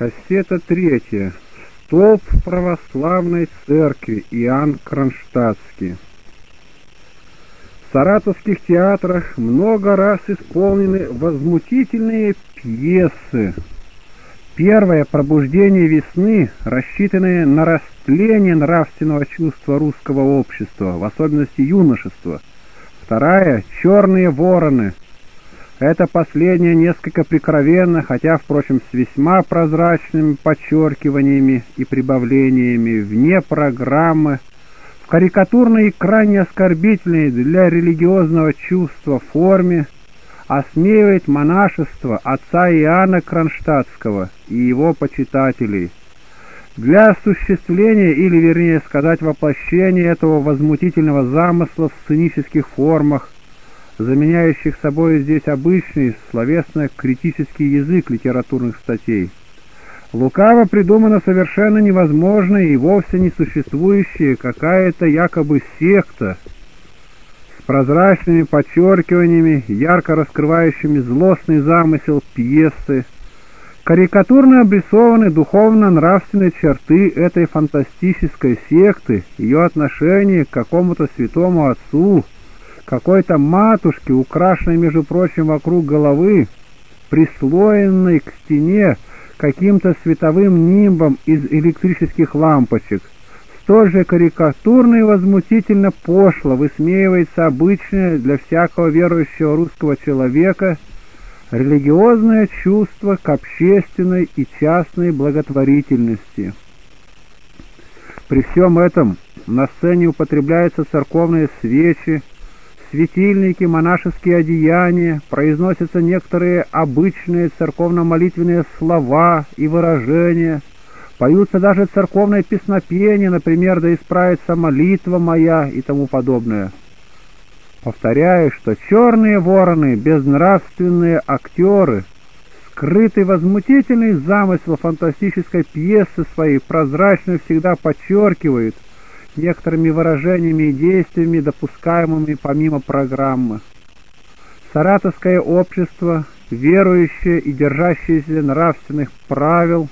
Кассета третья. Столб православной церкви Иоанн Кронштадтский. В саратовских театрах много раз исполнены возмутительные пьесы. Первое пробуждение весны, рассчитанное на растление нравственного чувства русского общества, в особенности юношества. Вторая — черные вороны — это последнее несколько прикровенно, хотя, впрочем, с весьма прозрачными подчеркиваниями и прибавлениями вне программы, в карикатурной и крайне оскорбительной для религиозного чувства форме, осмеивает монашество отца Иоанна Кронштадтского и его почитателей. Для осуществления, или вернее сказать, воплощения этого возмутительного замысла в сценических формах, заменяющих собой здесь обычный словесно-критический язык литературных статей. Лукаво придумана совершенно невозможная и вовсе не существующая какая-то якобы секта с прозрачными подчеркиваниями, ярко раскрывающими злостный замысел пьесы, карикатурно обрисованы духовно-нравственные черты этой фантастической секты, ее отношение к какому-то святому отцу – какой-то матушки, украшенной, между прочим, вокруг головы, прислоенной к стене каким-то световым нимбом из электрических лампочек. Столь же карикатурно и возмутительно пошло высмеивается обычное для всякого верующего русского человека религиозное чувство к общественной и частной благотворительности. При всем этом на сцене употребляются церковные свечи, светильники, монашеские одеяния, произносятся некоторые обычные церковно-молитвенные слова и выражения, поются даже церковное песнопение, например, «Да исправится молитва моя» и тому подобное. Повторяю, что черные вороны, безнравственные актеры, скрытый возмутительный замысел фантастической пьесы своей прозрачно всегда подчеркивают – некоторыми выражениями и действиями, допускаемыми помимо программы. Саратовское общество, верующее и держащееся нравственных правил,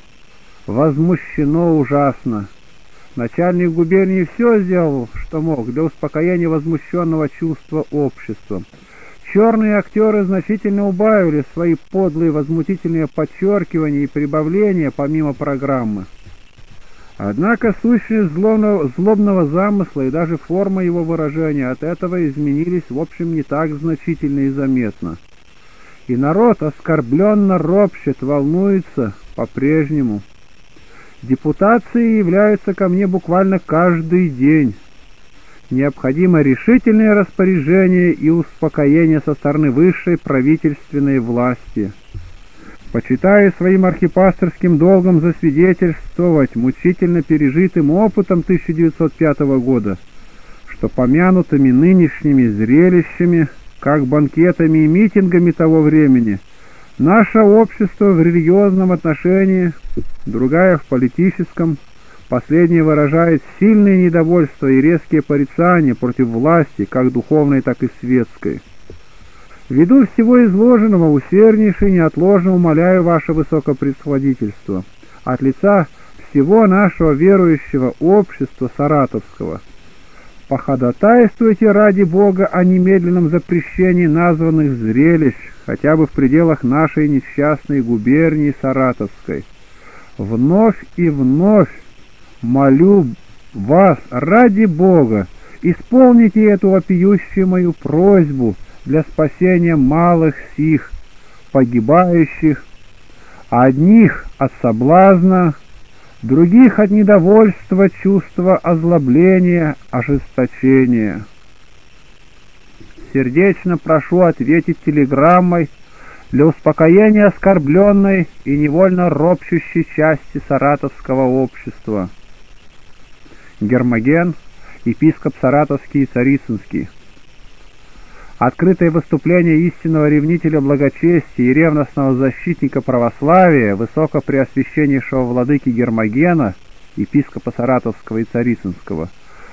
возмущено ужасно. Начальник губернии все сделал, что мог, для успокоения возмущенного чувства общества. Черные актеры значительно убавили свои подлые возмутительные подчеркивания и прибавления помимо программы. Однако сущность злобного, злобного замысла и даже форма его выражения от этого изменились, в общем, не так значительно и заметно. И народ оскорбленно ропщет, волнуется по-прежнему. Депутации являются ко мне буквально каждый день. Необходимо решительное распоряжение и успокоение со стороны высшей правительственной власти – Почитаю своим архипасторским долгом засвидетельствовать мучительно пережитым опытом 1905 года, что помянутыми нынешними зрелищами, как банкетами и митингами того времени, наше общество в религиозном отношении, другая в политическом, последнее выражает сильное недовольство и резкие порицания против власти, как духовной, так и светской. Ввиду всего изложенного, усерднейше и неотложно умоляю ваше высокопредсходительство от лица всего нашего верующего общества саратовского. Походатайствуйте ради Бога о немедленном запрещении названных зрелищ, хотя бы в пределах нашей несчастной губернии Саратовской. Вновь и вновь молю вас ради Бога, исполните эту вопиющую мою просьбу — для спасения малых сих, погибающих, одних от соблазна, других от недовольства, чувства озлобления, ожесточения. Сердечно прошу ответить телеграммой для успокоения оскорбленной и невольно ропщущей части саратовского общества. Гермоген, епископ Саратовский и Царицынский. Открытое выступление истинного ревнителя благочестия и ревностного защитника православия, высокопреосвященнейшего владыки Гермогена, епископа Саратовского и Царицынского,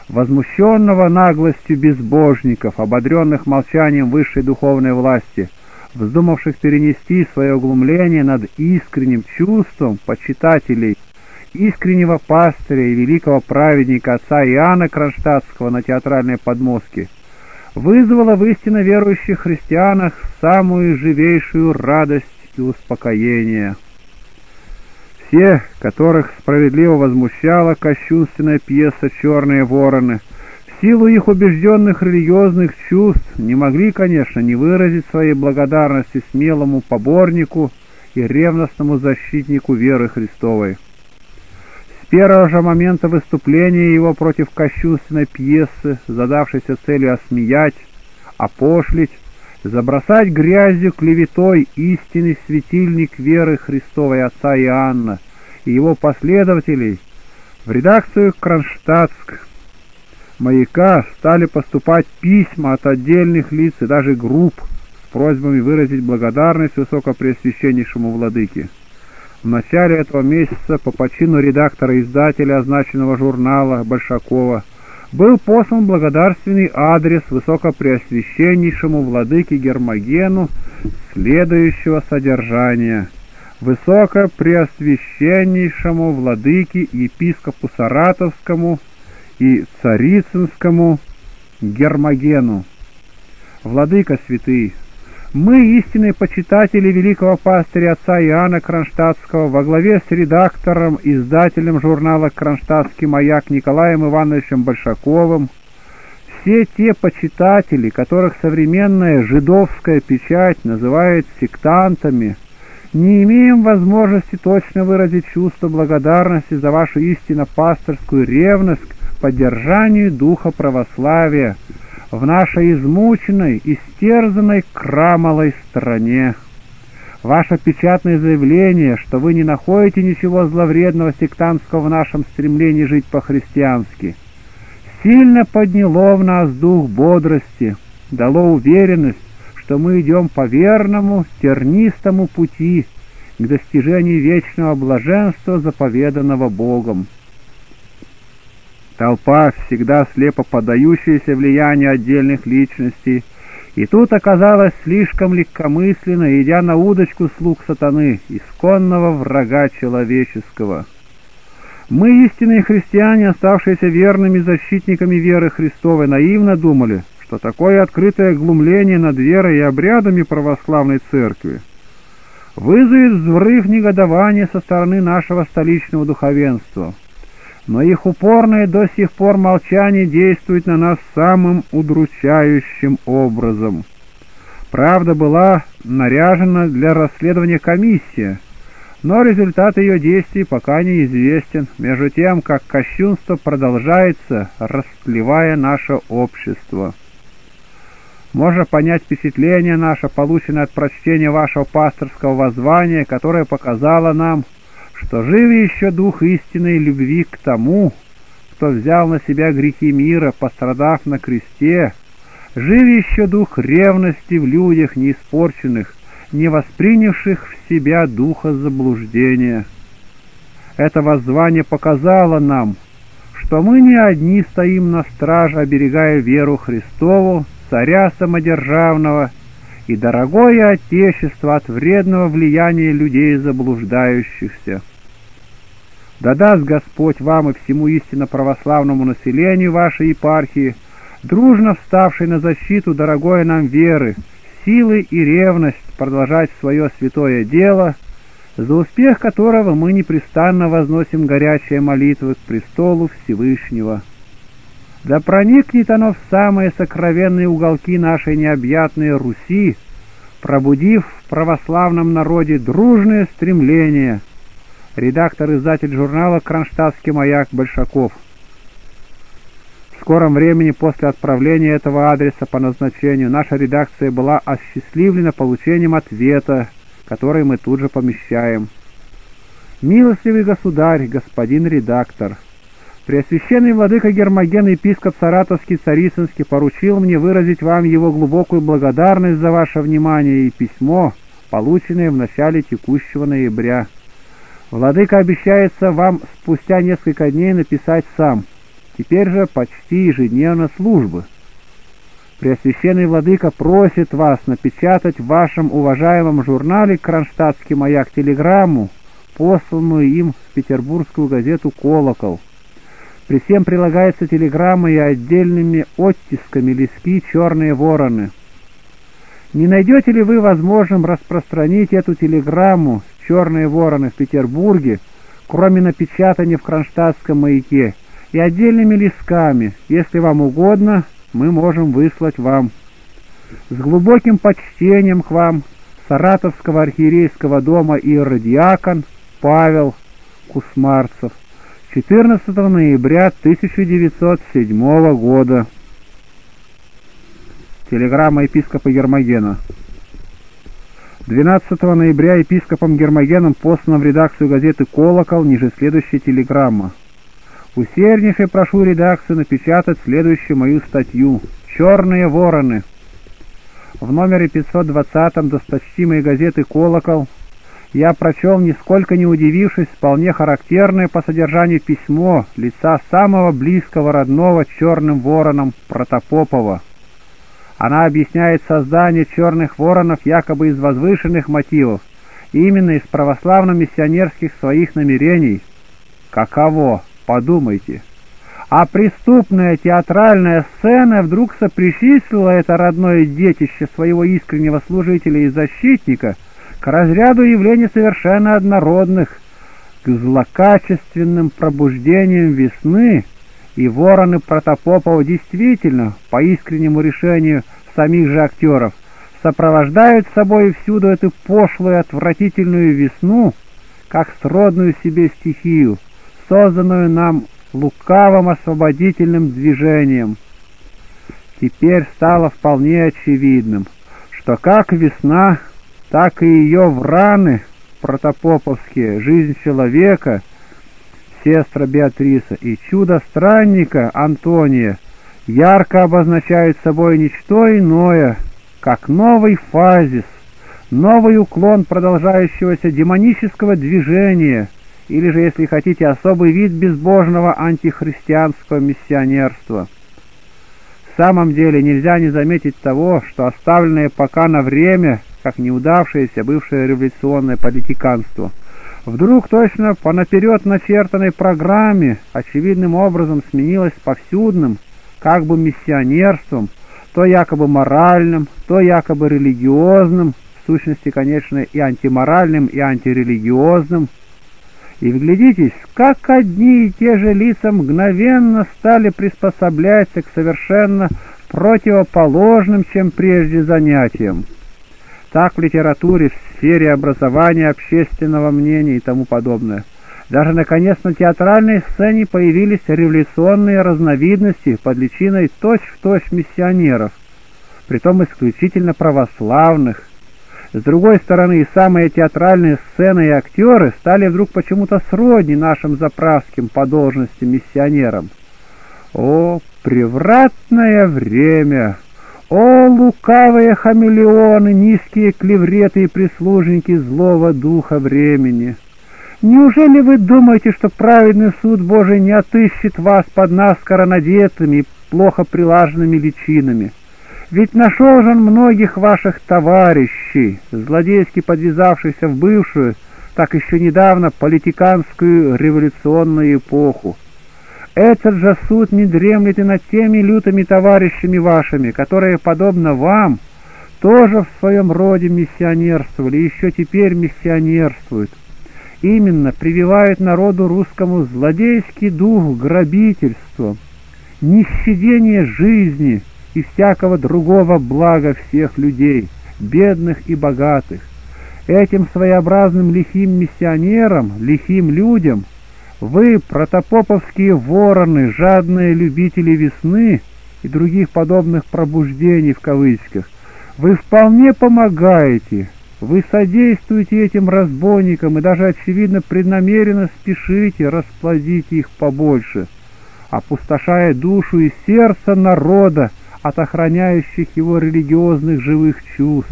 возмущенного наглостью безбожников, ободренных молчанием высшей духовной власти, вздумавших перенести свое углумление над искренним чувством почитателей искреннего пастыря и великого праведника отца Иоанна Кронштадтского на театральной подмостке, вызвало в истинно верующих христианах самую живейшую радость и успокоение. Все, которых справедливо возмущала кощунственная пьеса «Черные вороны», в силу их убежденных религиозных чувств не могли, конечно, не выразить своей благодарности смелому поборнику и ревностному защитнику веры Христовой. Первого же момента выступления его против кощунственной пьесы, задавшейся целью осмеять, опошлить, забросать грязью клеветой истинный светильник веры Христовой Отца Иоанна и его последователей, в редакцию Кронштадтск «Маяка» стали поступать письма от отдельных лиц и даже групп с просьбами выразить благодарность Высокопреосвященнейшему Владыке. В начале этого месяца по почину редактора-издателя означенного журнала Большакова был послан благодарственный адрес Высокопреосвященнейшему Владыке Гермогену следующего содержания. Высокопреосвященнейшему Владыке епископу Саратовскому и Царицынскому Гермогену. Владыка святый, мы, истинные почитатели великого пастыря отца Иоанна Кронштадтского, во главе с редактором, издателем журнала «Кронштадтский маяк» Николаем Ивановичем Большаковым, все те почитатели, которых современная жидовская печать называет сектантами, не имеем возможности точно выразить чувство благодарности за вашу истинно пасторскую ревность к поддержанию духа православия, в нашей измученной, истерзанной крамолой стране. Ваше печатное заявление, что вы не находите ничего зловредного сектантского в нашем стремлении жить по-христиански, сильно подняло в нас дух бодрости, дало уверенность, что мы идем по верному, тернистому пути к достижению вечного блаженства, заповеданного Богом. Толпа, всегда слепо поддающаяся влиянию отдельных личностей, и тут оказалась слишком легкомысленно, идя на удочку слуг сатаны, исконного врага человеческого. Мы, истинные христиане, оставшиеся верными защитниками веры Христовой, наивно думали, что такое открытое глумление над верой и обрядами православной церкви вызовет взрыв негодования со стороны нашего столичного духовенства — но их упорное до сих пор молчание действует на нас самым удручающим образом. Правда была наряжена для расследования комиссия, но результат ее действий пока неизвестен, между тем, как кощунство продолжается, расплевая наше общество. Можно понять впечатление наше, полученное от прочтения вашего пасторского воззвания, которое показало нам, что жив еще дух истинной любви к тому, кто взял на себя грехи мира, пострадав на кресте, жив еще дух ревности в людях неиспорченных, не воспринявших в себя духа заблуждения. Это воззвание показало нам, что мы не одни стоим на страже, оберегая веру Христову, царя самодержавного, и дорогое Отечество от вредного влияния людей заблуждающихся. Да даст Господь вам и всему истинно православному населению вашей епархии, дружно вставшей на защиту дорогой нам веры, силы и ревность продолжать свое святое дело, за успех которого мы непрестанно возносим горячие молитвы к престолу Всевышнего. Да проникнет оно в самые сокровенные уголки нашей необъятной Руси, пробудив в православном народе дружное стремление, редактор-издатель журнала «Кронштадтский маяк» Большаков. В скором времени после отправления этого адреса по назначению наша редакция была осчастливлена получением ответа, который мы тут же помещаем. «Милостивый государь, господин редактор!» Преосвященный владыка Гермоген, епископ Саратовский Царицынский, поручил мне выразить вам его глубокую благодарность за ваше внимание и письмо, полученное в начале текущего ноября. Владыка обещается вам спустя несколько дней написать сам. Теперь же почти ежедневно службы. Преосвященный Владыка просит вас напечатать в вашем уважаемом журнале «Кронштадтский маяк» телеграмму, посланную им в петербургскую газету «Колокол». При всем прилагается телеграмма и отдельными оттисками лески «Черные вороны». Не найдете ли вы возможным распространить эту телеграмму «Черные вороны» в Петербурге, кроме напечатания в Кронштадтском маяке, и отдельными лесками, если вам угодно, мы можем выслать вам. С глубоким почтением к вам Саратовского архиерейского дома иродиакон Павел Кусмарцев 14 ноября 1907 года. Телеграмма епископа Гермогена. 12 ноября епископом Гермогеном послана в редакцию газеты «Колокол» ниже следующая телеграмма. Усерднейше прошу редакцию напечатать следующую мою статью «Черные вороны». В номере 520 досточтимой газеты «Колокол» я прочел, нисколько не удивившись, вполне характерное по содержанию письмо лица самого близкого родного черным вороном Протопопова. Она объясняет создание черных воронов якобы из возвышенных мотивов, именно из православно-миссионерских своих намерений. Каково? Подумайте. А преступная театральная сцена вдруг сопричислила это родное детище своего искреннего служителя и защитника к разряду явлений совершенно однородных, к злокачественным пробуждениям весны, и вороны Протопопова действительно, по искреннему решению самих же актеров, сопровождают собой всюду эту пошлую отвратительную весну, как сродную себе стихию, созданную нам лукавым освободительным движением. Теперь стало вполне очевидным, что как весна, так и ее враны протопоповские, жизнь человека, сестра Беатриса и чудо странника Антония ярко обозначают собой ничто иное, как новый фазис, новый уклон продолжающегося демонического движения — или же, если хотите, особый вид безбожного антихристианского миссионерства. Самом деле нельзя не заметить того, что оставленное пока на время, как неудавшееся бывшее революционное политиканство, вдруг точно по наперед начертанной программе очевидным образом сменилось повсюдным, как бы миссионерством, то якобы моральным, то якобы религиозным, в сущности, конечно, и антиморальным, и антирелигиозным, и вглядитесь, как одни и те же лица мгновенно стали приспособляться к совершенно противоположным, чем прежде, занятиям. Так в литературе, в сфере образования, общественного мнения и тому подобное. Даже, наконец, на театральной сцене появились революционные разновидности под личиной точь-в-точь -точь миссионеров, притом исключительно православных, с другой стороны, и самые театральные сцены и актеры стали вдруг почему-то сродни нашим заправским по должности миссионерам. О, превратное время! О, лукавые хамелеоны, низкие клевреты и прислужники злого духа времени! Неужели вы думаете, что праведный суд Божий не отыщет вас под наскоро надетыми, плохо прилаженными личинами? Ведь нашел же он многих ваших товарищей, злодейски подвязавшихся в бывшую, так еще недавно, политиканскую революционную эпоху. Этот же суд не дремлет и над теми лютыми товарищами вашими, которые, подобно вам, тоже в своем роде миссионерствовали и еще теперь миссионерствуют. Именно прививают народу русскому злодейский дух грабительства, нищедение жизни — и всякого другого блага всех людей, бедных и богатых. Этим своеобразным лихим миссионерам, лихим людям, вы, протопоповские вороны, жадные любители весны и других подобных пробуждений в кавычках, вы вполне помогаете, вы содействуете этим разбойникам и даже, очевидно, преднамеренно спешите расплодить их побольше, опустошая душу и сердце народа, от охраняющих его религиозных живых чувств.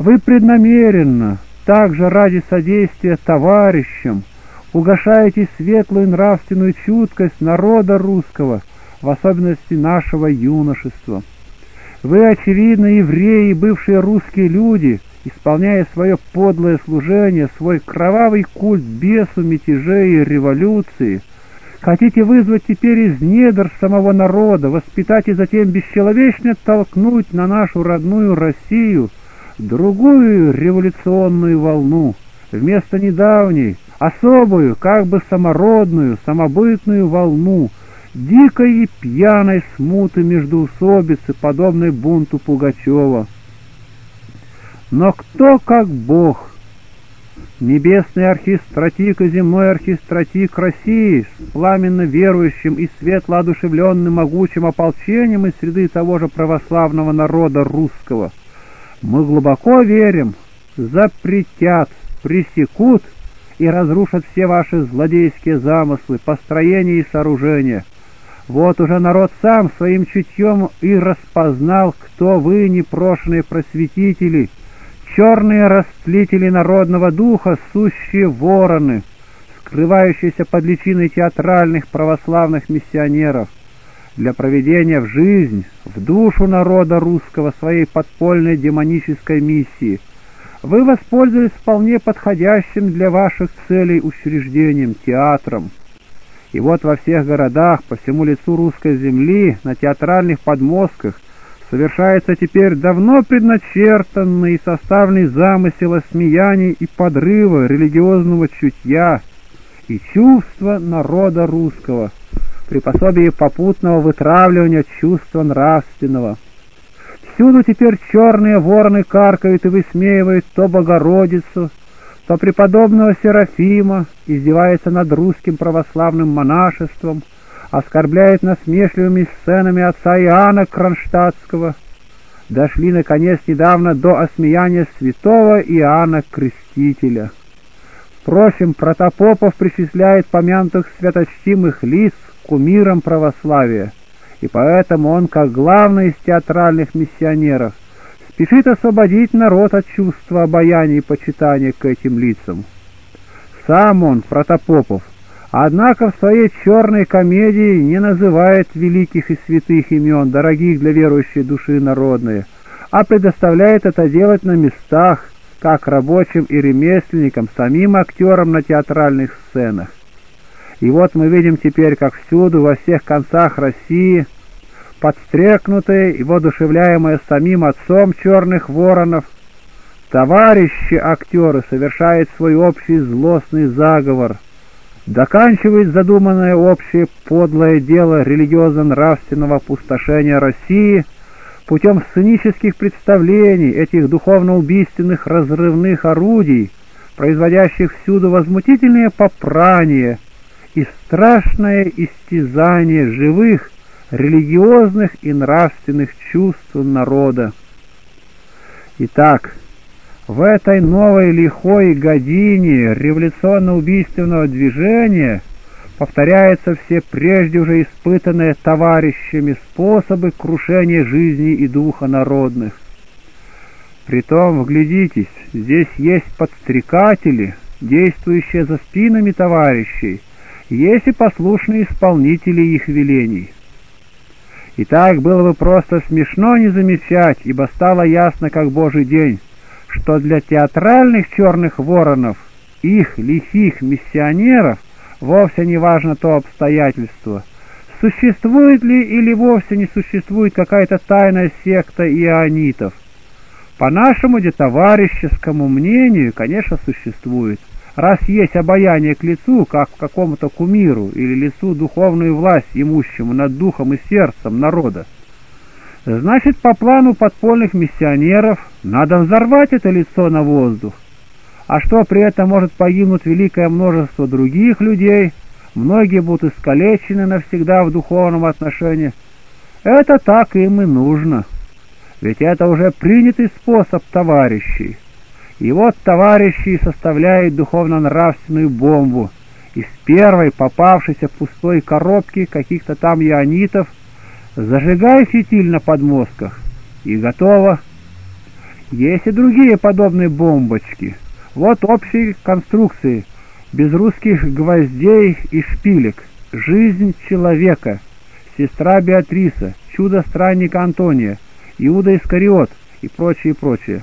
Вы преднамеренно, также ради содействия товарищам, угошаете светлую нравственную чуткость народа русского, в особенности нашего юношества. Вы, очевидно, евреи, бывшие русские люди, исполняя свое подлое служение, свой кровавый культ бесу, мятежей и революции, хотите вызвать теперь из недр самого народа, воспитать и затем бесчеловечно толкнуть на нашу родную Россию другую революционную волну, вместо недавней, особую, как бы самородную, самобытную волну, дикой и пьяной смуты междоусобицы, подобной бунту Пугачева. Но кто как Бог? Небесный архистратик и земной архистратик России с пламенно верующим и светло одушевленным могучим ополчением из среды того же православного народа русского. Мы глубоко верим, запретят, пресекут и разрушат все ваши злодейские замыслы, построения и сооружения. Вот уже народ сам своим чутьем и распознал, кто вы, непрошенные просветители, черные растлители народного духа, сущие вороны, скрывающиеся под личиной театральных православных миссионеров, для проведения в жизнь, в душу народа русского своей подпольной демонической миссии. Вы воспользовались вполне подходящим для ваших целей учреждением, театром. И вот во всех городах, по всему лицу русской земли, на театральных подмостках совершается теперь давно предначертанный и составленный замысел осмеяний и подрыва религиозного чутья и чувства народа русского при пособии попутного вытравливания чувства нравственного. Всюду теперь черные вороны каркают и высмеивают то Богородицу, то преподобного Серафима, издевается над русским православным монашеством, оскорбляет насмешливыми сценами отца Иоанна Кронштадтского, дошли, наконец, недавно до осмеяния святого Иоанна Крестителя. Впрочем, Протопопов причисляет помянутых святочтимых лиц кумиром православия, и поэтому он, как главный из театральных миссионеров, спешит освободить народ от чувства обаяния и почитания к этим лицам. Сам он, Протопопов, однако в своей черной комедии не называет великих и святых имен, дорогих для верующей души народные, а предоставляет это делать на местах, как рабочим и ремесленникам, самим актерам на театральных сценах. И вот мы видим теперь, как всюду, во всех концах России – подстрекнутые и воодушевляемые самим отцом черных воронов, товарищи актеры совершают свой общий злостный заговор, доканчивают задуманное общее подлое дело религиозно-нравственного опустошения России путем сценических представлений этих духовно-убийственных разрывных орудий, производящих всюду возмутительные попрания и страшное истязание живых, религиозных и нравственных чувств народа. Итак, в этой новой лихой године революционно-убийственного движения повторяются все прежде уже испытанные товарищами способы крушения жизни и духа народных. Притом, вглядитесь, здесь есть подстрекатели, действующие за спинами товарищей, есть и послушные исполнители их велений. И так было бы просто смешно не замечать, ибо стало ясно, как божий день, что для театральных черных воронов, их лихих миссионеров, вовсе не важно то обстоятельство, существует ли или вовсе не существует какая-то тайная секта ионитов. По нашему детоварищескому мнению, конечно, существует раз есть обаяние к лицу, как к какому-то кумиру, или лицу духовную власть имущему над духом и сердцем народа, значит, по плану подпольных миссионеров надо взорвать это лицо на воздух. А что при этом может погибнуть великое множество других людей, многие будут искалечены навсегда в духовном отношении, это так им и нужно. Ведь это уже принятый способ товарищей. И вот товарищи составляют духовно-нравственную бомбу. Из первой попавшейся пустой коробки каких-то там ионитов зажигай фитиль на подмостках. И готово. Есть и другие подобные бомбочки. Вот общие конструкции, без русских гвоздей и шпилек. Жизнь человека, сестра Беатриса, чудо странника Антония, Иуда Искариот и прочее, прочее.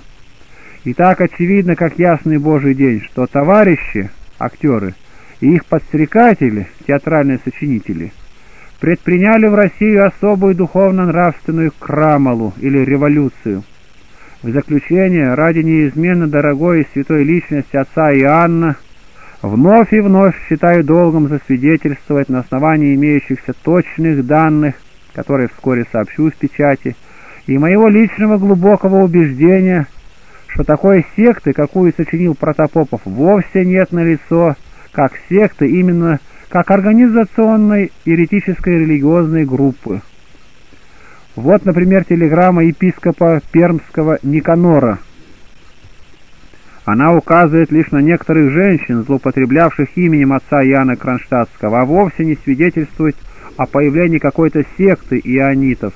И так очевидно, как ясный Божий день, что товарищи, актеры, и их подстрекатели, театральные сочинители, предприняли в Россию особую духовно-нравственную крамолу или революцию. В заключение, ради неизменно дорогой и святой личности отца Иоанна, вновь и вновь считаю долгом засвидетельствовать на основании имеющихся точных данных, которые вскоре сообщу в печати, и моего личного глубокого убеждения, что такой секты, какую сочинил Протопопов, вовсе нет на лицо, как секты именно как организационной еретической религиозной группы. Вот, например, телеграмма епископа Пермского Никанора. Она указывает лишь на некоторых женщин, злоупотреблявших именем отца Иоанна Кронштадтского, а вовсе не свидетельствует о появлении какой-то секты ионитов.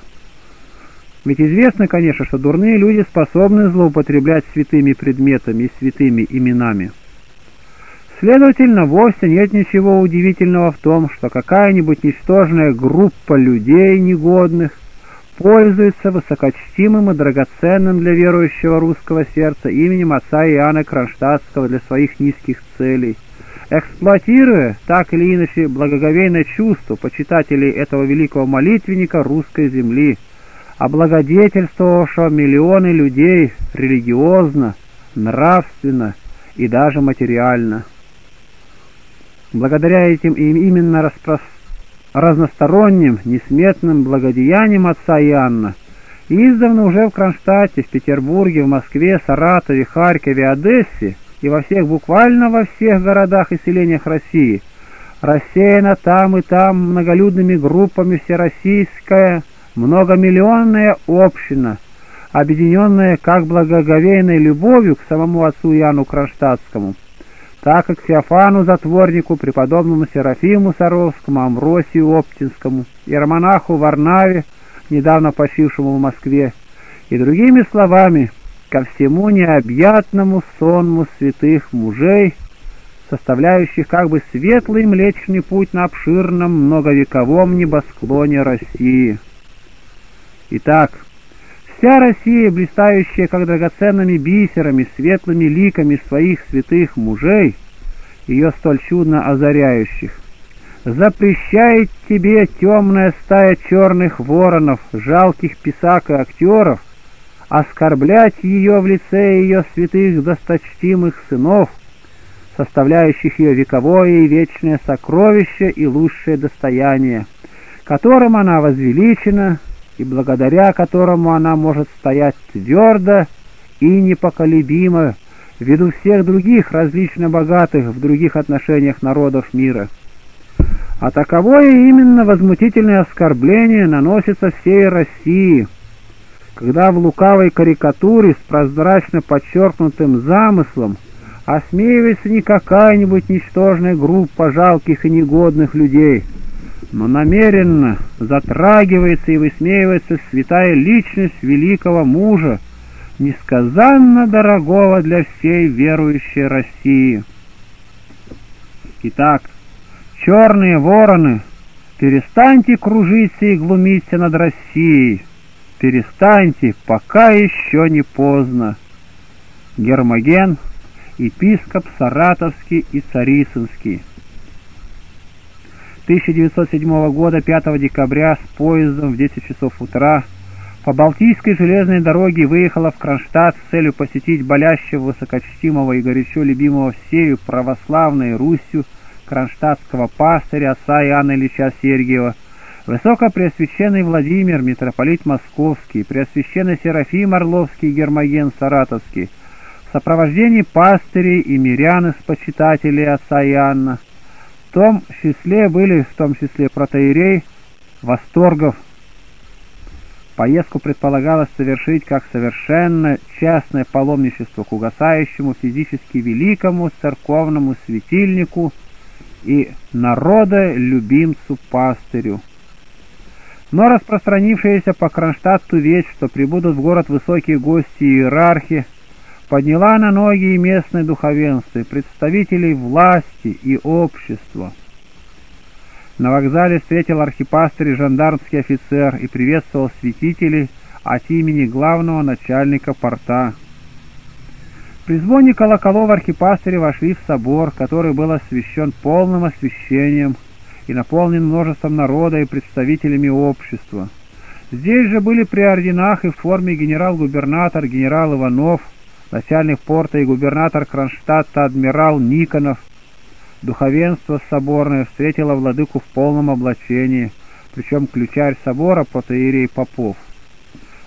Ведь известно, конечно, что дурные люди способны злоупотреблять святыми предметами и святыми именами. Следовательно, вовсе нет ничего удивительного в том, что какая-нибудь ничтожная группа людей негодных пользуется высокочтимым и драгоценным для верующего русского сердца именем отца Иоанна Кронштадтского для своих низких целей, эксплуатируя так или иначе благоговейное чувство почитателей этого великого молитвенника русской земли – облагодетельствовавшего миллионы людей религиозно, нравственно и даже материально. Благодаря этим им именно распрос... разносторонним, несметным благодеяниям отца Иоанна, издавна уже в Кронштадте, в Петербурге, в Москве, Саратове, Харькове, Одессе и во всех, буквально во всех городах и селениях России, рассеяна там и там многолюдными группами всероссийская многомиллионная община, объединенная как благоговейной любовью к самому отцу Иоанну Кронштадтскому, так и к Феофану Затворнику, преподобному Серафиму Саровскому, Амвросию Оптинскому, иеромонаху Варнаве, недавно почившему в Москве, и другими словами, ко всему необъятному сонму святых мужей, составляющих как бы светлый млечный путь на обширном многовековом небосклоне России. Итак, вся Россия, блистающая как драгоценными бисерами, светлыми ликами своих святых мужей, ее столь чудно озаряющих, запрещает тебе темная стая черных воронов, жалких писак и актеров, оскорблять ее в лице ее святых досточтимых сынов, составляющих ее вековое и вечное сокровище и лучшее достояние, которым она возвеличена, и благодаря которому она может стоять твердо и непоколебимо ввиду всех других различно богатых в других отношениях народов мира. А таковое именно возмутительное оскорбление наносится всей России, когда в лукавой карикатуре с прозрачно подчеркнутым замыслом осмеивается не какая-нибудь ничтожная группа жалких и негодных людей – но намеренно затрагивается и высмеивается святая личность великого мужа, несказанно дорогого для всей верующей России. Итак, черные вороны, перестаньте кружиться и глумиться над Россией, перестаньте, пока еще не поздно. Гермоген, епископ Саратовский и Царисинский. 1907 года 5 декабря с поездом в 10 часов утра. По Балтийской железной дороге выехала в Кронштадт с целью посетить болящего высокочтимого и горячо любимого всею православной Русью кронштадтского пастыря отца Иоанна Ильича Сергиева, Высокопреосвященный Владимир, митрополит Московский, Преосвященный Серафим Орловский Гермоген Саратовский, в сопровождении пастырей и мирян из почитателей отца Иоанна, в том числе были, в том числе протеерей, восторгов. Поездку предполагалось совершить как совершенно частное паломничество к угасающему физически великому церковному светильнику и народа любимцу пастырю. Но распространившаяся по Кронштадту вещь, что прибудут в город высокие гости и иерархи, подняла на ноги и местное духовенство, и представителей власти и общества. На вокзале встретил архипастырь и жандармский офицер и приветствовал святителей, от имени главного начальника порта. При звоне колоколов архипастыри вошли в собор, который был освящен полным освящением и наполнен множеством народа и представителями общества. Здесь же были при орденах и в форме генерал-губернатор генерал Иванов, начальник порта и губернатор Кронштадта адмирал Никонов. Духовенство соборное встретило владыку в полном облачении, причем ключарь собора протеерей Попов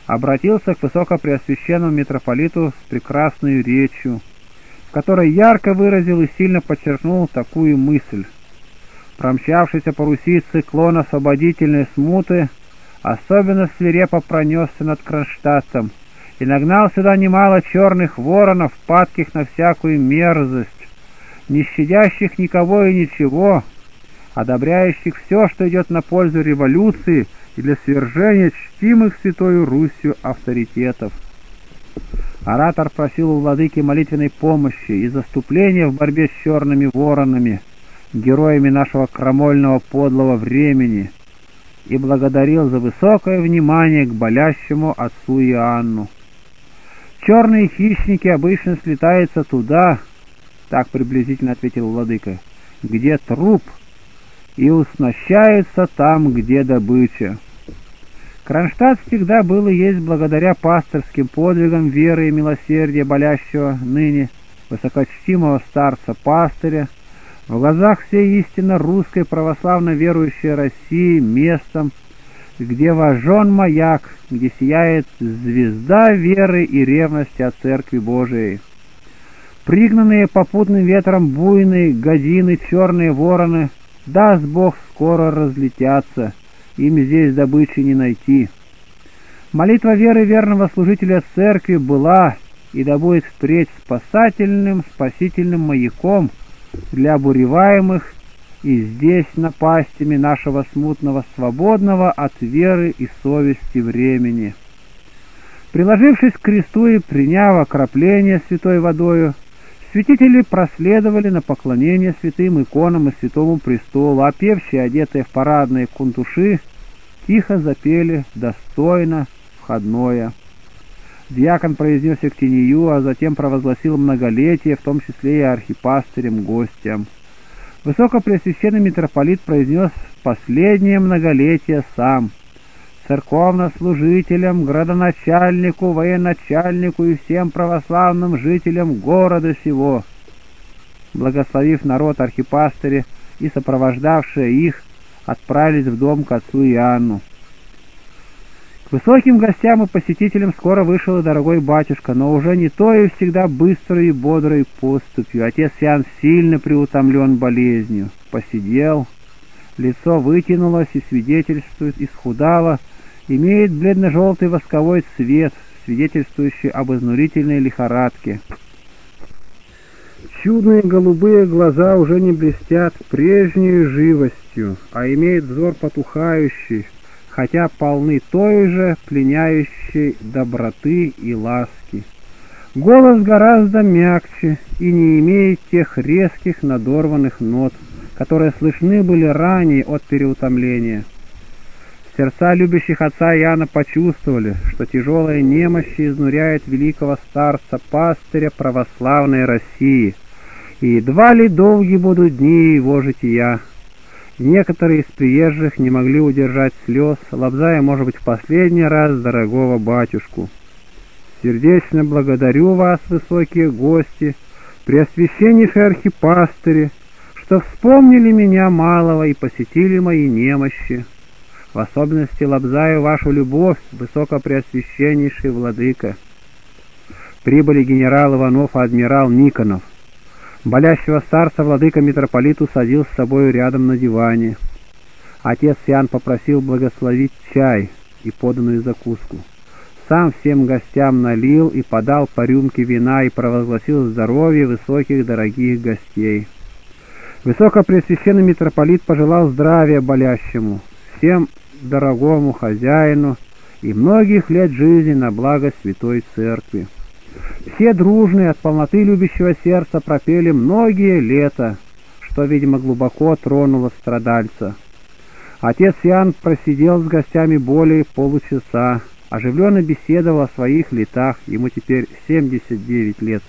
обратился к высокопреосвященному митрополиту с прекрасной речью, в которой ярко выразил и сильно подчеркнул такую мысль. Промчавшийся по Руси циклон освободительной смуты особенно свирепо пронесся над Кронштадтом и нагнал сюда немало черных воронов, падких на всякую мерзость, не щадящих никого и ничего, одобряющих все, что идет на пользу революции и для свержения чтимых святою Русью авторитетов. Оратор просил у владыки молитвенной помощи и заступления в борьбе с черными воронами, героями нашего крамольного подлого времени, и благодарил за высокое внимание к болящему отцу Иоанну. Черные хищники обычно слетаются туда, так приблизительно ответил владыка, где труп — и уснащаются там, где добыча. Кронштадт всегда был и есть благодаря пасторским подвигам веры и милосердия болящего ныне высокочтимого старца-пастыря, в глазах всей истинно русской православно верующей России местом, где вожжен маяк, где сияет звезда веры и ревности от Церкви Божией. Пригнанные попутным ветром буйные годины, черные вороны — Даст Бог, скоро разлетятся, им здесь добычи не найти. Молитва веры верного служителя церкви была и да будет впредь спасательным, спасительным маяком для обуреваемых и здесь напастями нашего смутного, свободного от веры и совести времени. Приложившись к кресту и приняв окропление святой водою, Святители проследовали на поклонение святым иконам и святому престолу, а певшие, одетые в парадные кунтуши, тихо запели «Достойно входное». Дьякон произнес Эктинию, а затем провозгласил многолетие, в том числе и архипастырем-гостям. Высокопреосвященный митрополит произнес последнее многолетие сам – церковнослужителям, градоначальнику, военачальнику и всем православным жителям города сего. Благословив народ архипастыри и сопровождавшие их, отправились в дом к отцу Иоанну. Высоким гостям и посетителям скоро вышел и дорогой батюшка, но уже не то и всегда быстрой и бодрой поступью. Отец Иоанн сильно приутомлен болезнью. Посидел, лицо вытянулось и свидетельствует, исхудало, имеет бледно-желтый восковой цвет, свидетельствующий об изнурительной лихорадке. Чудные голубые глаза уже не блестят прежней живостью, а имеют взор потухающий, хотя полны той же пленяющей доброты и ласки. Голос гораздо мягче и не имеет тех резких надорванных нот, которые слышны были ранее от переутомления. Сердца любящих отца Иоанна почувствовали, что тяжелая немощь изнуряет великого старца, пастыря православной России, и едва ли долги будут дни его жития. Некоторые из приезжих не могли удержать слез, лобзая, может быть, в последний раз дорогого батюшку. Сердечно благодарю вас, высокие гости, преосвященнейшие архипастыри, что вспомнили меня малого и посетили мои немощи. В особенности лобзаю вашу любовь, высокопреосвященнейший владыка. Прибыли генерал Иванов и адмирал Никонов. Болящего старца владыка митрополит усадил с собою рядом на диване. Отец Иоанн попросил благословить чай и поданную закуску. Сам всем гостям налил и подал по рюмке вина и провозгласил здоровье высоких дорогих гостей. Высокопреосвященный митрополит пожелал здравия болящему, всем дорогому хозяину и многих лет жизни на благо Святой Церкви. Все дружные от полноты любящего сердца пропели многие лета, что, видимо, глубоко тронуло страдальца. Отец Иоанн просидел с гостями более получаса, оживленно беседовал о своих летах, ему теперь 79 лет,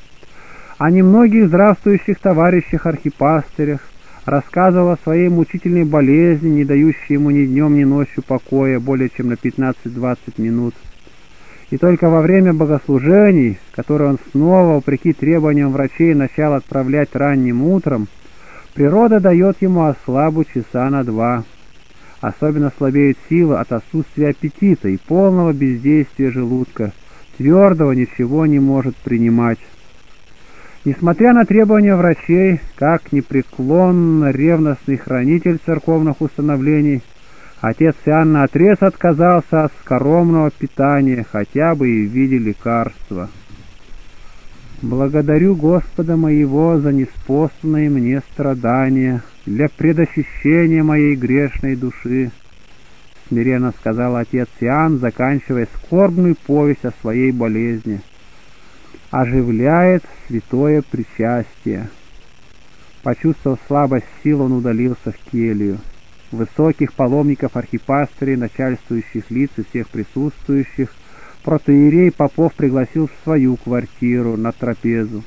о немногих здравствующих товарищах-архипастырях, рассказывал о своей мучительной болезни, не дающей ему ни днем, ни ночью покоя более чем на 15-20 минут. И только во время богослужений, которые он снова, вопреки требованиям врачей, начал отправлять ранним утром, природа дает ему ослабу часа на два. Особенно слабеют силы от отсутствия аппетита и полного бездействия желудка, твердого ничего не может принимать. Несмотря на требования врачей, как непреклонно ревностный хранитель церковных установлений, отец Иоанн наотрез отказался от скоромного питания, хотя бы и в виде лекарства. «Благодарю Господа моего за неспосланные мне страдания для предощущения моей грешной души», — смиренно сказал отец Иоанн, заканчивая скорбную повесть о своей болезни — оживляет святое причастие. Почувствовав слабость сил, он удалился в келью. Высоких паломников архипастырей, начальствующих лиц и всех присутствующих, протеерей Попов пригласил в свою квартиру на трапезу.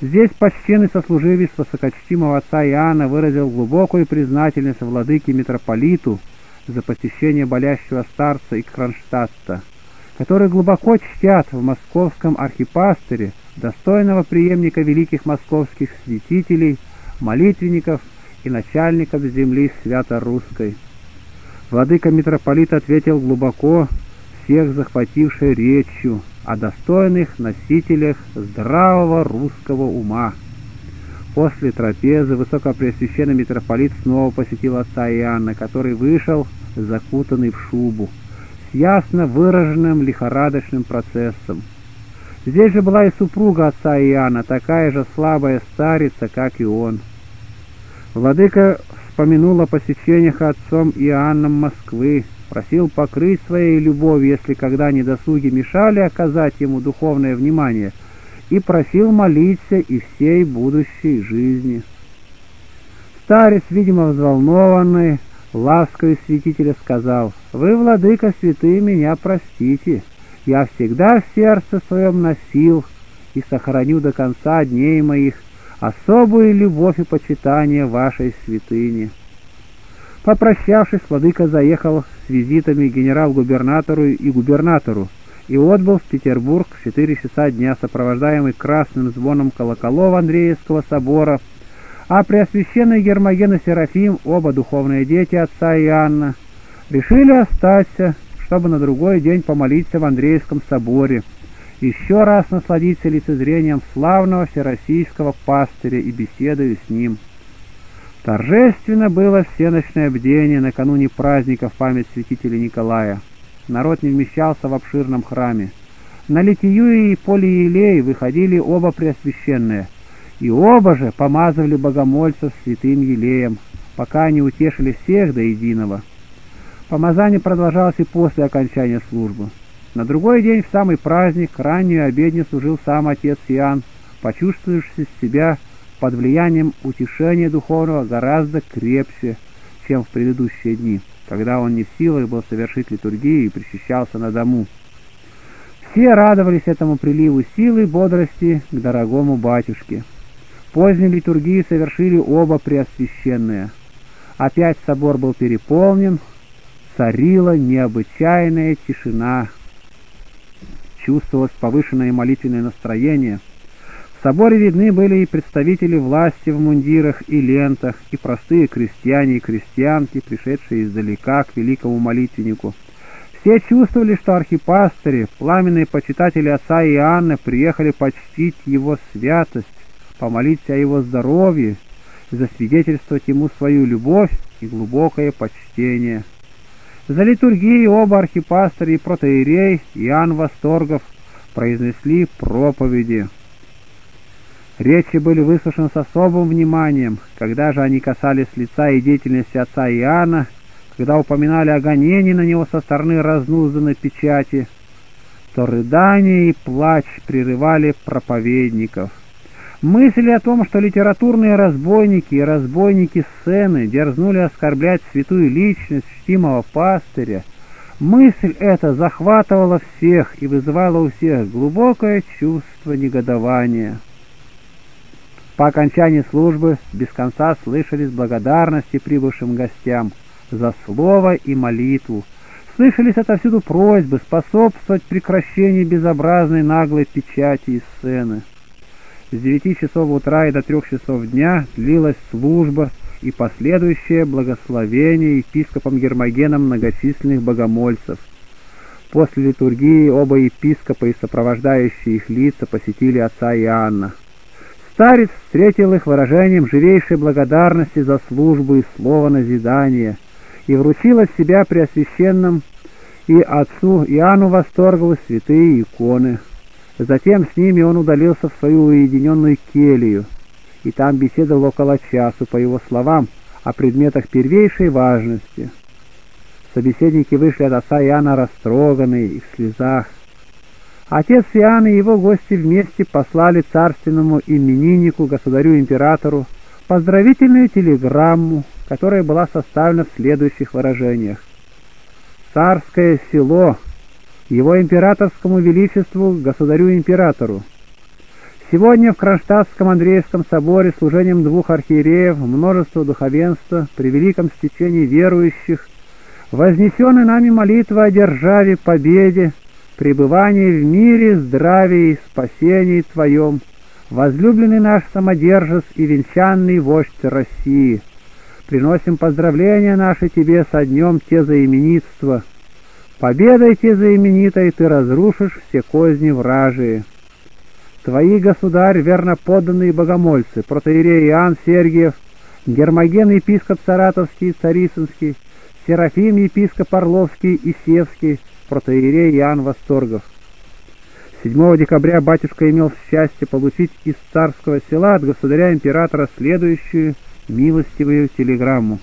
Здесь почтенный сослуживец высокочтимого отца Иоанна выразил глубокую признательность владыке митрополиту за посещение болящего старца и Кронштадта которые глубоко чтят в московском архипастыре достойного преемника великих московских святителей, молитвенников и начальников земли свято-русской. Владыка-митрополит ответил глубоко, всех захватившей речью о достойных носителях здравого русского ума. После трапезы высокопреосвященный митрополит снова посетил отца Иоанна, который вышел, закутанный в шубу ясно выраженным лихорадочным процессом. Здесь же была и супруга отца Иоанна, такая же слабая старица, как и он. Владыка вспомянул о посещениях отцом Иоанном Москвы, просил покрыть своей любовью, если когда недосуги мешали оказать ему духовное внимание, и просил молиться и всей будущей жизни. Старец, видимо, взволнованный, ласковый святителя сказал, «Вы, владыка святые, меня простите. Я всегда в сердце своем носил и сохраню до конца дней моих особую любовь и почитание вашей святыни». Попрощавшись, владыка заехал с визитами генерал-губернатору и губернатору и отбыл в Петербург в четыре часа дня, сопровождаемый красным звоном колоколов Андреевского собора – а Преосвященный Гермоген и Серафим, оба духовные дети отца Иоанна, решили остаться, чтобы на другой день помолиться в Андреевском соборе, еще раз насладиться лицезрением славного всероссийского пастыря и беседою с ним. Торжественно было всеночное бдение накануне праздника в память святителя Николая. Народ не вмещался в обширном храме. На Литию и Поле Елей выходили оба преосвященные — и оба же помазывали богомольцев святым елеем, пока не утешили всех до единого. Помазание продолжалось и после окончания службы. На другой день, в самый праздник, раннюю обедню служил сам отец Иоанн, почувствовавший себя под влиянием утешения духовного гораздо крепче, чем в предыдущие дни, когда он не в силах был совершить литургию и причащался на дому. Все радовались этому приливу силы и бодрости к дорогому батюшке. Позднюю литургию совершили оба преосвященные. Опять собор был переполнен, царила необычайная тишина. Чувствовалось повышенное молитвенное настроение. В соборе видны были и представители власти в мундирах и лентах, и простые крестьяне и крестьянки, пришедшие издалека к великому молитвеннику. Все чувствовали, что архипастыри, пламенные почитатели отца Иоанна, приехали почтить его святость, помолиться о его здоровье, засвидетельствовать ему свою любовь и глубокое почтение. За литургией оба архипастыря и протеерей Иоанн Восторгов произнесли проповеди. Речи были выслушаны с особым вниманием, когда же они касались лица и деятельности отца Иоанна, когда упоминали о гонении на него со стороны разнузданной печати, то рыдания и плач прерывали проповедников. Мысль о том, что литературные разбойники и разбойники сцены дерзнули оскорблять святую личность чтимого пастыря, Мысль эта захватывала всех и вызывала у всех глубокое чувство негодования. По окончании службы без конца слышались благодарности прибывшим гостям за слово и молитву. Слышались отовсюду просьбы способствовать прекращению безобразной наглой печати и сцены. С девяти часов утра и до трех часов дня длилась служба и последующее благословение епископом Гермогеном многочисленных богомольцев. После литургии оба епископа и сопровождающие их лица посетили отца Иоанна. Старец встретил их выражением живейшей благодарности за службу и слово назидания и вручил от себя Преосвященным и отцу Иоанну Восторгову святые иконы. Затем с ними он удалился в свою уединенную келью, и там беседовал около часу, по его словам, о предметах первейшей важности. Собеседники вышли от отца Иоанна растроганные и в слезах. Отец Иоанн и его гости вместе послали царственному имениннику, государю-императору, поздравительную телеграмму, которая была составлена в следующих выражениях. «Царское село, его императорскому величеству, государю-императору, Сегодня в Кронштадтском Андреевском соборе служением двух архиереев, множество духовенства, при великом стечении верующих, вознесены нами молитва о державе, победе, пребывании в мире, здравии спасении Твоем, возлюбленный наш самодержец и венчанный вождь России. Приносим поздравления наши Тебе со днем Те заименитства. Победой Те заименитой Ты разрушишь все козни вражие. Твои, государь, верно подданные богомольцы, протоиерей Иоанн Сергиев, Гермоген епископ Саратовский Царицынский, Серафим епископ Орловский и Севский, протоиерей Иоанн Восторгов. 7 декабря батюшка имел счастье получить из царского села от государя-императора следующую милостивую телеграмму.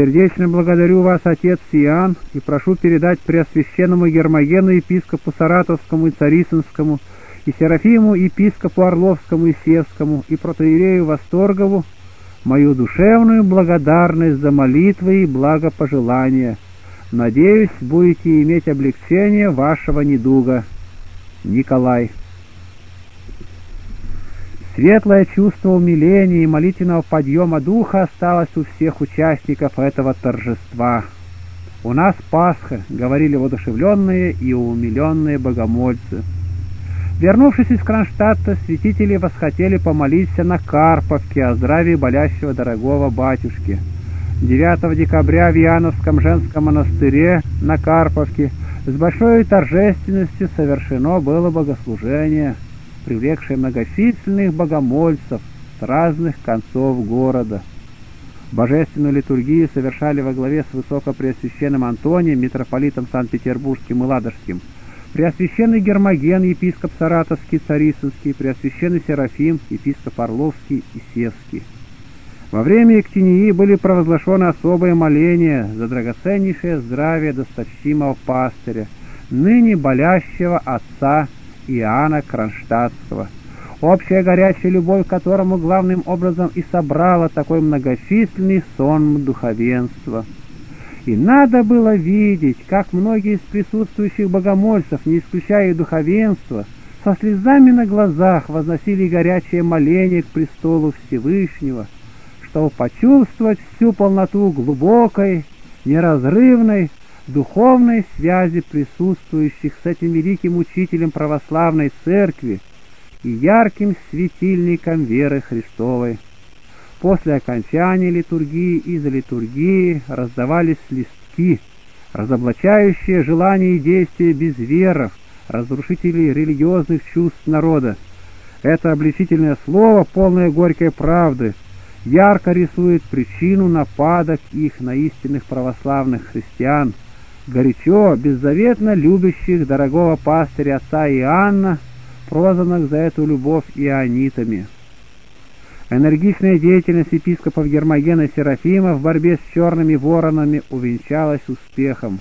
«Сердечно благодарю вас, отец Иоанн, и прошу передать Преосвященному Гермогену, епископу Саратовскому и Царицынскому, и Серафиму, епископу Орловскому и Севскому, и протоиерею Восторгову мою душевную благодарность за молитвы и благопожелания. Надеюсь, будете иметь облегчение вашего недуга. Николай. Светлое чувство умиления и молитвенного подъема духа осталось у всех участников этого торжества. «У нас Пасха», — говорили воодушевленные и умиленные богомольцы. Вернувшись из Кронштадта, святители восхотели помолиться на Карповке о здравии болящего дорогого батюшки. 9 декабря в Яновском женском монастыре на Карповке с большой торжественностью совершено было богослужение, привлекшее многочисленных богомольцев с разных концов города. Божественную литургию совершали во главе с Высокопреосвященным Антонием, митрополитом Санкт-Петербургским и Ладожским, Преосвященный Гермоген, епископ Саратовский, Царицынский, Преосвященный Серафим, епископ Орловский и Севский. Во время Эктинии были провозглашены особые моления за драгоценнейшее здравие досточтимого пастыря, ныне болящего отца Иоанна Кронштадтского, общая горячая любовь к которому главным образом и собрала такой многочисленный сон духовенства. И надо было видеть, как многие из присутствующих богомольцев, не исключая и духовенства, со слезами на глазах возносили горячее моление к престолу Всевышнего, чтобы почувствовать всю полноту глубокой, неразрывной, духовной связи присутствующих с этим великим учителем православной церкви и ярким светильником веры Христовой. После окончания литургии и за литургии раздавались листки, разоблачающие желания и действия безверов, разрушителей религиозных чувств народа. Это обличительное слово, полное горькой правды, ярко рисует причину нападок их на истинных православных христиан, горячо, беззаветно любящих дорогого пастыря отца Иоанна, прозванных за эту любовь ионитами. Энергичная деятельность епископов Гермогена и Серафима в борьбе с черными воронами увенчалась успехом.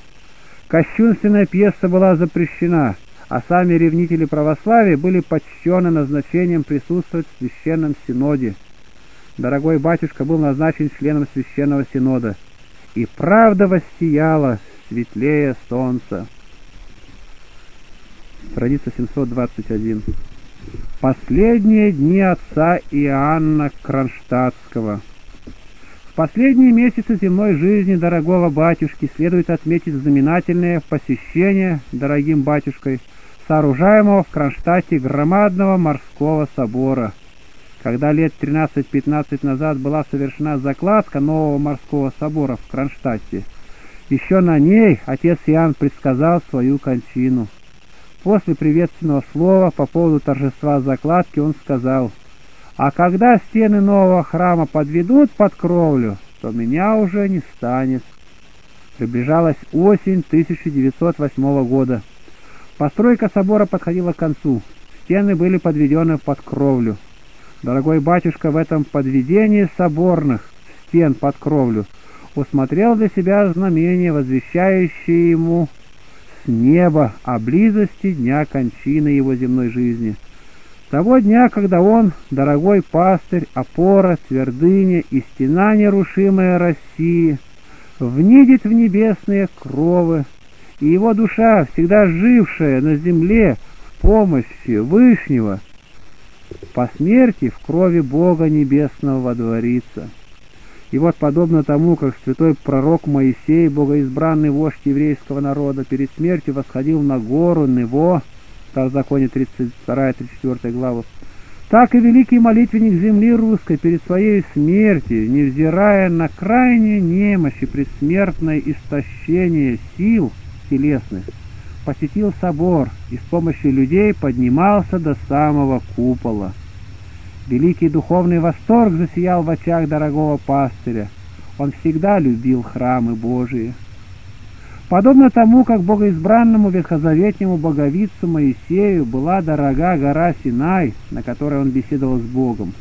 Кощунственная пьеса была запрещена, а сами ревнители православия были почтены назначением присутствовать в священном синоде. Дорогой батюшка был назначен членом священного синода, и правда воссияла светлее солнца. Страница 721. Последние дни отца Иоанна Кронштадтского. В последние месяцы земной жизни дорогого батюшки следует отметить знаменательное посещение дорогим батюшкой сооружаемого в Кронштадте громадного морского собора. Когда лет 13-15 назад была совершена закладка нового морского собора в Кронштадте, еще на ней отец Иоанн предсказал свою кончину. После приветственного слова по поводу торжества закладки он сказал, «А когда стены нового храма подведут под кровлю, то меня уже не станет». Приближалась осень 1908 года. Постройка собора подходила к концу. Стены были подведены под кровлю. Дорогой батюшка в этом подведении соборных стен под кровлю усмотрел для себя знамение, возвещающее ему неба о близости дня кончины его земной жизни. Того дня, когда он, дорогой пастырь, опора, твердыня и стена нерушимая России, внидит в небесные кровы, и его душа, всегда жившая на земле в помощи Вышнего, по смерти в крови Бога Небесного водворится. И вот, подобно тому, как святой пророк Моисей, богоизбранный вождь еврейского народа, перед смертью восходил на гору Нево, в законе 32-34 главы, так и великий молитвенник земли русской перед своей смертью, невзирая на крайние немощи предсмертное истощение сил телесных, посетил собор и с помощью людей поднимался до самого купола. Великий духовный восторг засиял в очах дорогого пастыря. Он всегда любил храмы Божии. Подобно тому, как богоизбранному ветхозаветнему боговицу Моисею была дорога гора Синай, на которой он беседовал с Богом,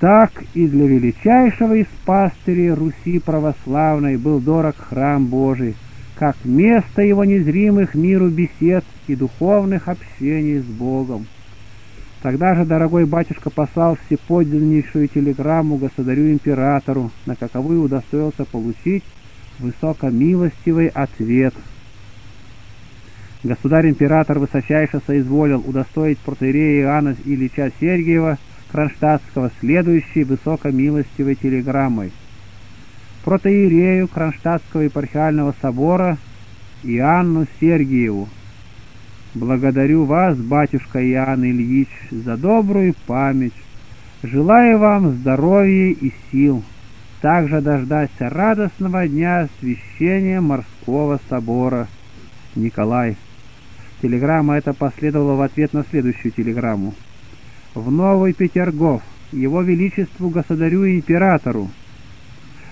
так и для величайшего из пастырей Руси православной был дорог храм Божий, как место его незримых миру бесед и духовных общений с Богом. Тогда же дорогой батюшка послал всеподданнейшую телеграмму государю-императору, на каковую удостоился получить высокомилостивый ответ. Государь-император высочайше соизволил удостоить протеерея Иоанна Ильича Сергиева Кронштадтского следующей высокомилостивой телеграммой. Протеерею Кронштадтского епархиального собора Иоанну Сергиеву Благодарю вас, батюшка Иоанн Ильич, за добрую память. Желаю вам здоровья и сил. Также дождаться радостного дня освящения морского собора. Николай. Телеграмма эта последовала в ответ на следующую телеграмму. В Новый Петергоф, Его Величеству Государю Императору.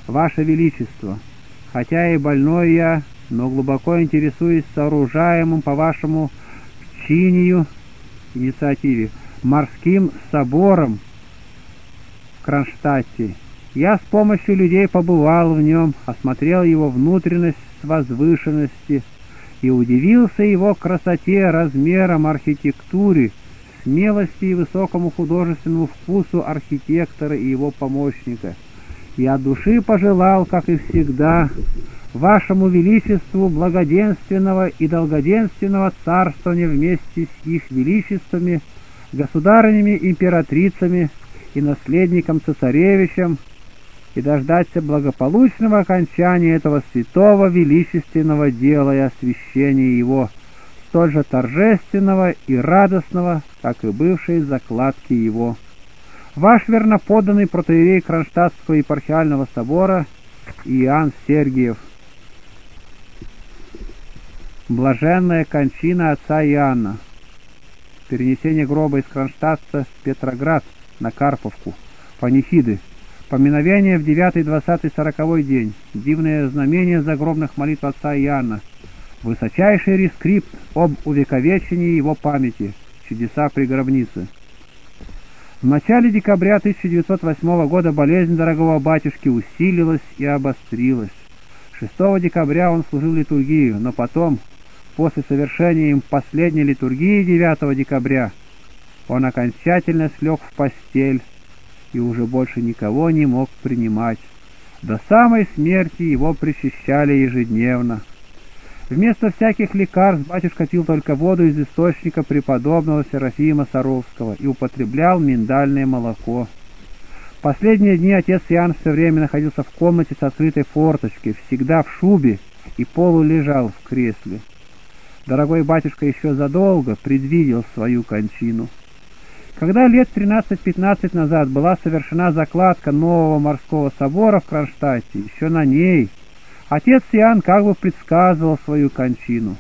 Ваше Величество, хотя и больной я, но глубоко интересуюсь сооружаемым по вашему чинию инициативе морским собором в Кронштадте. Я с помощью людей побывал в нем, осмотрел его внутренность с возвышенности и удивился его красоте, размерам, архитектуре, смелости и высокому художественному вкусу архитектора и его помощника. Я души пожелал, как и всегда, вашему величеству благоденственного и долгоденственного царствования вместе с их величествами, государынями, императрицами и наследником цесаревичем, и дождаться благополучного окончания этого святого величественного дела и освящения его, столь же торжественного и радостного, как и бывшие закладки его. Ваш верноподданный протеерей Кронштадтского епархиального собора Иоанн Сергиев – Блаженная кончина отца Иоанна. Перенесение гроба из Кронштадта в Петроград на Карповку. Панихиды. Поминовение в 9, 20, 40 день. Дивное знамение загробных молитв отца Иоанна. Высочайший рескрипт об увековечении его памяти. Чудеса при гробнице. В начале декабря 1908 года болезнь дорогого батюшки усилилась и обострилась. 6 декабря он служил литургию, но потом, После совершения им последней литургии 9 декабря он окончательно слег в постель и уже больше никого не мог принимать. До самой смерти его причащали ежедневно. Вместо всяких лекарств батюшка пил только воду из источника преподобного Серафима Саровского и употреблял миндальное молоко. Последние дни отец Иоанн все время находился в комнате с открытой форточкой, всегда в шубе и полулежал в кресле. Дорогой батюшка еще задолго предвидел свою кончину. Когда лет 13-15 назад была совершена закладка нового морского собора в Кронштадте, еще на ней отец Иоанн как бы предсказывал свою кончину.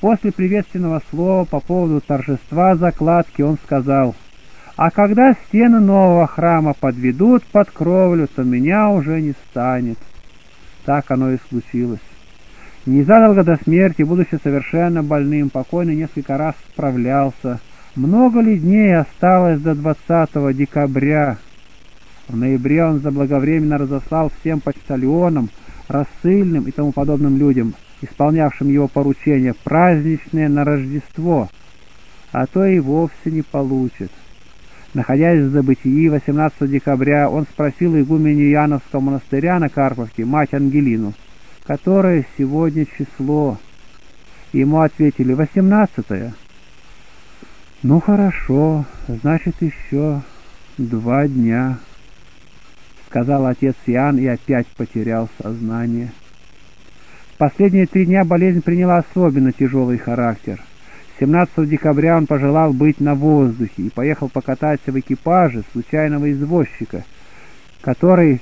После приветственного слова по поводу торжества закладки он сказал, «А когда стены нового храма подведут под кровлю, то меня уже не станет». Так оно и случилось. Незадолго до смерти, будучи совершенно больным, покойный несколько раз справлялся, много ли дней осталось до 20 декабря? В ноябре он заблаговременно разослал всем почтальонам, рассыльным и тому подобным людям, исполнявшим его поручения, праздничное на Рождество, а то и вовсе не получит. Находясь в забытии 18 декабря, он спросил игуменю Яновского монастыря на Карповке, мать Ангелину, которое сегодня число. Ему ответили «восемнадцатое». «Ну хорошо, значит, еще два дня», — сказал отец Иоанн и опять потерял сознание. Последние три дня болезнь приняла особенно тяжелый характер. 17 декабря он пожелал быть на воздухе и поехал покататься в экипаже случайного извозчика, который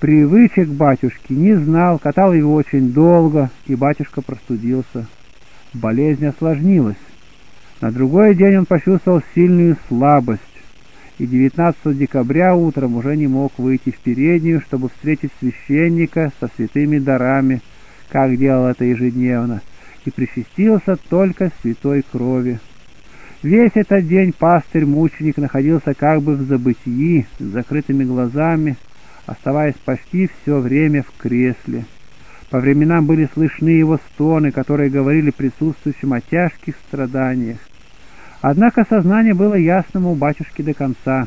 привычек батюшки не знал, катал его очень долго, и батюшка простудился. Болезнь осложнилась. На другой день он почувствовал сильную слабость, и 19 декабря утром уже не мог выйти в переднюю, чтобы встретить священника со святыми дарами, как делал это ежедневно, и причастился только святой крови. Весь этот день пастырь-мученик находился как бы в забытии, с закрытыми глазами, оставаясь почти все время в кресле. По временам были слышны его стоны, которые говорили присутствующим о тяжких страданиях. Однако сознание было ясным у батюшки до конца.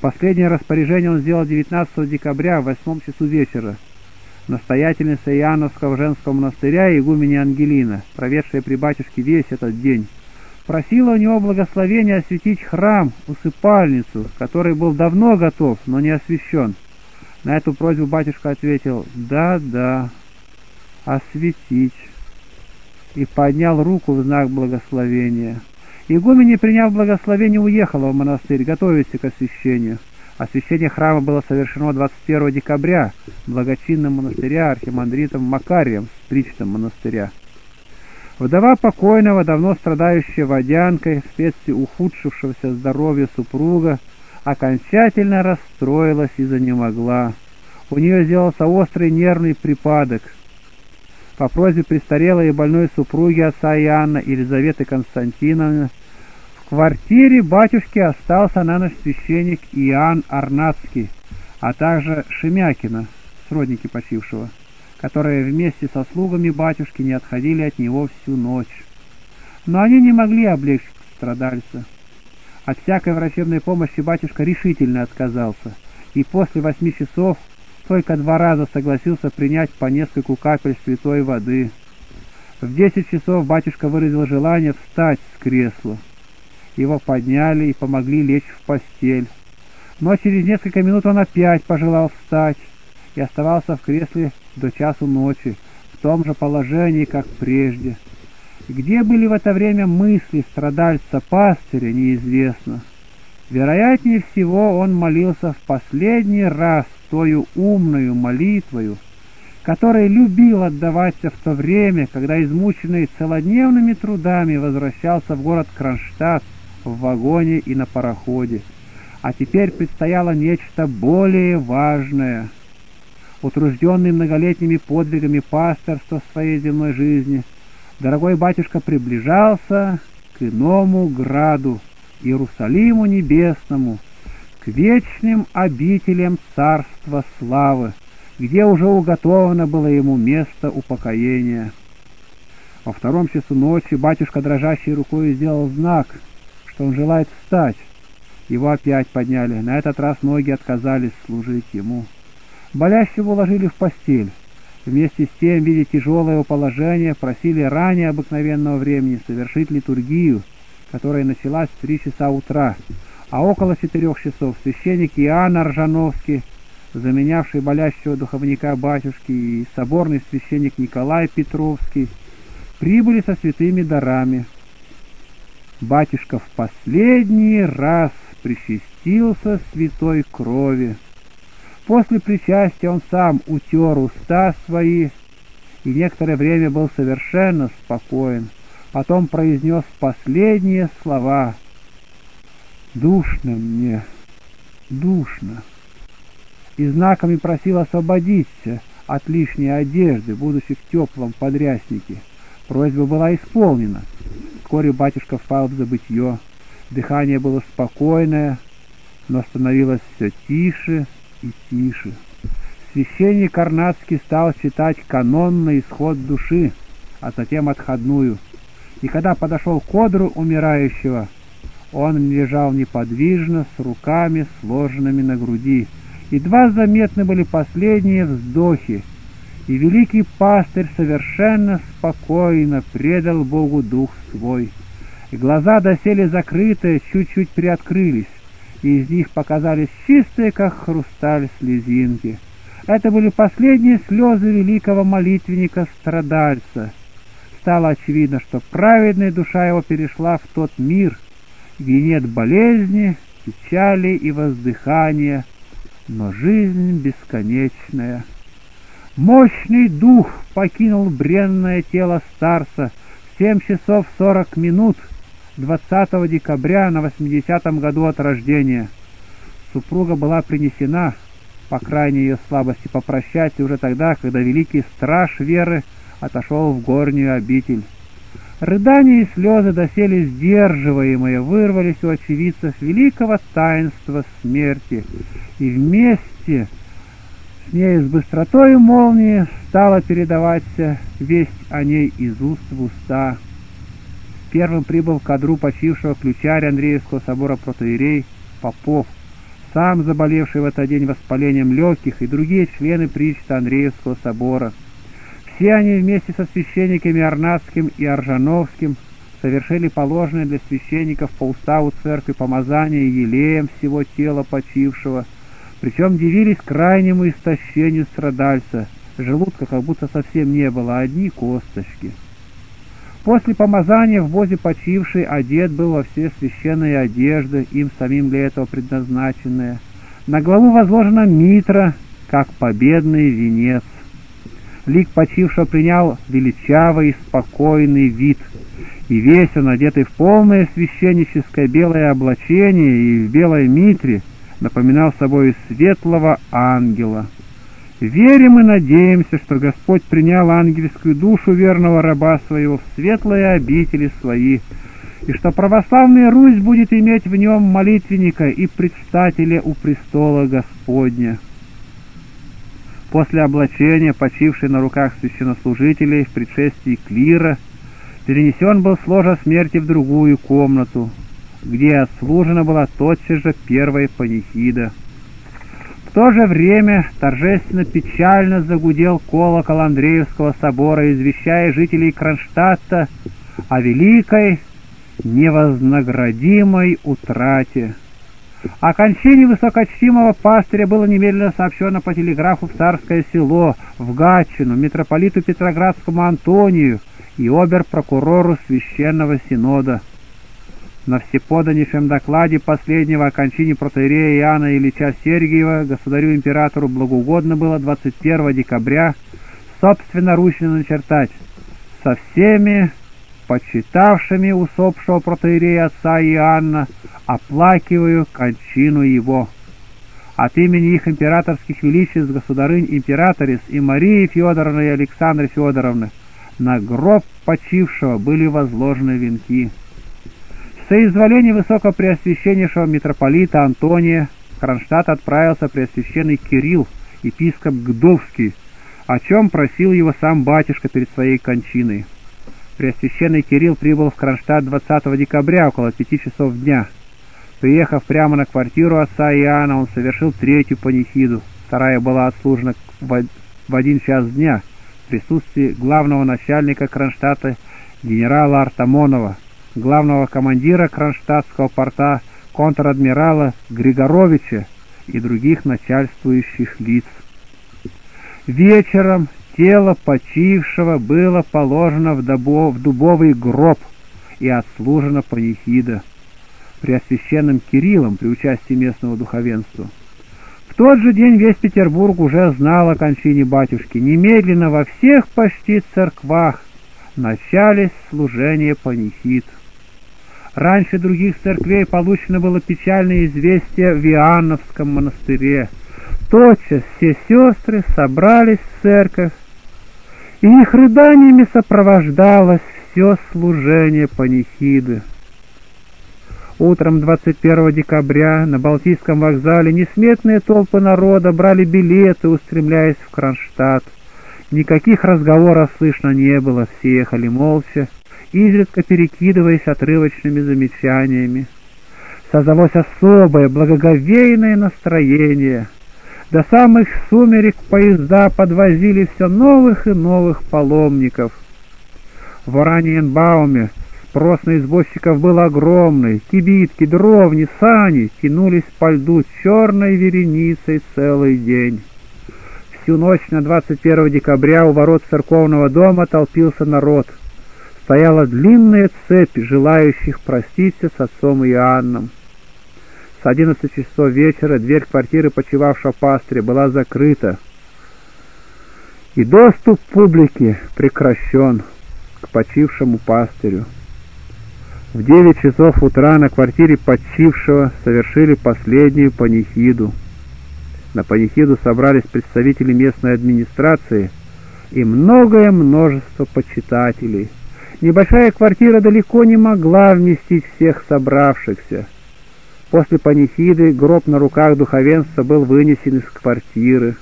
Последнее распоряжение он сделал 19 декабря в 8 часу вечера. Настоятельница Иоанновского женского монастыря игуменя Ангелина, проведшая при батюшке весь этот день, просила у него благословения осветить храм, усыпальницу, который был давно готов, но не освящен. На эту просьбу батюшка ответил «Да, да, осветить» и поднял руку в знак благословения. Игуменя, приняв благословение, уехала в монастырь, готовиться к освящению. Освящение храма было совершено 21 декабря благочинным монастыря архимандритом Макарием, причтом монастыря. Вдова покойного, давно страдающая водянкой, вследствие ухудшившегося здоровья супруга, окончательно расстроилась и занемогла. У нее сделался острый нервный припадок. По просьбе престарелой и больной супруги отца Иоанна Елизаветы Константиновны в квартире батюшки остался на ночь священник Иоанн Арнацкий, а также Шемякина, сродники почившего, которые вместе со слугами батюшки не отходили от него всю ночь. Но они не могли облегчить страдальца. От всякой врачебной помощи батюшка решительно отказался, и после восьми часов только два раза согласился принять по нескольку капель святой воды. В десять часов батюшка выразил желание встать с кресла. Его подняли и помогли лечь в постель. Но через несколько минут он опять пожелал встать и оставался в кресле до часу ночи, в том же положении, как прежде. Где были в это время мысли страдальца-пастыря, неизвестно. Вероятнее всего, он молился в последний раз тою умную молитвою, которой любил отдаваться в то время, когда измученный целодневными трудами возвращался в город Кронштадт в вагоне и на пароходе. А теперь предстояло нечто более важное. Утружденный многолетними подвигами пасторства своей земной жизни – дорогой батюшка приближался к иному граду, Иерусалиму небесному, к вечным обителям Царства Славы, где уже уготовано было ему место упокоения. Во втором часу ночи батюшка дрожащей рукой сделал знак, что он желает встать. Его опять подняли, на этот раз ноги отказались служить ему. Болящего уложили в постель. Вместе с тем, видя тяжелое его положение, просили ранее обыкновенного времени совершить литургию, которая началась в три часа утра, а около четырех часов священник Иоанн Аржановский, заменявший болящего духовника батюшки, и соборный священник Николай Петровский, прибыли со святыми дарами. Батюшка в последний раз причастился святой крови. После причастия он сам утер уста свои и некоторое время был совершенно спокоен. Потом произнес последние слова. «Душно мне, душно!» И знаками просил освободиться от лишней одежды, будучи в теплом подряснике. Просьба была исполнена. Вскоре батюшка впал в забытье. Дыхание было спокойное, но становилось все тише и тише. Священник Карнацкий стал читать канон на исход души, а затем отходную. И когда подошел к одру умирающего, он лежал неподвижно, с руками сложенными на груди. Едва заметны были последние вздохи, и великий пастырь совершенно спокойно предал Богу дух свой. И глаза доселе закрытые чуть-чуть приоткрылись, и из них показались чистые, как хрусталь, слезинки. Это были последние слезы великого молитвенника-страдальца. Стало очевидно, что праведная душа его перешла в тот мир, где нет болезни, печали и воздыхания, но жизнь бесконечная. Мощный дух покинул бренное тело старца в семь часов сорок минут — 20 декабря на 80-м году от рождения. Супруга была принесена, по крайней ее слабости, попрощать уже тогда, когда великий страж веры отошел в горнюю обитель. Рыдания и слезы, доселе сдерживаемые, вырвались у очевидцев великого таинства смерти, и вместе с ней с быстротой молнии стала передаваться весть о ней из уст в уста. Первым прибыл к кадру почившего ключаря Андреевского собора протоиерей Попов, сам заболевший в этот день воспалением легких и другие члены причта Андреевского собора. Все они вместе со священниками Арнадским и Аржановским совершили положенное для священников по уставу церкви помазание елеем всего тела почившего, причем дивились крайнему истощению страдальца, желудка как будто совсем не было, а одни косточки. После помазания в возе почивший одет был во все священные одежды, им самим для этого предназначенные. На голову возложена митра, как победный венец. Лик почившего принял величавый и спокойный вид, и весь он, одетый в полное священническое белое облачение и в белой митре, напоминал собой светлого ангела. Верим и надеемся, что Господь принял ангельскую душу верного раба своего в светлые обители свои, и что православная Русь будет иметь в нем молитвенника и предстателя у престола Господня. После облачения, почивший на руках священнослужителей в предшествии клира, перенесен был с ложа смерти в другую комнату, где отслужена была тотчас же первая панихида. В то же время торжественно печально загудел колокол Андреевского собора, извещая жителей Кронштадта о великой невознаградимой утрате. О высокочтимого пастыря было немедленно сообщено по телеграфу в Царское село, в Гатчину, митрополиту Петроградскому Антонию и обер-прокурору Священного Синода. На всеподаннейшем докладе последнего о кончине протеерея Иоанна Ильича Сергиева государю-императору благоугодно было 21 декабря собственноручно начертать со всеми почитавшими усопшего протеерея отца Иоанна оплакиваю кончину его. От имени их императорских величеств государынь императорис и Марии Федоровны и Александры Федоровны на гроб почившего были возложены венки соизволения высокопреосвященнейшего митрополита Антония в Кронштадт отправился преосвященный Кирилл, епископ Гдовский, о чем просил его сам батюшка перед своей кончиной. Преосвященный Кирилл прибыл в Кронштадт 20 декабря около пяти часов дня. Приехав прямо на квартиру отца Иоанна, он совершил третью панихиду. Вторая была отслужена в один час дня — присутствии главного начальника Кронштадта генерала Артамонова, главного командира Кронштадтского порта контр-адмирала Григоровича и других начальствующих лиц. Вечером тело почившего было положено в, дубовый гроб и отслужено панихида преосвященным Кириллом при участии местного духовенства. В тот же день весь Петербург уже знал о кончине батюшки. Немедленно во всех почти церквах начались служения панихид. Раньше других церквей получено было печальное известие в Иоанновском монастыре. Тотчас все сестры собрались в церковь, и их рыданиями сопровождалось все служение панихиды. Утром 21 декабря на Балтийском вокзале несметные толпы народа брали билеты, устремляясь в Кронштадт. Никаких разговоров слышно не было, все ехали молча, изредка перекидываясь отрывочными замечаниями. Создалось особое, благоговейное настроение. До самых сумерек поезда подвозили все новых и новых паломников. В Ораниенбауме Спрос на извозчиков был огромный, кибитки, дровни, сани тянулись по льду черной вереницей целый день. Всю ночь на 21 декабря у ворот церковного дома толпился народ. Стояла длинная цепь желающих проститься с отцом Иоанном. С 11 часов вечера дверь квартиры почивавшего пастыря была закрыта, и доступ публики прекращен к почившему пастырю. В девять часов утра на квартире почившего совершили последнюю панихиду. На панихиду собрались представители местной администрации и многое множество почитателей. Небольшая квартира далеко не могла вместить всех собравшихся. После панихиды гроб на руках духовенства был вынесен из квартиры.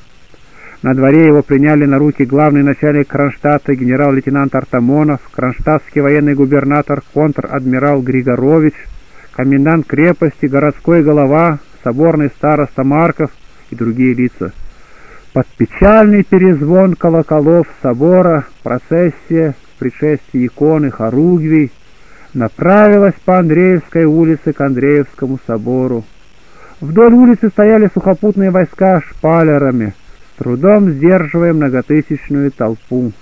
На дворе его приняли на руки главный начальник Кронштадта генерал-лейтенант Артамонов, кронштадтский военный губернатор контр-адмирал Григорович, комендант крепости, городской голова, соборный староста Марков и другие лица. Под печальный перезвон колоколов собора процессия в предшествии иконы Хоругвий направилась по Андреевской улице к Андреевскому собору. Вдоль улицы стояли сухопутные войска шпалерами — трудом сдерживая многотысячную толпу.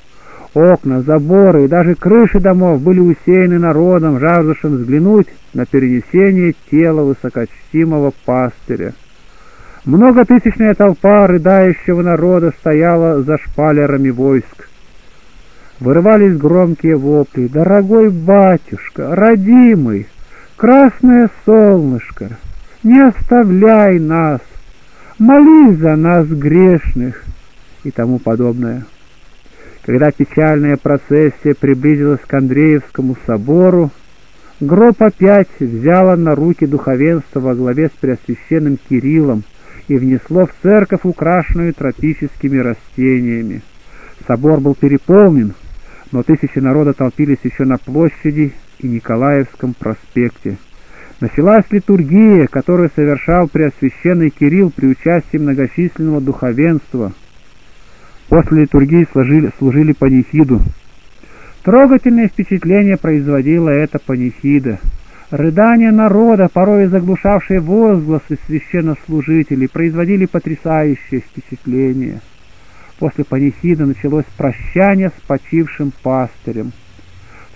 Окна, заборы и даже крыши домов были усеяны народом, жаждущим взглянуть на перенесение тела высокочтимого пастыря. Многотысячная толпа рыдающего народа стояла за шпалерами войск. Вырывались громкие вопли. «Дорогой батюшка, родимый, красное солнышко, не оставляй нас!» молись за нас грешных и тому подобное. Когда печальная процессия приблизилась к Андреевскому собору, гроб опять взяло на руки духовенство во главе с Преосвященным Кириллом и внесло в церковь, украшенную тропическими растениями. Собор был переполнен, но тысячи народа толпились еще на площади и Николаевском проспекте. Началась литургия, которую совершал Преосвященный Кирилл при участии многочисленного духовенства. После литургии служили, служили панихиду. Трогательное впечатление производила эта панихида. Рыдания народа, порой заглушавшие возгласы священнослужителей, производили потрясающее впечатление. После панихида началось прощание с почившим пастырем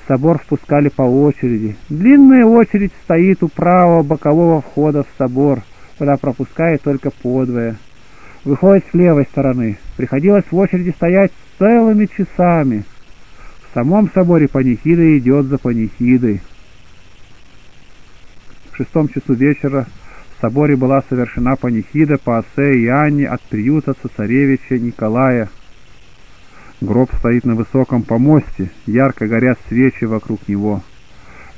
собор впускали по очереди. Длинная очередь стоит у правого бокового входа в собор, куда пропускают только подвое. Выходит с левой стороны. Приходилось в очереди стоять целыми часами. В самом соборе панихида идет за панихидой. В шестом часу вечера в соборе была совершена панихида по отце Иоанне от приюта цесаревича Николая – Гроб стоит на высоком помосте, ярко горят свечи вокруг него.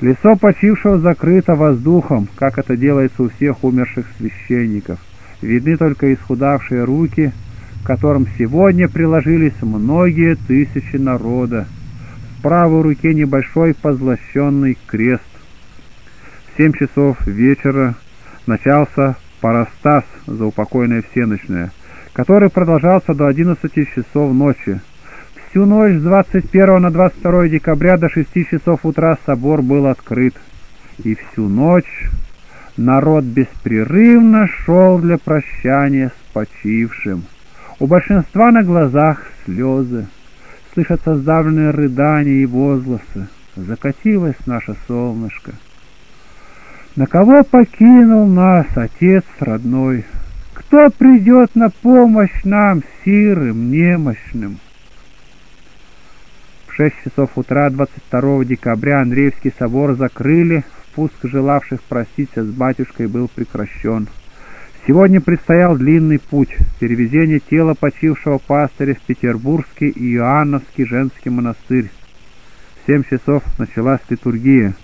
Лицо почившего закрыто воздухом, как это делается у всех умерших священников. Видны только исхудавшие руки, которым сегодня приложились многие тысячи народа. В правой руке небольшой позлощенный крест. В семь часов вечера начался парастас за упокойное всеночное, который продолжался до одиннадцати часов ночи. Всю ночь с 21 на 22 декабря до 6 часов утра собор был открыт. И всю ночь народ беспрерывно шел для прощания с почившим. У большинства на глазах слезы, слышатся сдавленные рыдания и возгласы. Закатилось наше солнышко. На кого покинул нас отец родной? Кто придет на помощь нам, сирым, немощным? В шесть часов утра 22 декабря Андреевский собор закрыли, впуск желавших проститься с батюшкой был прекращен. Сегодня предстоял длинный путь, перевезение тела почившего пастыря в Петербургский и Иоанновский женский монастырь. В семь часов началась литургия.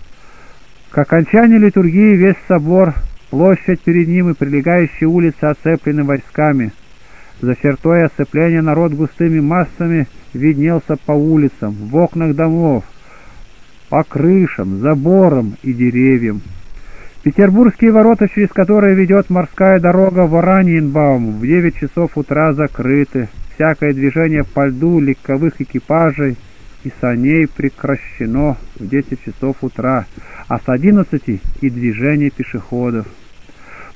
К окончании литургии весь собор, площадь перед ним и прилегающие улицы оцеплены войсками. За чертой оцепления народ густыми массами виднелся по улицам, в окнах домов, по крышам, заборам и деревьям. Петербургские ворота, через которые ведет морская дорога в Ораниенбаум, в 9 часов утра закрыты. Всякое движение по льду легковых экипажей и саней прекращено в 10 часов утра, а с 11 и движение пешеходов.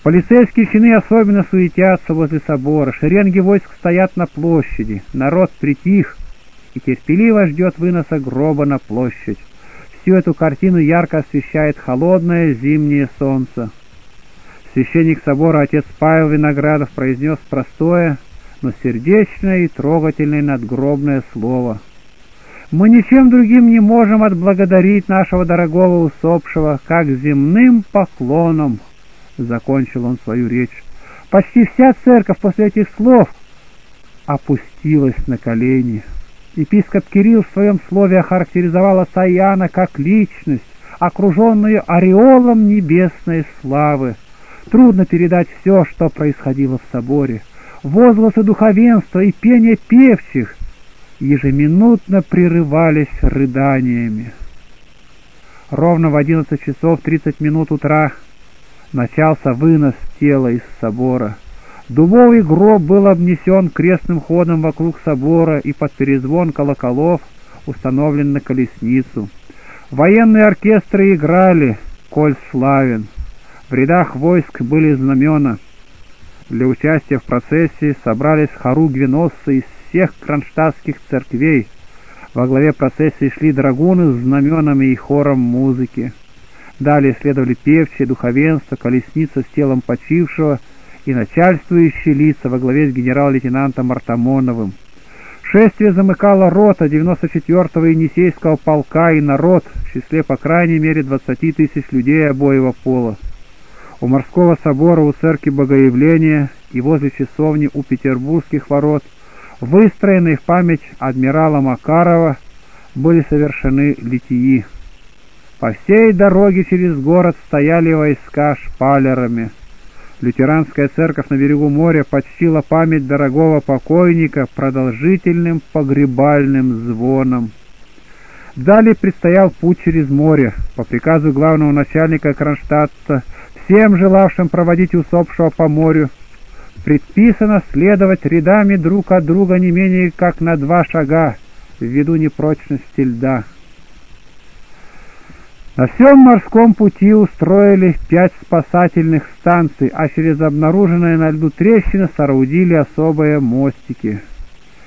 Полицейские чины особенно суетятся возле собора, шеренги войск стоят на площади, народ притих и терпеливо ждет выноса гроба на площадь. Всю эту картину ярко освещает холодное зимнее солнце. Священник собора отец Павел Виноградов произнес простое, но сердечное и трогательное надгробное слово. «Мы ничем другим не можем отблагодарить нашего дорогого усопшего, как земным поклоном», — закончил он свою речь. Почти вся церковь после этих слов опустилась на колени. Епископ Кирилл в своем слове охарактеризовал отца как личность, окруженную ореолом небесной славы. Трудно передать все, что происходило в соборе. Возгласы духовенства и пение певчих ежеминутно прерывались рыданиями. Ровно в одиннадцать часов тридцать минут утра начался вынос тела из собора. Дубовый гроб был обнесен крестным ходом вокруг собора и под перезвон колоколов установлен на колесницу. Военные оркестры играли «Коль славен». В рядах войск были знамена. Для участия в процессии собрались хоругвеносцы из всех кронштадтских церквей. Во главе процессии шли драгуны с знаменами и хором музыки. Далее следовали певчие, духовенство, колесница с телом почившего — и начальствующие лица во главе с генерал-лейтенантом Артамоновым. Шествие замыкало рота 94-го Енисейского полка и народ в числе по крайней мере 20 тысяч людей обоего пола. У морского собора у церкви Богоявления и возле часовни у Петербургских ворот, выстроенные в память адмирала Макарова, были совершены литии. По всей дороге через город стояли войска шпалерами – лютеранская церковь на берегу моря почтила память дорогого покойника продолжительным погребальным звоном. Далее предстоял путь через море. По приказу главного начальника Кронштадта всем желавшим проводить усопшего по морю предписано следовать рядами друг от друга не менее как на два шага ввиду непрочности льда. На всем морском пути устроили пять спасательных станций, а через обнаруженные на льду трещины соорудили особые мостики.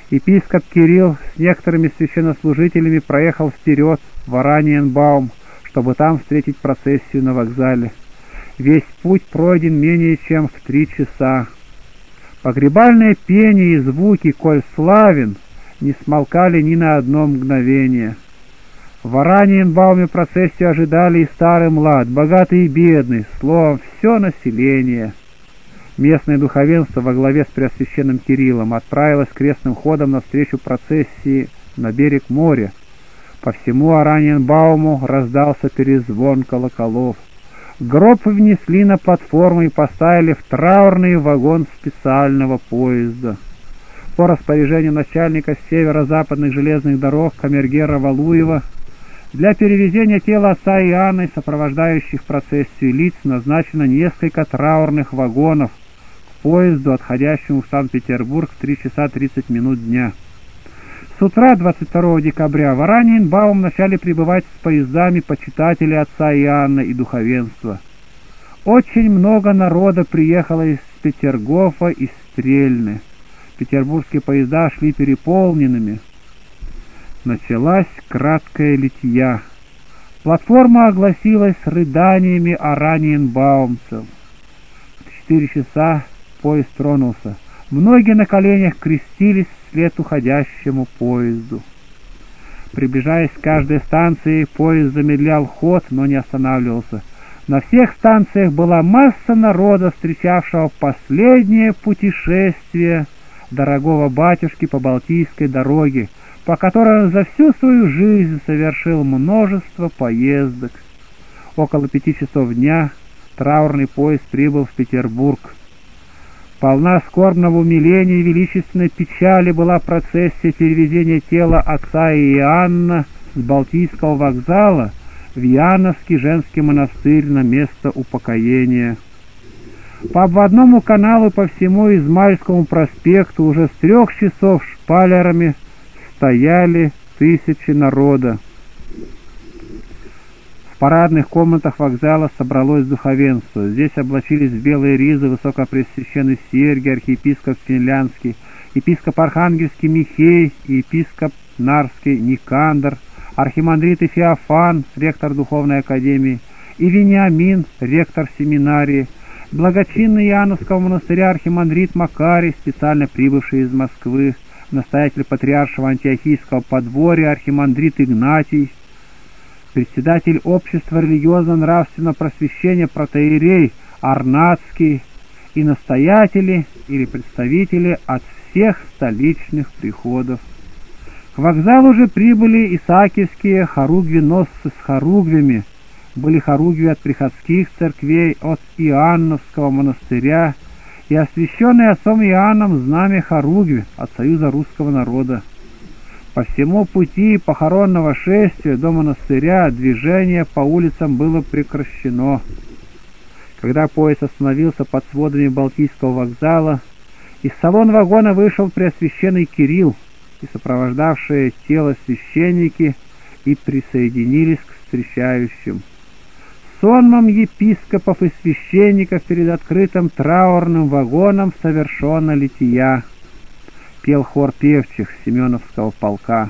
Епископ Кирилл с некоторыми священнослужителями проехал вперед в Ораниенбаум, чтобы там встретить процессию на вокзале. Весь путь пройден менее чем в три часа. Погребальные пение и звуки, коль славен, не смолкали ни на одно мгновение — в Ораниенбауме процессию ожидали и старый млад, богатый и бедный, словом, все население. Местное духовенство во главе с Преосвященным Кириллом отправилось крестным ходом навстречу процессии на берег моря. По всему Ораниенбауму раздался перезвон колоколов. Гроб внесли на платформу и поставили в траурный вагон специального поезда. По распоряжению начальника северо-западных железных дорог Камергера Валуева для перевезения тела отца и сопровождающих процессию лиц назначено несколько траурных вагонов к поезду, отходящему в Санкт-Петербург в 3 часа 30 минут дня. С утра 22 декабря в Араньенбаум начали прибывать с поездами почитатели отца Иоанна и духовенства. Очень много народа приехало из Петергофа и Стрельны. Петербургские поезда шли переполненными. Началась краткая литья. Платформа огласилась рыданиями араньенбаумцев. В четыре часа поезд тронулся. Многие на коленях крестились вслед уходящему поезду. Приближаясь к каждой станции, поезд замедлял ход, но не останавливался. На всех станциях была масса народа, встречавшего последнее путешествие дорогого батюшки по Балтийской дороге, по которой он за всю свою жизнь совершил множество поездок. Около пяти часов дня траурный поезд прибыл в Петербург. Полна скорбного умиления и величественной печали была процессия перевезения тела отца Иоанна с Балтийского вокзала в Яновский женский монастырь на место упокоения. По обводному каналу по всему Измайльскому проспекту уже с трех часов шпалерами стояли тысячи народа. Парадных комнатах вокзала собралось духовенство. Здесь облачились в белые ризы высокопресвященный Сергий, архиепископ Финляндский, епископ Архангельский Михей и епископ Нарский Никандр, архимандрит и Феофан, ректор Духовной Академии, и Вениамин, ректор семинарии, благочинный Иоанновского монастыря архимандрит Макарий, специально прибывший из Москвы, настоятель патриаршего антиохийского подворья архимандрит Игнатий, председатель общества религиозно-нравственного просвещения протеерей Арнацкий и настоятели или представители от всех столичных приходов. К вокзалу уже прибыли исаакиевские хоругви-носцы с хоругвями, были хоругви от приходских церквей, от Иоанновского монастыря и освященные отцом Иоанном знамя хоругви от Союза русского народа. По всему пути похоронного шествия до монастыря движение по улицам было прекращено. Когда поезд остановился под сводами Балтийского вокзала, из салона вагона вышел преосвященный Кирилл и сопровождавшие тело священники и присоединились к встречающим. Сонмом епископов и священников перед открытым траурным вагоном совершена лития пел хор певчих Семеновского полка.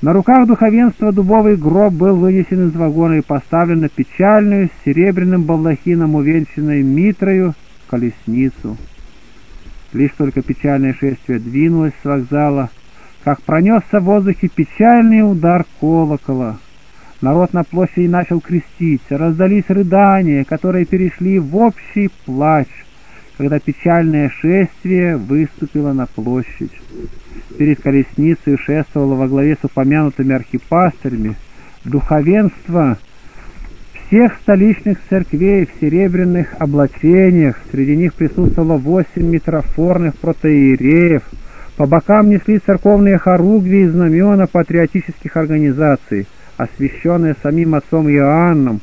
На руках духовенства дубовый гроб был вынесен из вагона и поставлен на печальную с серебряным балдахином увенчанной митрою колесницу. Лишь только печальное шествие двинулось с вокзала, как пронесся в воздухе печальный удар колокола. Народ на площади начал креститься, раздались рыдания, которые перешли в общий плач — когда печальное шествие выступило на площадь. Перед колесницей шествовало во главе с упомянутыми архипастырями духовенство всех столичных церквей в серебряных облачениях. Среди них присутствовало восемь митрофорных протеереев. По бокам несли церковные хоругви и знамена патриотических организаций, освященные самим отцом Иоанном,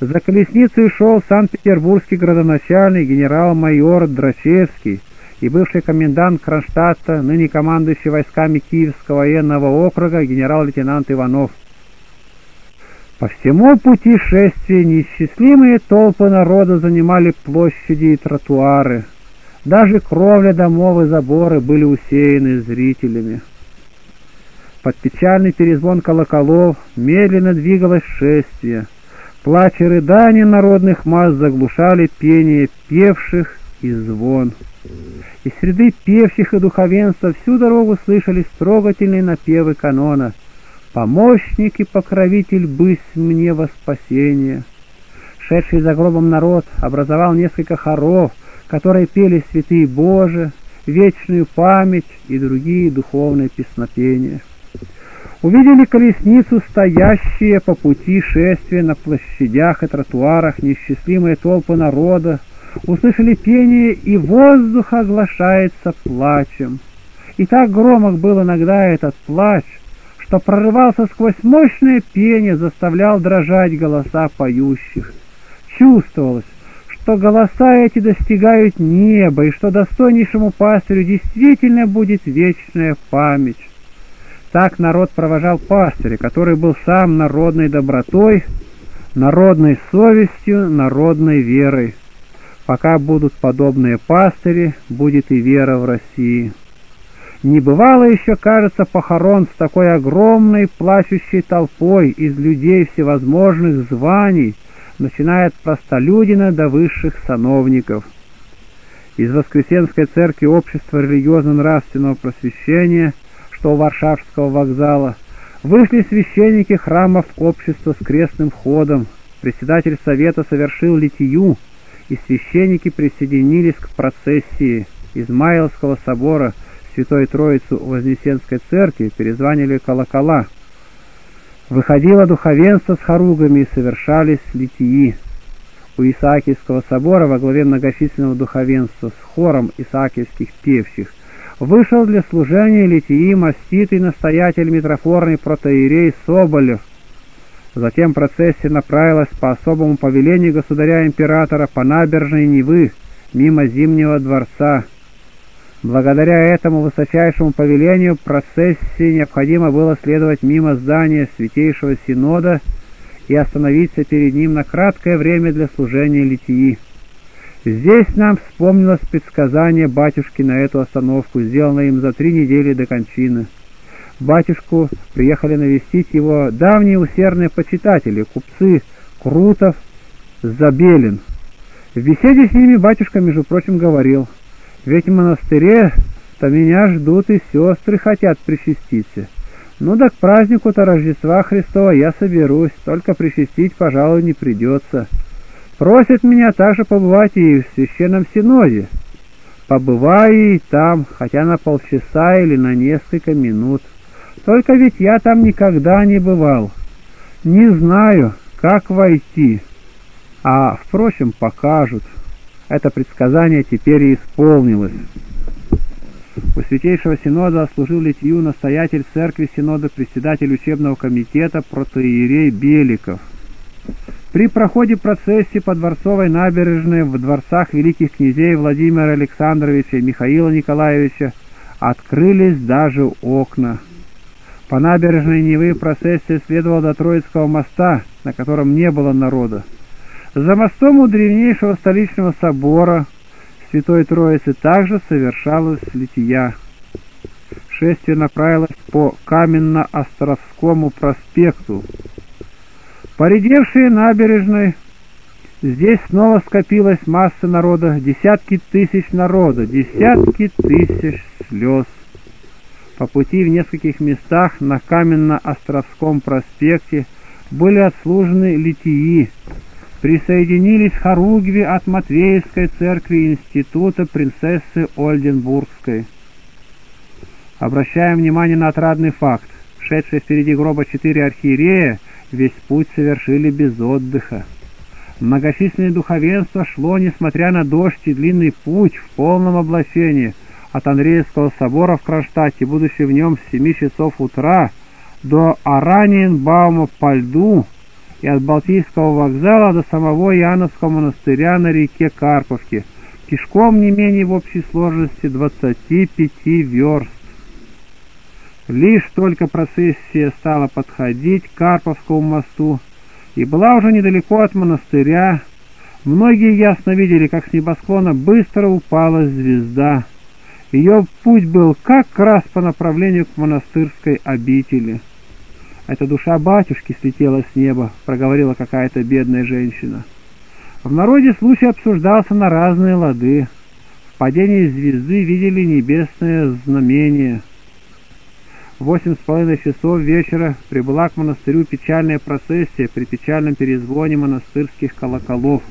за колесницей шел санкт-петербургский градоначальник генерал-майор Драчевский и бывший комендант Кронштадта, ныне командующий войсками Киевского военного округа генерал-лейтенант Иванов. По всему пути шествия неисчислимые толпы народа занимали площади и тротуары. Даже кровля домов и заборы были усеяны зрителями. Под печальный перезвон колоколов медленно двигалось шествие — Плач и рыдания народных масс заглушали пение певших и звон. Из среды певчих и духовенства всю дорогу слышались трогательные напевы канона «Помощник и покровитель бысь мне во спасение». Шедший за гробом народ образовал несколько хоров, которые пели святые Божии, вечную память и другие духовные песнопения увидели колесницу, стоящие по пути шествия на площадях и тротуарах, неисчислимые толпы народа, услышали пение, и воздух оглашается плачем. И так громок был иногда этот плач, что прорывался сквозь мощное пение, заставлял дрожать голоса поющих. Чувствовалось, что голоса эти достигают неба, и что достойнейшему пастырю действительно будет вечная память. Так народ провожал пастыря, который был сам народной добротой, народной совестью, народной верой. Пока будут подобные пастыри, будет и вера в России. Не бывало еще, кажется, похорон с такой огромной плачущей толпой из людей всевозможных званий, начиная от простолюдина до высших сановников. Из Воскресенской церкви Общества религиозно-нравственного просвещения, что у Варшавского вокзала, вышли священники храмов общества с крестным входом, председатель совета совершил литию, и священники присоединились к процессии Измаилского собора Святой Троицу Вознесенской церкви, перезванили колокола. Выходило духовенство с хоругами и совершались литии. У Исаакиевского собора во главе многочисленного духовенства с хором исаакиевских певчих вышел для служения литии маститый настоятель митрофорный протоиерей Соболев – Затем процессия направилась по особому повелению государя-императора по набережной Невы, мимо Зимнего дворца. Благодаря этому высочайшему повелению процессии необходимо было следовать мимо здания Святейшего Синода и остановиться перед ним на краткое время для служения литии. Здесь нам вспомнилось предсказание батюшки на эту остановку, сделанное им за три недели до кончины батюшку приехали навестить его давние усердные почитатели, купцы Крутов, Забелин. В беседе с ними батюшка, между прочим, говорил, «Ведь в монастыре-то меня ждут и сестры хотят причаститься. Ну да к празднику-то Рождества Христова я соберусь, только причастить, пожалуй, не придется. Просят меня также побывать и в Священном Синоде. Побываю и там, хотя на полчаса или на несколько минут». Только ведь я там никогда не бывал. Не знаю, как войти. А, впрочем, покажут. Это предсказание теперь и исполнилось. У Святейшего Синода служил литью настоятель церкви Синода, председатель учебного комитета протоиерей Беликов. При проходе процессии по Дворцовой набережной в дворцах великих князей Владимира Александровича и Михаила Николаевича открылись даже окна. По набережной Невы процессия следовала до Троицкого моста, на котором не было народа. За мостом у древнейшего столичного собора Святой Троицы также совершалась лития. Шествие направилось по Каменно-Островскому проспекту. Поредевшие набережной, здесь снова скопилась масса народа, десятки тысяч народа, десятки тысяч слез. По пути в нескольких местах на Каменно-Островском проспекте были отслужены литии, присоединились хоругви от Матвеевской церкви Института принцессы Ольденбургской. Обращаем внимание на отрадный факт. Шедшие впереди гроба четыре архиерея весь путь совершили без отдыха. Многочисленное духовенство шло, несмотря на дождь и длинный путь, в полном облачении – от Андреевского собора в Кронштадте, будучи в нем с 7 часов утра до Араньенбаума по льду и от Балтийского вокзала до самого Иоанновского монастыря на реке Карповке, пешком не менее в общей сложности 25 верст. Лишь только процессия стала подходить к Карповскому мосту и была уже недалеко от монастыря, многие ясно видели, как с небосклона быстро упала звезда — ее путь был как раз по направлению к монастырской обители. «Эта душа батюшки слетела с неба», — проговорила какая-то бедная женщина. В народе случай обсуждался на разные лады. В падении звезды видели небесное знамение. В восемь с половиной часов вечера прибыла к монастырю печальная процессия при печальном перезвоне монастырских колоколов.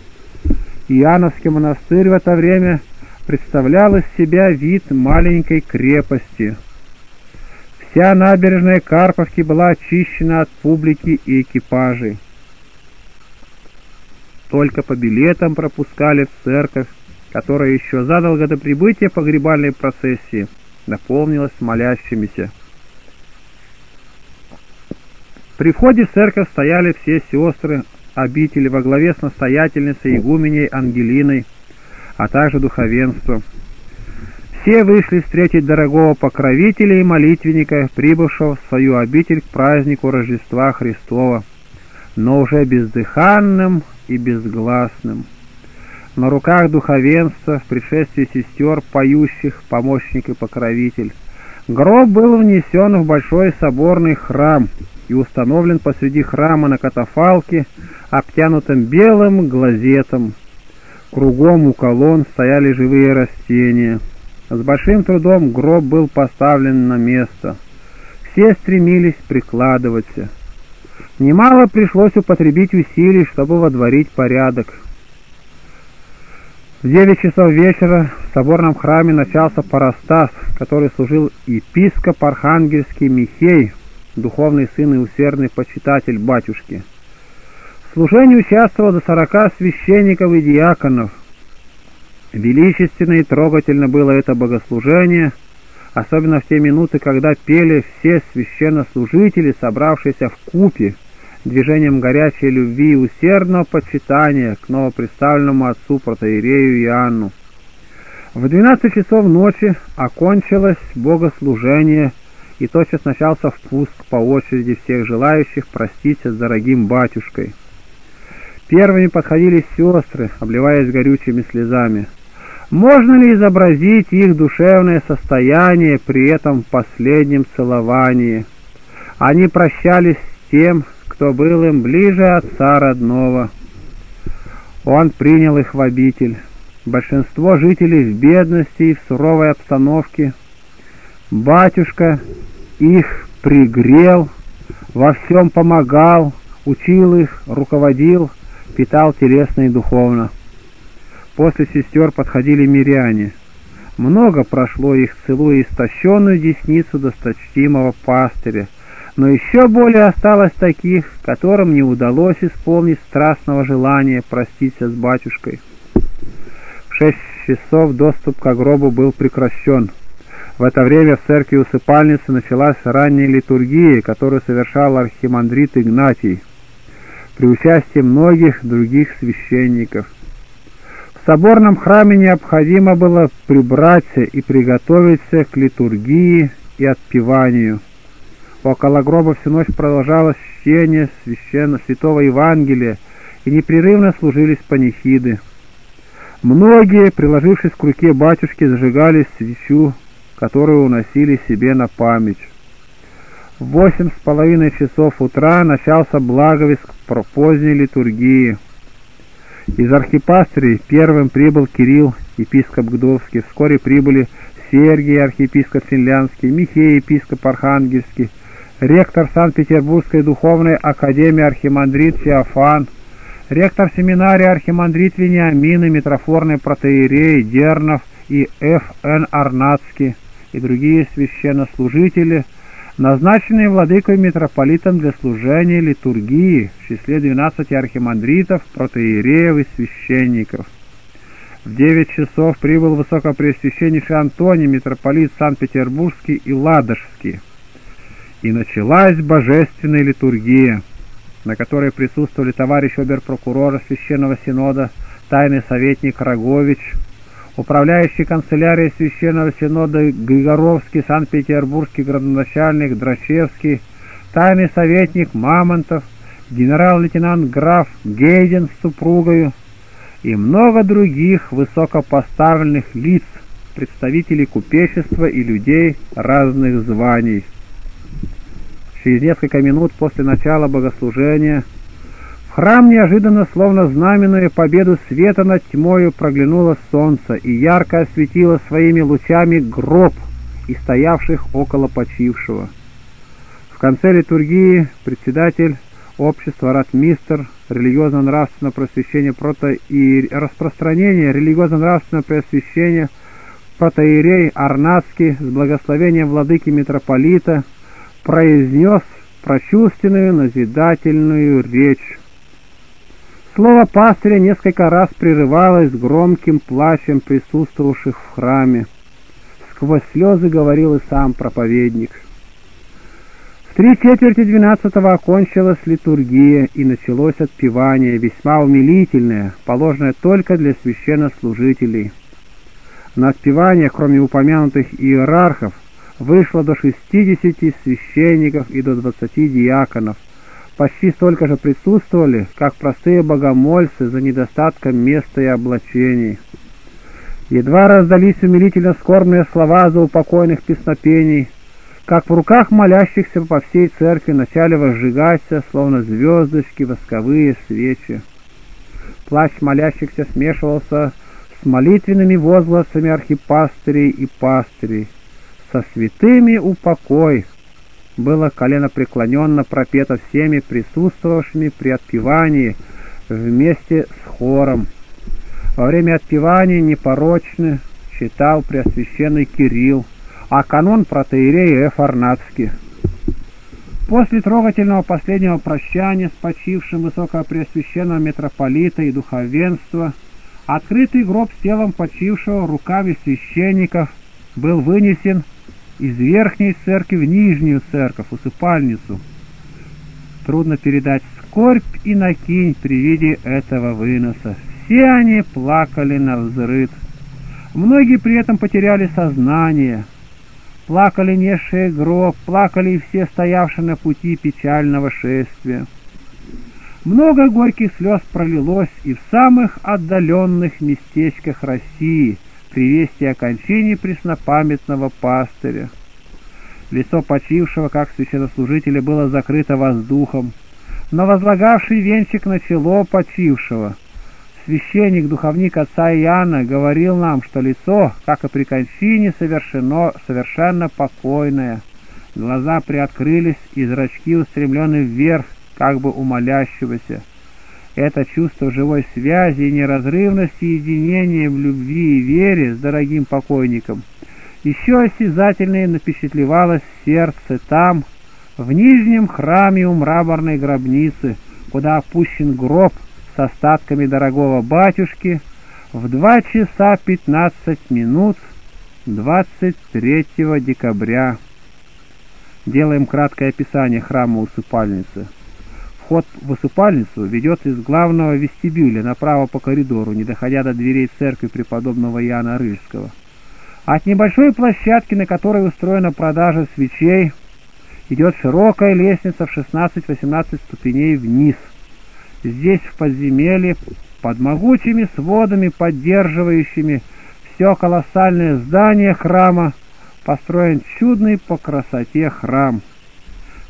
Иоанновский монастырь в это время представлял из себя вид маленькой крепости. Вся набережная Карповки была очищена от публики и экипажей. Только по билетам пропускали в церковь, которая еще задолго до прибытия погребальной процессии наполнилась молящимися. При входе в церковь стояли все сестры обители во главе с настоятельницей игуменей Ангелиной, а также духовенство. Все вышли встретить дорогого покровителя и молитвенника, прибывшего в свою обитель к празднику Рождества Христова, но уже бездыханным и безгласным. На руках духовенства, в пришествии сестер, поющих, помощник и покровитель. Гроб был внесен в большой соборный храм и установлен посреди храма на катафалке, обтянутом белым глазетом. Кругом у колонн стояли живые растения. С большим трудом гроб был поставлен на место. Все стремились прикладываться. Немало пришлось употребить усилий, чтобы водворить порядок. В девять часов вечера в соборном храме начался парастас, который служил епископ Архангельский Михей, духовный сын и усердный почитатель батюшки. В служении участвовало до сорока священников и диаконов. Величественно и трогательно было это богослужение, особенно в те минуты, когда пели все священнослужители, собравшиеся в купе, движением горячей любви и усердного почитания к новоприставленному отцу протоиерею Иоанну. В двенадцать часов ночи окончилось богослужение, и тотчас начался впуск по очереди всех желающих проститься с дорогим батюшкой. Первыми подходили сестры, обливаясь горючими слезами. Можно ли изобразить их душевное состояние при этом последнем целовании? Они прощались с тем, кто был им ближе отца родного. Он принял их в обитель. Большинство жителей в бедности и в суровой обстановке. Батюшка их пригрел, во всем помогал, учил их, руководил, питал телесно и духовно. После сестер подходили миряне. Много прошло их, целуя истощенную десницу досточтимого пастыря, но еще более осталось таких, которым не удалось исполнить страстного желания проститься с батюшкой. В шесть часов доступ к гробу был прекращен. В это время в церкви усыпальницы началась ранняя литургия, которую совершал архимандрит Игнатий при участии многих других священников. В соборном храме необходимо было прибраться и приготовиться к литургии и отпеванию. Около гроба всю ночь продолжалось чтение священно святого Евангелия, и непрерывно служились панихиды. Многие, приложившись к руке батюшки, зажигали свечу, которую уносили себе на память. В восемь с половиной часов утра начался благовест к поздней литургии. Из архипастырей первым прибыл Кирилл, епископ Гдовский, вскоре прибыли Сергий, архиепископ Финляндский, Михей, епископ Архангельский, ректор Санкт-Петербургской духовной академии архимандрит Феофан, ректор семинарии архимандрит Вениамин и митрофорный протеерей Дернов и Ф.Н. Арнацкий и другие священнослужители, назначенные владыкой митрополитом для служения литургии в числе 12 архимандритов, протеереев и священников. В девять часов прибыл высокопреосвященнейший Антоний, митрополит Санкт-Петербургский и Ладожский и началась божественная литургия, на которой присутствовали товарищ обер-прокурора Священного Синода, тайный советник Рогович, управляющий канцелярией Священного Синода Григоровский, Санкт-Петербургский градоначальник Драчевский, тайный советник Мамонтов, генерал-лейтенант граф Гейден с супругою и много других высокопоставленных лиц, представителей купечества и людей разных званий. Через несколько минут после начала богослужения храм неожиданно, словно знаменуя победу света над тьмою, проглянуло солнце и ярко осветило своими лучами гроб и стоявших около почившего. В конце литургии председатель общества ратмистр религиозно-нравственного просвещения прото и распространения религиозно-нравственного просвещения протоиерей Арнацкий с благословением владыки митрополита произнес прочувственную назидательную речь. Слово пастыря несколько раз прерывалось громким плачем присутствовавших в храме. Сквозь слезы говорил и сам проповедник. В три четверти двенадцатого окончилась литургия и началось отпевание, весьма умилительное, положенное только для священнослужителей. На отпевание, кроме упомянутых иерархов, вышло до 60 священников и до 20 диаконов. Почти столько же присутствовали, как простые богомольцы за недостатком места и облачений. Едва раздались умилительно скорбные слова за упокойных песнопений, как в руках молящихся по всей церкви начали возжигаться, словно звездочки, восковые свечи. Плащ молящихся смешивался с молитвенными возгласами архипастырей и пастырей. Со святыми упокой было колено преклоненно пропето всеми присутствовавшими при отпевании вместе с хором. Во время отпевания непорочно читал Преосвященный Кирилл, а канон протеерея Эфарнацкий. После трогательного последнего прощания с почившим высокопреосвященного митрополита и духовенства, открытый гроб с телом почившего руками священников был вынесен из верхней церкви в нижнюю церковь, усыпальницу. Трудно передать скорбь и накинь при виде этого выноса. Все они плакали на взрыв. Многие при этом потеряли сознание. Плакали несшие гроб, плакали и все стоявшие на пути печального шествия. Много горьких слез пролилось и в самых отдаленных местечках России при вести о кончине преснопамятного пастыря. Лицо почившего, как священнослужителя, было закрыто воздухом, но возлагавший венчик на чело почившего — Священник, духовник отца Иоанна говорил нам, что лицо, как и при кончине, совершено, совершенно покойное. Глаза приоткрылись, и зрачки устремлены вверх, как бы умолящегося. Это чувство живой связи и неразрывности единения в любви и вере с дорогим покойником еще осязательнее напечатлевалось сердце там, в нижнем храме у мраморной гробницы, куда опущен гроб с остатками дорогого батюшки в 2 часа 15 минут 23 декабря. Делаем краткое описание храма усыпальницы. Вход в усыпальницу ведет из главного вестибюля направо по коридору, не доходя до дверей церкви преподобного Иоанна Рыльского. От небольшой площадки, на которой устроена продажа свечей, идет широкая лестница в 16-18 ступеней вниз – Здесь, в подземелье, под могучими сводами, поддерживающими все колоссальное здание храма, построен чудный по красоте храм.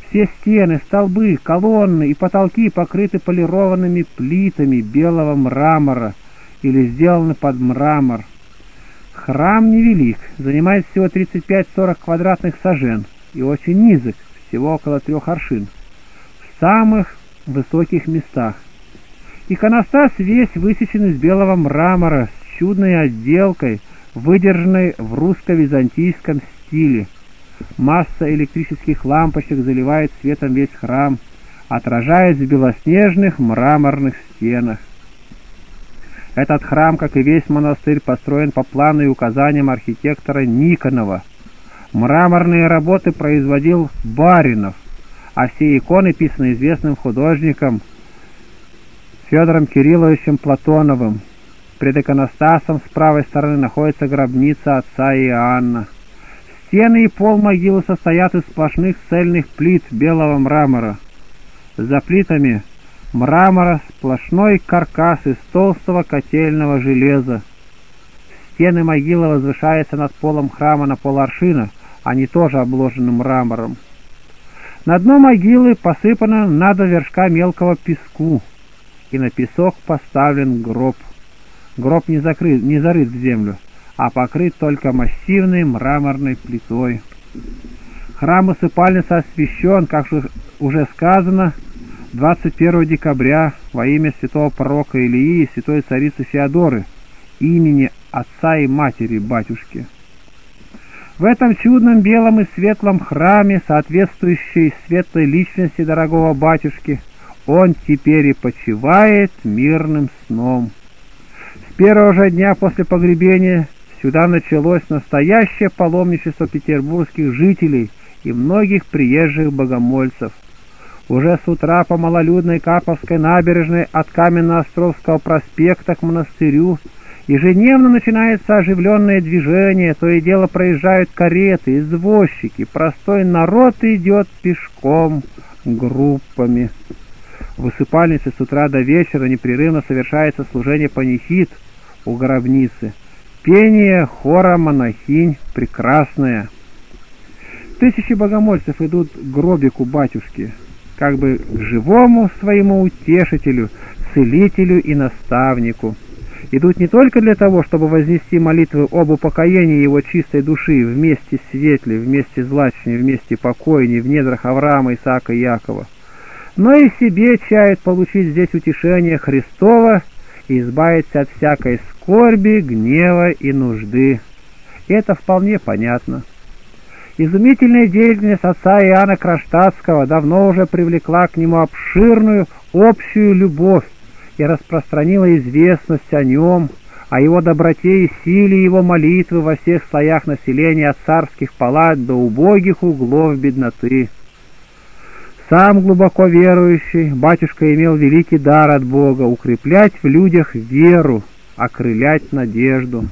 Все стены, столбы, колонны и потолки покрыты полированными плитами белого мрамора или сделаны под мрамор. Храм невелик, занимает всего 35-40 квадратных сажен и очень низок, всего около трех аршин. В самых высоких местах. Иконостас весь высечен из белого мрамора с чудной отделкой, выдержанной в русско-византийском стиле. Масса электрических лампочек заливает светом весь храм, отражаясь в белоснежных мраморных стенах. Этот храм, как и весь монастырь, построен по плану и указаниям архитектора Никонова. Мраморные работы производил Баринов, а все иконы писаны известным художником Федором Кирилловичем Платоновым. Пред иконостасом с правой стороны находится гробница отца Иоанна. Стены и пол могилы состоят из сплошных цельных плит белого мрамора. За плитами мрамора сплошной каркас из толстого котельного железа. Стены могилы возвышаются над полом храма на поларшина, они тоже обложены мрамором. На дно могилы посыпано надо вершка мелкого песку, и на песок поставлен гроб. Гроб не, закрыт, не зарыт в землю, а покрыт только массивной мраморной плитой. Храм усыпальницы освящен, как уже сказано, 21 декабря во имя святого пророка Илии и святой царицы Феодоры, имени отца и матери батюшки. В этом чудном белом и светлом храме, соответствующей светлой личности дорогого батюшки, он теперь и почивает мирным сном. С первого же дня после погребения сюда началось настоящее паломничество петербургских жителей и многих приезжих богомольцев. Уже с утра по малолюдной Карповской набережной от Каменно-Островского проспекта к монастырю Ежедневно начинается оживленное движение, то и дело проезжают кареты, извозчики, простой народ идет пешком, группами. В усыпальнице с утра до вечера непрерывно совершается служение панихид у гробницы. Пение хора монахинь прекрасное. Тысячи богомольцев идут к гробику батюшки, как бы к живому своему утешителю, целителю и наставнику идут не только для того, чтобы вознести молитвы об упокоении его чистой души вместе Светлей, вместе с Злачней, вместе покойней, в недрах Авраама, Исаака и Якова, но и себе чают получить здесь утешение Христова и избавиться от всякой скорби, гнева и нужды. Это вполне понятно. Изумительная деятельность отца Иоанна Кронштадтского давно уже привлекла к нему обширную общую любовь, и распространила известность о нем, о его доброте и силе его молитвы во всех слоях населения от царских палат до убогих углов бедноты. Сам глубоко верующий, батюшка имел великий дар от Бога укреплять в людях веру, окрылять надежду.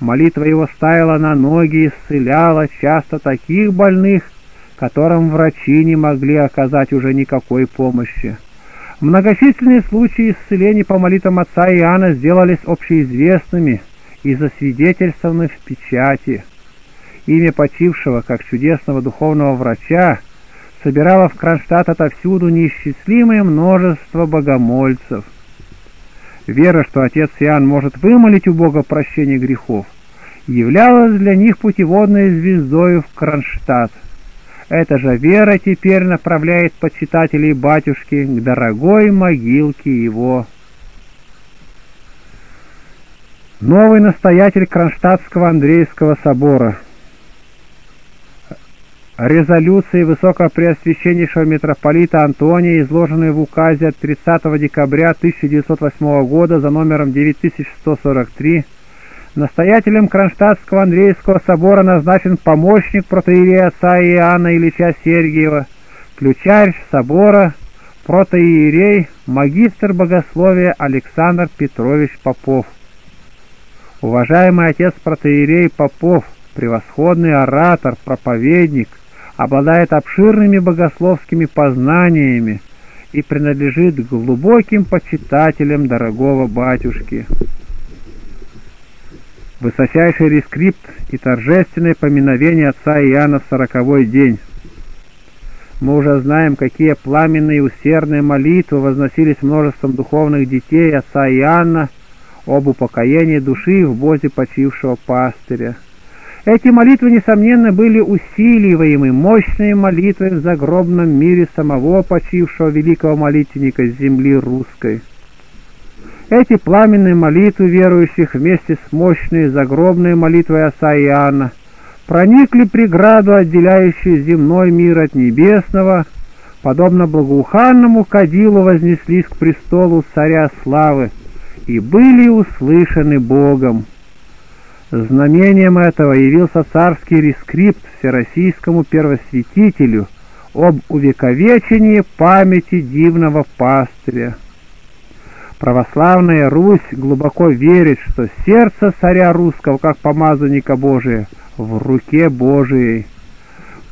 Молитва его ставила на ноги и исцеляла часто таких больных, которым врачи не могли оказать уже никакой помощи. Многочисленные случаи исцеления по молитвам отца Иоанна сделались общеизвестными и засвидетельствованы в печати. Имя почившего, как чудесного духовного врача, собирало в Кронштадт отовсюду неисчислимое множество богомольцев. Вера, что отец Иоанн может вымолить у Бога прощение грехов, являлась для них путеводной звездой в Кронштадт. Эта же вера теперь направляет почитателей батюшки к дорогой могилке его. Новый настоятель Кронштадтского Андреевского собора. Резолюции Высокопреосвященнейшего митрополита Антония, изложенные в указе от 30 декабря 1908 года за номером 9143, Настоятелем Кронштадтского Андреевского собора назначен помощник протоиерея отца Иоанна Ильича Сергиева, ключарь собора, протоиерей, магистр богословия Александр Петрович Попов. Уважаемый отец протоиерей Попов, превосходный оратор, проповедник, обладает обширными богословскими познаниями и принадлежит к глубоким почитателям дорогого батюшки высочайший рескрипт и торжественное поминовение отца Иоанна в сороковой день. Мы уже знаем, какие пламенные и усердные молитвы возносились множеством духовных детей отца Иоанна об упокоении души в бозе почившего пастыря. Эти молитвы, несомненно, были усиливаемы мощной молитвой в загробном мире самого почившего великого молитвенника земли русской. Эти пламенные молитвы верующих вместе с мощной загробной молитвой Оса Иоанна проникли преграду, отделяющую земной мир от небесного, подобно благоуханному кадилу вознеслись к престолу царя славы и были услышаны Богом. Знамением этого явился царский рескрипт всероссийскому первосвятителю об увековечении памяти дивного пастыря. Православная Русь глубоко верит, что сердце царя русского, как помазанника Божия, в руке Божией.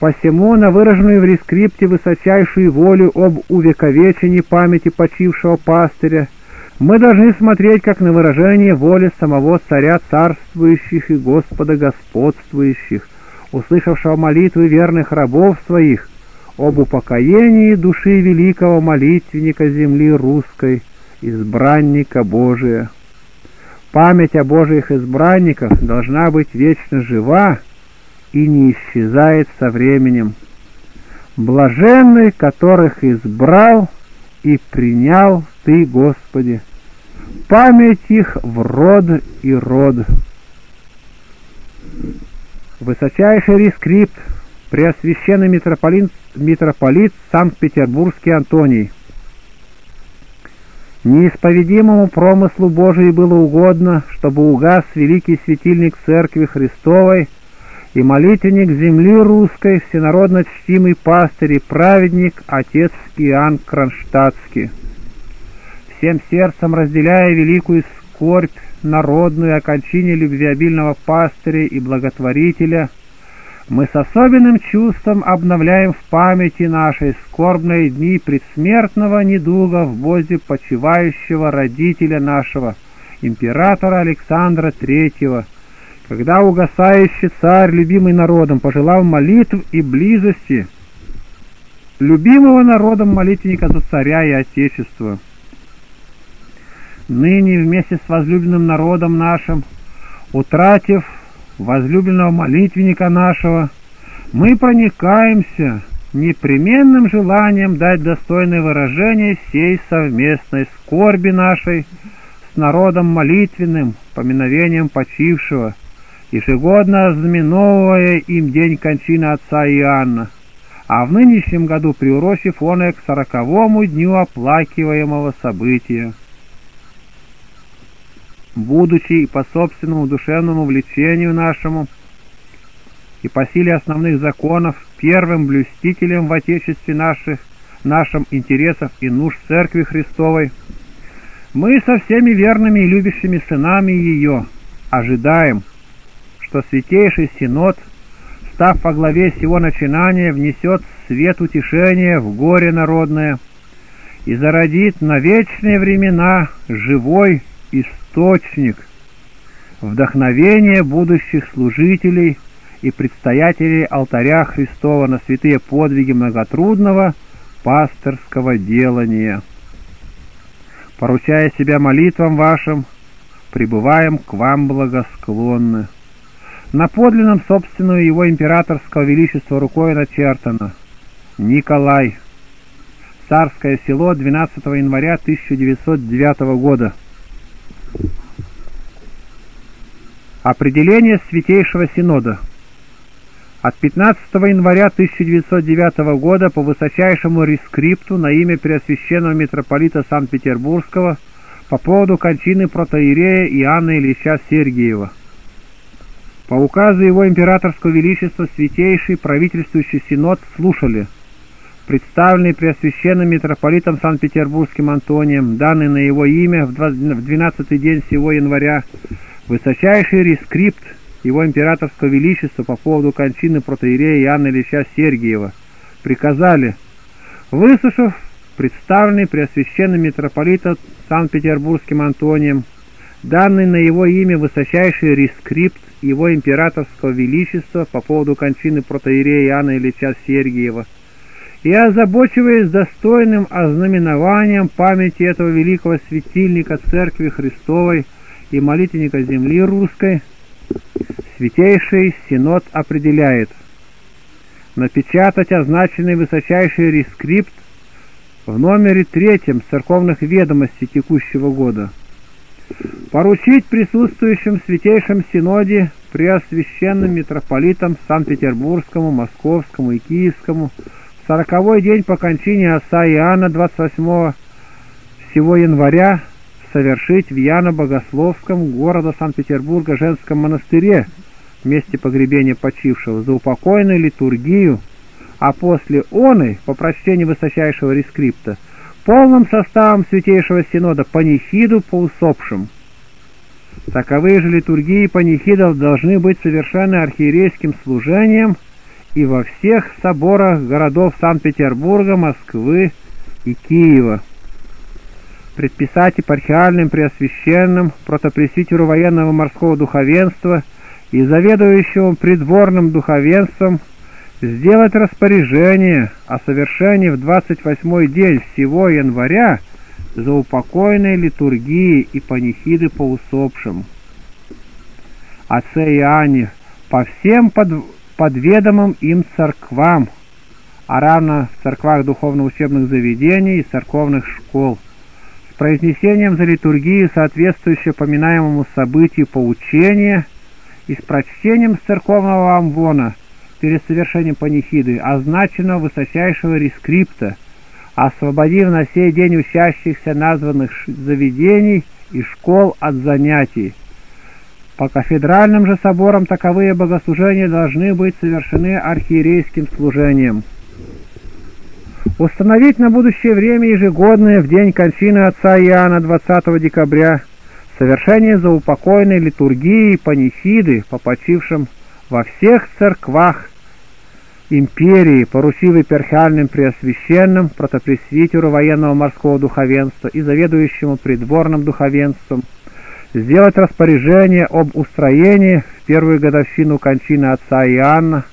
Посему на выраженную в рескрипте высочайшую волю об увековечении памяти почившего пастыря мы должны смотреть как на выражение воли самого царя царствующих и Господа господствующих, услышавшего молитвы верных рабов своих об упокоении души великого молитвенника земли русской, избранника Божия. Память о Божьих избранниках должна быть вечно жива и не исчезает со временем. Блаженный, которых избрал и принял Ты, Господи, память их в род и род. Высочайший рескрипт, Преосвященный митрополит, митрополит Санкт-Петербургский Антоний – Неисповедимому промыслу Божию было угодно, чтобы угас великий светильник Церкви Христовой и молитвенник земли русской, всенародно чтимый пастырь и праведник, отец Иоанн Кронштадтский. Всем сердцем разделяя великую скорбь народную о кончине любвеобильного пастыря и благотворителя, мы с особенным чувством обновляем в памяти нашей скорбные дни предсмертного недуга в бозе почивающего родителя нашего, императора Александра Третьего, когда угасающий царь, любимый народом, пожелал молитв и близости любимого народом молитвенника за царя и отечество. Ныне вместе с возлюбленным народом нашим, утратив возлюбленного молитвенника нашего, мы проникаемся непременным желанием дать достойное выражение сей совместной скорби нашей с народом молитвенным, поминовением почившего, ежегодно ознаменовывая им день кончины отца Иоанна, а в нынешнем году приурочив он к сороковому дню оплакиваемого события. Будучи по собственному душевному влечению нашему и по силе основных законов первым блюстителем в Отечестве наших, нашим интересов и нужд Церкви Христовой, мы со всеми верными и любящими сынами ее ожидаем, что Святейший Синод, став во главе всего начинания, внесет свет утешения в горе народное и зародит на вечные времена живой источник вдохновения будущих служителей и предстоятелей алтаря Христова на святые подвиги многотрудного пасторского делания. Поручая себя молитвам вашим, пребываем к вам благосклонны. На подлинном собственную его императорского величества рукой начертано Николай. Царское село 12 января 1909 года. Определение Святейшего Синода от 15 января 1909 года по высочайшему рескрипту на имя Преосвященного митрополита Санкт-Петербургского по поводу кончины протоиерея Иоанна Ильича Сергиева. По указу его императорского величества святейший правительствующий синод слушали представленный преосвященным митрополитом Санкт-Петербургским Антонием, данный на его имя в 12 день всего января, высочайший рескрипт его императорского величества по поводу кончины протоиерея Иоанна Ильича Сергиева, приказали, выслушав представленный преосвященным митрополитом Санкт-Петербургским Антонием, данный на его имя высочайший рескрипт его императорского величества по поводу кончины протоиерея Иоанна Ильича Сергиева, и озабочиваясь достойным ознаменованием памяти этого великого светильника Церкви Христовой и молитвенника земли русской, Святейший Синод определяет напечатать означенный высочайший рескрипт в номере третьем церковных ведомостей текущего года – поручить присутствующим в Святейшем Синоде Преосвященным митрополитам Санкт-Петербургскому, Московскому и Киевскому сороковой день по кончине отца Иоанна 28 всего января совершить в Яно-Богословском города Санкт-Петербурга женском монастыре в месте погребения почившего за упокойную литургию, а после оны, по прочтению высочайшего рескрипта, полным составом Святейшего Синода панихиду по усопшим. Таковые же литургии панихидов должны быть совершены архиерейским служением и во всех соборах городов Санкт-Петербурга, Москвы и Киева. Предписать епархиальным преосвященным, протопресвитеру военного морского духовенства и заведующему придворным духовенством – сделать распоряжение о совершении в 28-й день всего января за упокойной литургии и панихиды по усопшим. Отце Иоанне по всем под, подведомым им церквам, а равно в церквах духовно-учебных заведений и церковных школ, с произнесением за литургию соответствующего поминаемому событию поучения и с прочтением церковного амвона – перед совершением панихиды, означено высочайшего рескрипта, освободив на сей день учащихся названных заведений и школ от занятий. По кафедральным же соборам таковые богослужения должны быть совершены архиерейским служением. Установить на будущее время ежегодное в день кончины отца Иоанна 20 декабря совершение заупокойной литургии панихиды по почившим во всех церквах империи, поручив эпархиальным преосвященным, протопресвитеру военного морского духовенства и заведующему придворным духовенством, сделать распоряжение об устроении в первую годовщину кончины отца Иоанна,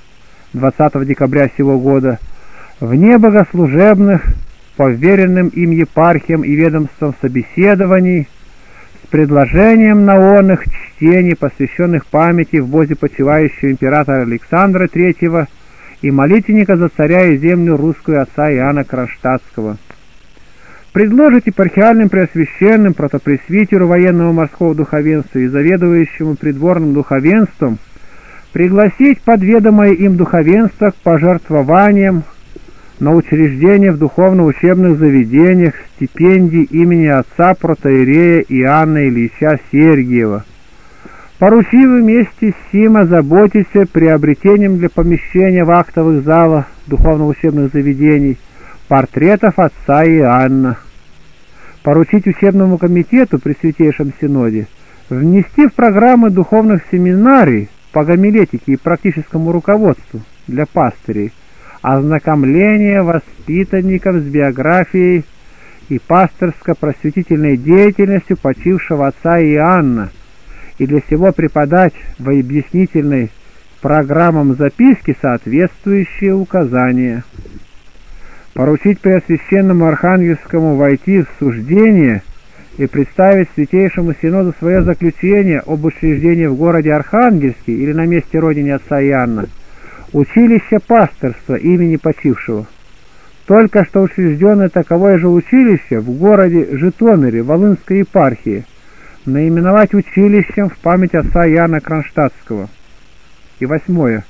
20 декабря сего года, вне богослужебных, поверенным им епархиям и ведомствам собеседований, с предложением наонных чтений, посвященных памяти в бозе почивающего императора Александра III и молитвенника за царя и землю русскую отца Иоанна Кронштадтского. Предложить епархиальным преосвященным протопресвитеру военного морского духовенства и заведующему придворным духовенством пригласить подведомое им духовенство к пожертвованиям на учреждение в духовно-учебных заведениях стипендий имени отца протоиерея Иоанна Ильича Сергиева, поручив вместе с сим озаботиться приобретением для помещения в актовых залах духовно-учебных заведений портретов отца Иоанна, поручить учебному комитету при Святейшем Синоде внести в программы духовных семинарий по гомилетике и практическому руководству для пастырей ознакомление воспитанников с биографией и пасторско-просветительной деятельностью почившего отца Иоанна, и для всего преподать в объяснительной программам записки соответствующие указания. Поручить Преосвященному Архангельскому войти в суждение и представить Святейшему Синоду свое заключение об учреждении в городе Архангельске или на месте родине отца Иоанна – Училище пасторства имени почившего. Только что учрежденное таковое же училище в городе Житомире, Волынской епархии, наименовать училищем в память отца Иоанна Кронштадтского. И восьмое.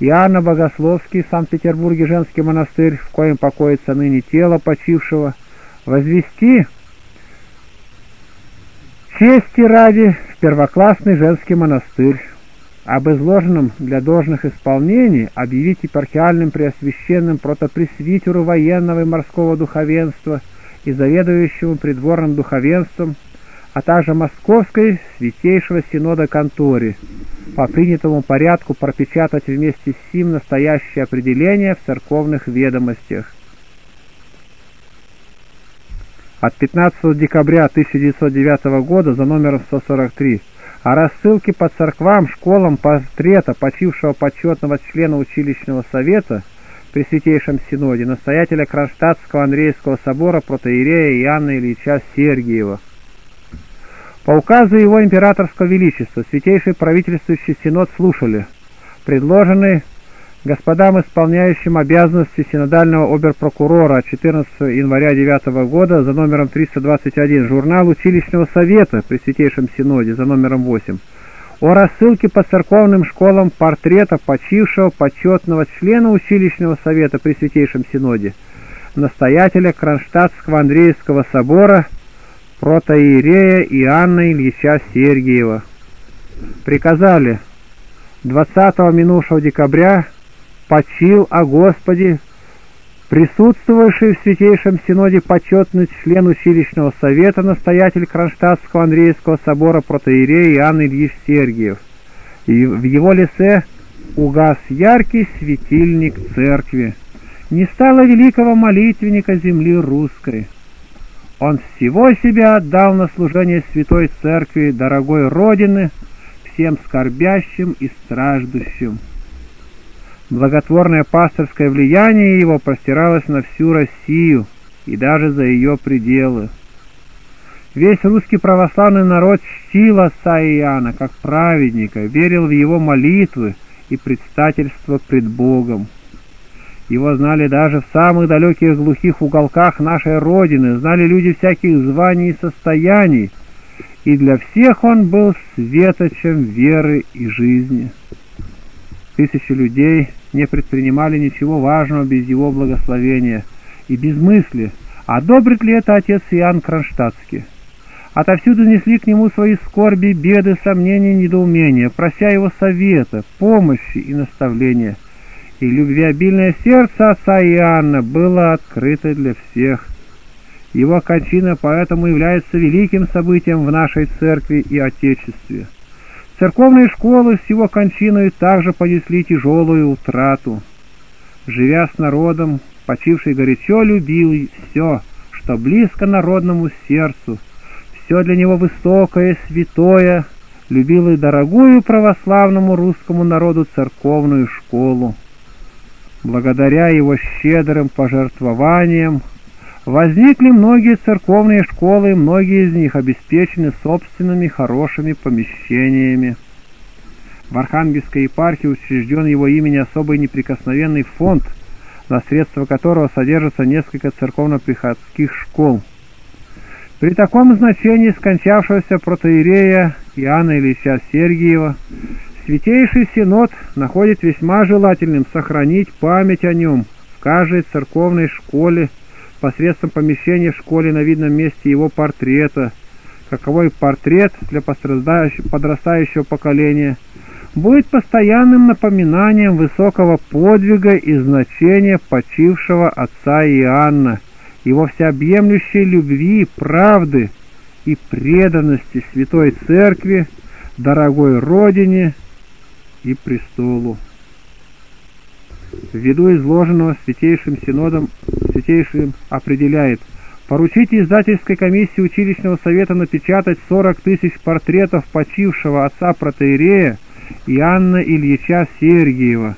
Иоанна Богословский, Санкт-Петербурге женский монастырь, в коем покоится ныне тело почившего, возвести чести ради в первоклассный женский монастырь, об изложенном для должных исполнений объявить епархиальным преосвященным протопресвитеру военного и морского духовенства и заведующему придворным духовенством, а также Московской Святейшего Синода Конторе, по принятому порядку пропечатать вместе с сим настоящее определение в церковных ведомостях. От 15 декабря 1909 года за номером 143 о рассылке по церквам, школам портрета почившего почетного члена училищного совета при Святейшем Синоде, настоятеля Кронштадтского Андреевского собора протоиерея Иоанна Ильича Сергиева. По указу его императорского величества Святейший правительствующий Синод слушали. Предложенный господам, исполняющим обязанности синодального оберпрокурора 14 января 9 года за номером 321 журнал училищного совета при Святейшем Синоде за номером 8 о рассылке по церковным школам портрета почившего почетного члена училищного совета при Святейшем Синоде, настоятеля Кронштадтского Андреевского собора протоиерея Иоанна Ильича Сергиева. Приказали 20 минувшего декабря почил о Господе, присутствовавший в Святейшем Синоде почетный член училищного совета, настоятель Кронштадтского Андреевского собора протоиерей Иоанн Ильич Сергиев. И в его лице угас яркий светильник церкви. Не стало великого молитвенника земли русской. Он всего себя отдал на служение святой церкви, дорогой Родины, всем скорбящим и страждущим. Благотворное пасторское влияние его простиралось на всю Россию и даже за ее пределы. Весь русский православный народ чтил отца Иоанна как праведника, верил в его молитвы и предстательство пред Богом. Его знали даже в самых далеких глухих уголках нашей Родины, знали люди всяких званий и состояний, и для всех он был светочем веры и жизни. Тысячи людей не предпринимали ничего важного без его благословения и без мысли, одобрит ли это отец Иоанн Кронштадтский. Отовсюду несли к нему свои скорби, беды, сомнения, недоумения, прося его совета, помощи и наставления. И любвеобильное сердце Иоанна было открыто для всех. Его кончина поэтому является великим событием в нашей церкви и Отечестве. Церковные школы с его кончиной также понесли тяжелую утрату. Живя с народом, почивший горячо любил все, что близко народному сердцу, все для него высокое, святое, любил и дорогую православному русскому народу церковную школу. Благодаря его щедрым пожертвованиям возникли многие церковные школы, многие из них обеспечены собственными хорошими помещениями. В Архангельской епархии учрежден его имени особый неприкосновенный фонд, на средства которого содержится несколько церковно-приходских школ. При таком значении скончавшегося протоиерея Иоанна Ильича Сергиева Святейший Синод находит весьма желательным сохранить память о нем в каждой церковной школе посредством помещения в школе на видном месте его портрета, каковой портрет для подрастающего поколения будет постоянным напоминанием высокого подвига и значения почившего отца Иоанна, его всеобъемлющей любви, правды и преданности Святой Церкви, дорогой Родине и престолу. Ввиду изложенного Святейшим Синодом, Святейшим определяет, поручите издательской комиссии училищного совета напечатать 40 тысяч портретов почившего отца протеерея Иоанна Ильича Сергиева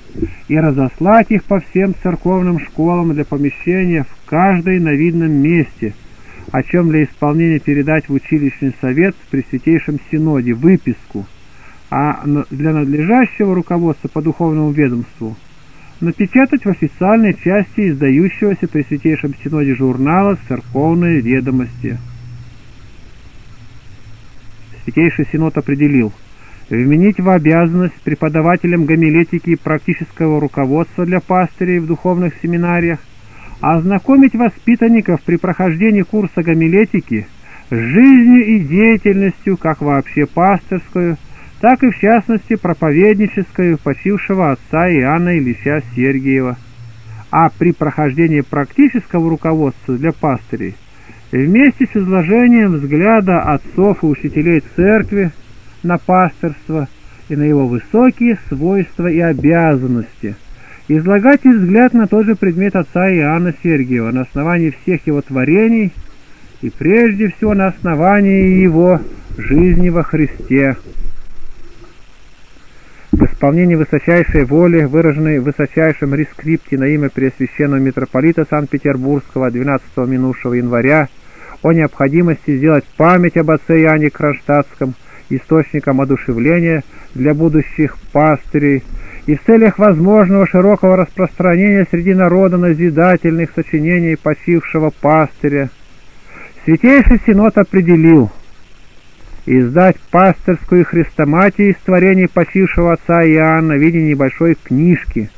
и разослать их по всем церковным школам для помещения в каждой на видном месте, о чем для исполнения передать в училищный совет при Святейшем Синоде выписку – а для надлежащего руководства по духовному ведомству напечатать в официальной части издающегося при Святейшем Синоде журнала «Церковные ведомости». Святейший Синод определил вменить в обязанность преподавателям гомилетики и практического руководства для пастырей в духовных семинариях ознакомить воспитанников при прохождении курса гомилетики с жизнью и деятельностью, как вообще пастырскую, так и в частности проповеднической почившего отца Иоанна Ильича Сергиева. А при прохождении практического руководства для пастырей вместе с изложением взгляда отцов и учителей церкви на пастырство и на его высокие свойства и обязанности, излагать и взгляд на тот же предмет отца Иоанна Сергиева на основании всех его творений и прежде всего на основании его жизни во Христе в исполнении высочайшей воли, выраженной в высочайшем рескрипте на имя Преосвященного митрополита Санкт-Петербургского 12 минувшего января о необходимости сделать память об отце Иоанне Кронштадтском источником одушевления для будущих пастырей и в целях возможного широкого распространения среди народа назидательных сочинений почившего пастыря. Святейший Синод определил – издать пасторскую хрестоматию из творений почившего отца Иоанна в виде небольшой книжки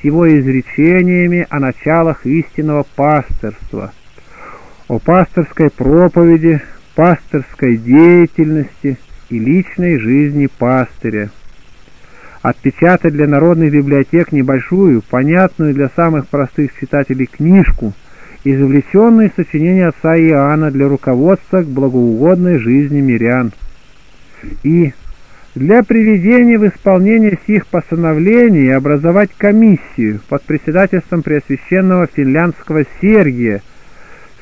с его изречениями о началах истинного пасторства, о пасторской проповеди, пасторской деятельности и личной жизни пастыря. Отпечатать для народных библиотек небольшую, понятную для самых простых читателей книжку – извлеченные сочинения отца Иоанна для руководства к благоугодной жизни мирян. И для приведения в исполнение сих постановлений образовать комиссию под председательством Преосвященного финляндского Сергия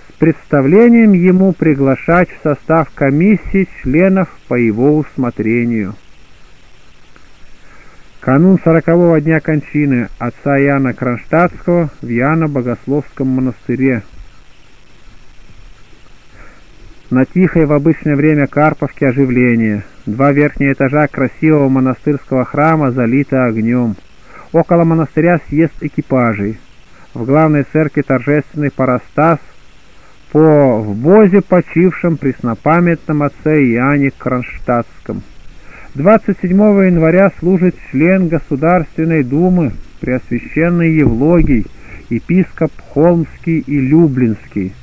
с представлением ему приглашать в состав комиссии членов по его усмотрению. Канун сорокового дня кончины отца Иоанна Кронштадтского в Иоанно-Богословском монастыре. На тихой в обычное время Карповке оживление. Два верхние этажа красивого монастырского храма залиты огнем. Около монастыря съезд экипажей. В главной церкви торжественный парастас по в бозе почившем преснопамятном отце Иоанне Кронштадтском. 27 января служит член Государственной Думы Преосвященный Евлогий, епископ Холмский и Люблинский,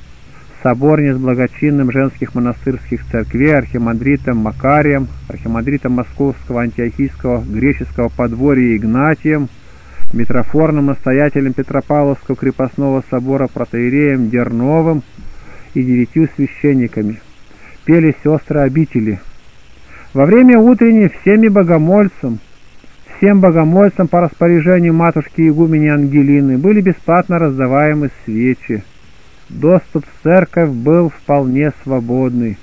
соборник с благочинным женских монастырских церквей архимандритом Макарием, архимандритом Московского антиохийского греческого подворья Игнатием, митрофорным настоятелем Петропавловского крепостного собора протеереем Дерновым и девятью священниками. Пели сестры обители. Во время утренней всеми богомольцам, всем богомольцам по распоряжению матушки игумени Ангелины были бесплатно раздаваемы свечи. Доступ в церковь был вполне свободный.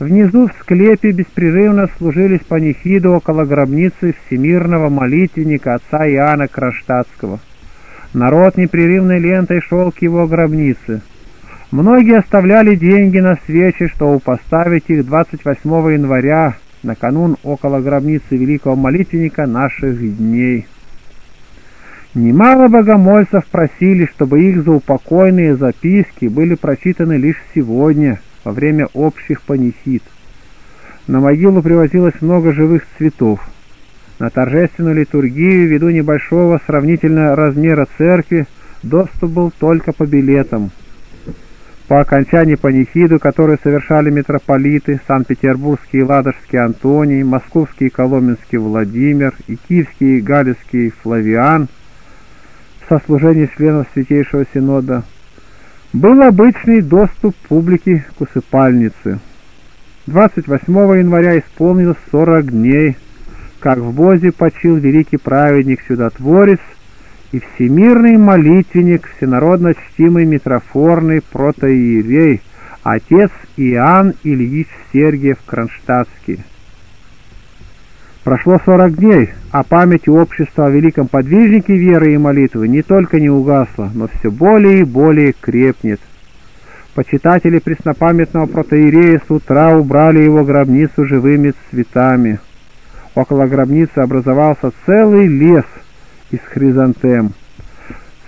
Внизу в склепе беспрерывно служились панихиды около гробницы всемирного молитвенника отца Иоанна Кронштадтского. Народ непрерывной лентой шел к его гробнице. Многие оставляли деньги на свечи, чтобы поставить их 28 января, на канун около гробницы великого молитвенника наших дней. Немало богомольцев просили, чтобы их заупокойные записки были прочитаны лишь сегодня – во время общих панихид. На могилу привозилось много живых цветов. На торжественную литургию, ввиду небольшого сравнительно размера церкви, доступ был только по билетам. По окончании панихиду, которые совершали митрополиты, Санкт-Петербургский и Ладожский Антоний, Московский и Коломенский Владимир и Киевский и Галицкий Флавиан, в сослужении членов Святейшего Синода, был обычный доступ публики к усыпальнице. 28 января исполнилось 40 дней, как в Бозе почил великий праведник-чудотворец и всемирный молитвенник, всенародно чтимый митрофорный протоиерей, отец Иоанн Ильич Сергиев Кронштадтский. Прошло сорок дней, а память общества о великом подвижнике веры и молитвы не только не угасла, но все более и более крепнет. Почитатели преснопамятного протоиерея с утра убрали его гробницу живыми цветами. Около гробницы образовался целый лес из хризантем.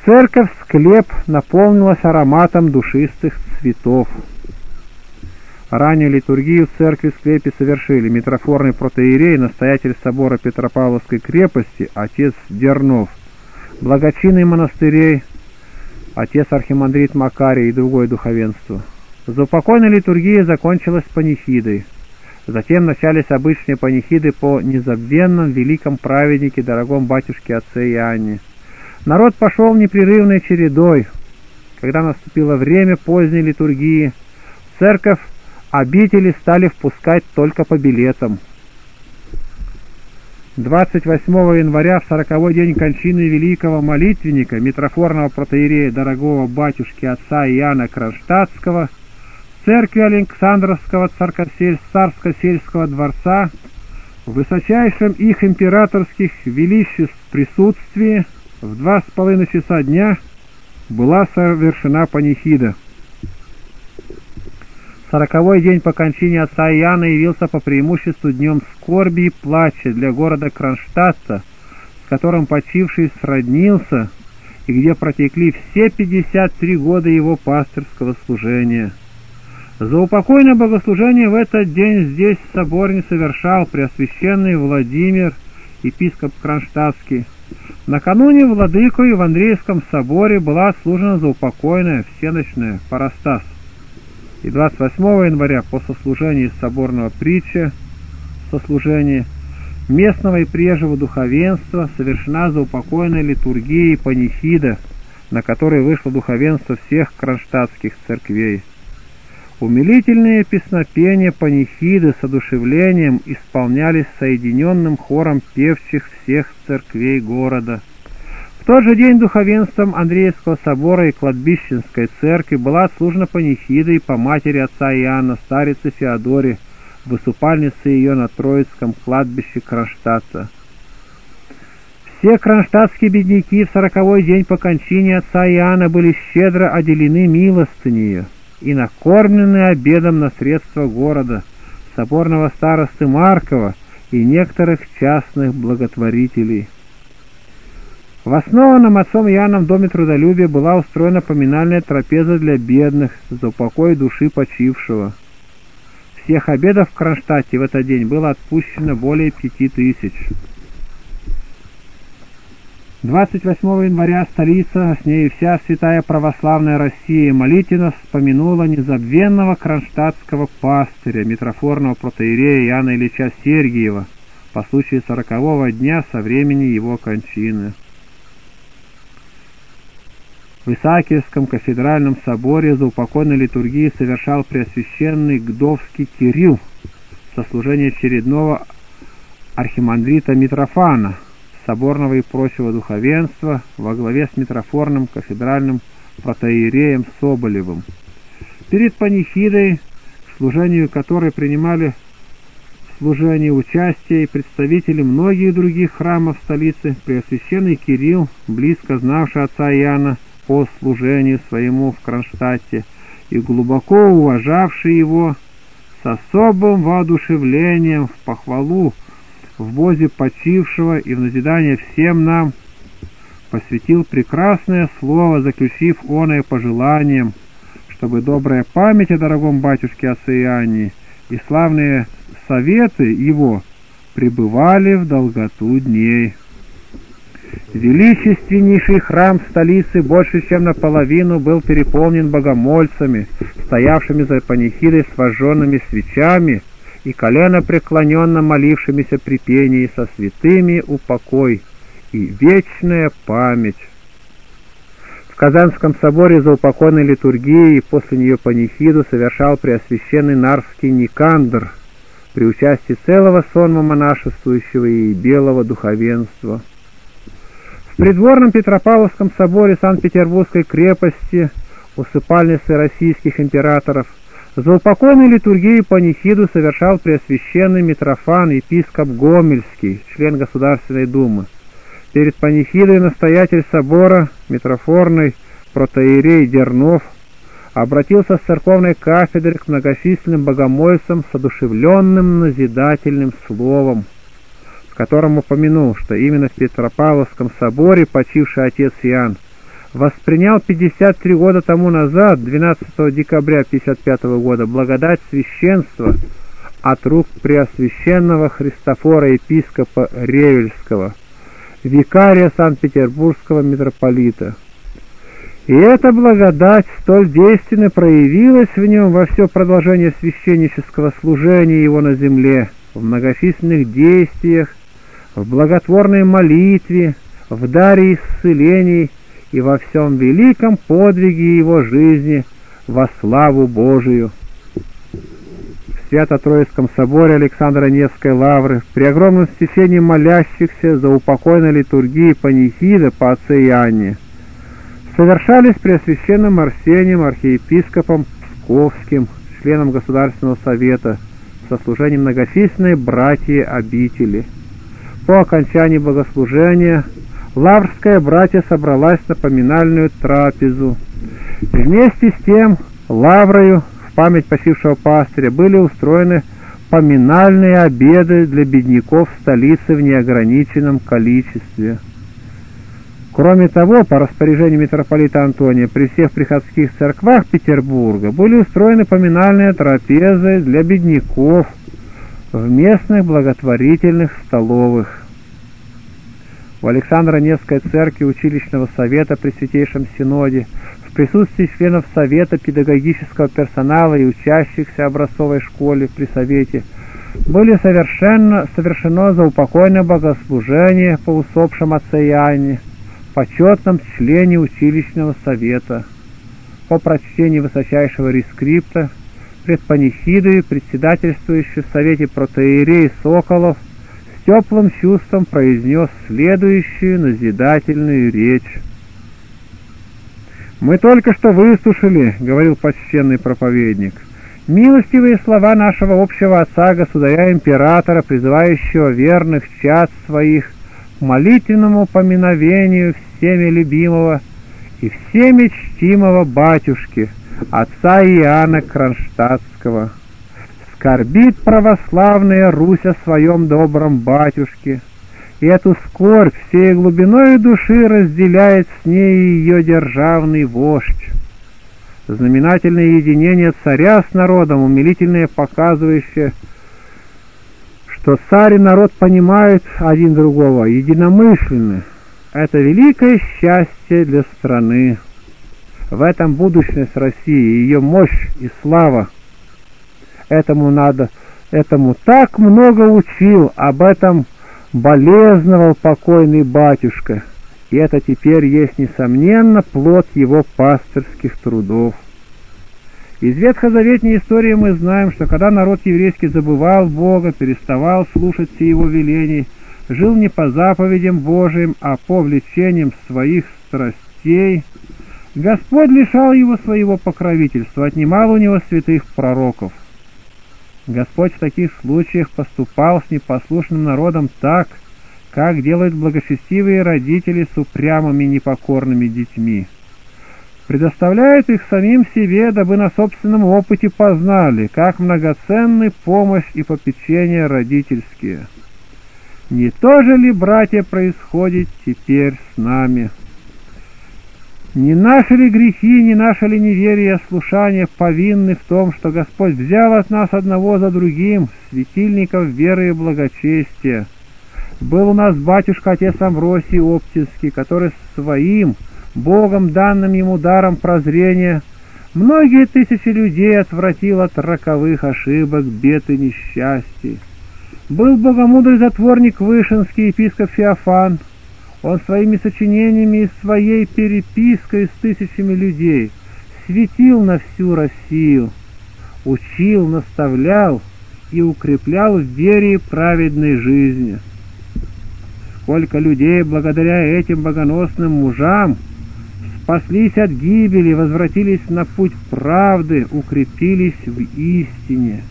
Церковь-склеп наполнилась ароматом душистых цветов. Раннюю литургию в церкви в склепе совершили митрофорный протеерей, настоятель собора Петропавловской крепости, отец Дернов, благочинный монастырей, отец архимандрит Макарий и другое духовенство. Заупокойная литургия закончилась панихидой. Затем начались обычные панихиды по незабвенном великом праведнике, дорогом батюшке отце Иоанне. Народ пошел непрерывной чередой. Когда наступило время поздней литургии, церковь обители стали впускать только по билетам. 28 января, в сороковой день кончины великого молитвенника, митрофорного протеерея дорогого батюшки отца Иоанна Кронштадтского, церкви Александровского царско-сельского дворца, в высочайшем их императорских величеств присутствии в два с половиной часа дня была совершена панихида. Сороковой день по кончине отца Иоанна явился по преимуществу днем скорби и плача для города Кронштадта, с которым почивший сроднился, и где протекли все 53 года его пастырского служения. За упокойное богослужение в этот день здесь собор не совершал Преосвященный Владимир, епископ Кронштадтский. Накануне владыкой в Андреевском соборе была отслужена заупокойная всеночная парастас и 28 января по сослужении соборного притча, сослужения местного и прежнего духовенства совершена заупокойная литургия и панихида, на которой вышло духовенство всех кронштадтских церквей. Умилительные песнопения панихиды с одушевлением исполнялись соединенным хором певчих всех церквей города – в тот же день духовенством Андреевского собора и кладбищенской церкви была отслужена панихида и по матери отца Иоанна, старицы Феодоре, высыпальницы ее на Троицком кладбище Кронштадта. Все кронштадтские бедняки в сороковой день по кончине отца Иоанна были щедро отделены милостынею и накормлены обедом на средства города, соборного старосты Маркова и некоторых частных благотворителей. В основанном отцом Яном доме трудолюбия была устроена поминальная трапеза для бедных за упокой души почившего. Всех обедов в Кронштадте в этот день было отпущено более пяти тысяч. 28 января столица, с ней вся святая православная Россия молитвенно вспомянула незабвенного кронштадтского пастыря, митрофорного протеерея Иоанна Ильича Сергиева по случаю сорокового дня со времени его кончины. в Исаакиевском кафедральном соборе за упокойной литургии совершал Преосвященный Гдовский Кирилл со служения очередного архимандрита Митрофана, соборного и прочего духовенства во главе с митрофорным кафедральным протоиереем Соболевым. Перед панихидой, служению которой принимали служение участия и представители многих других храмов столицы, Преосвященный Кирилл, близко знавший отца Иоанна по служению своему в Кронштадте и глубоко уважавший его, с особым воодушевлением в похвалу в бозе почившего и в назидание всем нам, посвятил прекрасное слово, заключив оное пожеланием, чтобы добрая память о дорогом батюшке Асаиане и славные советы его пребывали в долготу дней. Величественнейший храм столицы больше чем наполовину был переполнен богомольцами, стоявшими за панихидой с вожженными свечами и колено преклоненно молившимися при пении со святыми упокой и вечная память. В Казанском соборе за упокойной литургией после нее панихиду совершал преосвященный Нарвский Никандр при участии целого сонма монашествующего и белого духовенства. В придворном Петропавловском соборе Санкт-Петербургской крепости усыпальницы российских императоров за упокойной литургией панихиду совершал Преосвященный Митрофан, епископ Гомельский, член Государственной Думы. Перед панихидой настоятель собора, митрофорный протоиерей Дернов, обратился с церковной кафедры к многочисленным богомольцам с одушевленным назидательным словом в котором упомянул, что именно в Петропавловском соборе почивший отец Иоанн воспринял 53 года тому назад, 12 декабря 55 года, благодать священства от рук Преосвященного Христофора епископа Ревельского, викария Санкт-Петербургского митрополита. И эта благодать столь действенно проявилась в нем во все продолжение священнического служения его на земле, в многочисленных действиях, в благотворной молитве, в даре исцелений и во всем великом подвиге его жизни во славу Божию. В Свято-Троицком соборе Александра Невской лавры при огромном стечении молящихся за упокойной литургии панихида по отце Иоанне совершались Преосвященным Арсением, архиепископом Псковским, членом Государственного Совета, со служением многочисленной братья обители – по окончании богослужения лаврская братья собралась на поминальную трапезу. Вместе с тем лаврою в память почившего пастыря были устроены поминальные обеды для бедняков столицы в неограниченном количестве. Кроме того, по распоряжению митрополита Антония, при всех приходских церквах Петербурга были устроены поминальные трапезы для бедняков – в местных благотворительных столовых. В Александро-Невской церкви училищного совета при Святейшем Синоде в присутствии членов совета педагогического персонала и учащихся образцовой школе при совете были совершенно, совершено заупокойное богослужение по усопшим отце Иоанне, почетном члене училищного совета. По прочтении высочайшего рескрипта пред панихидой, председательствующий в Совете протеерей Соколов, теплым чувством произнес следующую назидательную речь. «Мы только что выслушали, — говорил почтенный проповедник, — милостивые слова нашего общего отца, государя-императора, призывающего верных чад своих к молитвенному поминовению всеми любимого и всеми чтимого батюшки — отца Иоанна Кронштадтского. Скорбит православная Русь о своем добром батюшке, и эту скорбь всей глубиной души разделяет с ней ее державный вождь. Знаменательное единение царя с народом, умилительное показывающее, что царь и народ понимают один другого единомышленно. Это великое счастье для страны. В этом будущность России, ее мощь и слава. Этому надо, этому так много учил, об этом болезновал покойный батюшка. и это теперь есть, несомненно, плод его пастырских трудов. Из ветхозаветной истории мы знаем, что когда народ еврейский забывал Бога, переставал слушать все его велений, жил не по заповедям Божиим, а по влечениям своих страстей, Господь лишал его своего покровительства, отнимал у него святых пророков. Господь в таких случаях поступал с непослушным народом так, как делают благочестивые родители с упрямыми непокорными детьми. Предоставляют их самим себе, дабы на собственном опыте познали, как многоценны помощь и попечение родительские. Не то же ли, братья, происходит теперь с нами? Не наши ли грехи, не наше ли неверие слушание повинны в том, что Господь взял от нас одного за другим светильников веры и благочестия, был у нас батюшка отец Амвросий Оптинский, который своим, Богом данным ему даром прозрения, многие тысячи людей отвратил от роковых ошибок, бед и несчастий. Был богомудрый затворник Вышинский епископ Феофан. Он своими сочинениями и своей перепиской с тысячами людей светил на всю Россию, учил, наставлял и укреплял в вере и праведной жизни. Сколько людей благодаря этим богоносным мужам спаслись от гибели, возвратились на путь правды, укрепились в истине.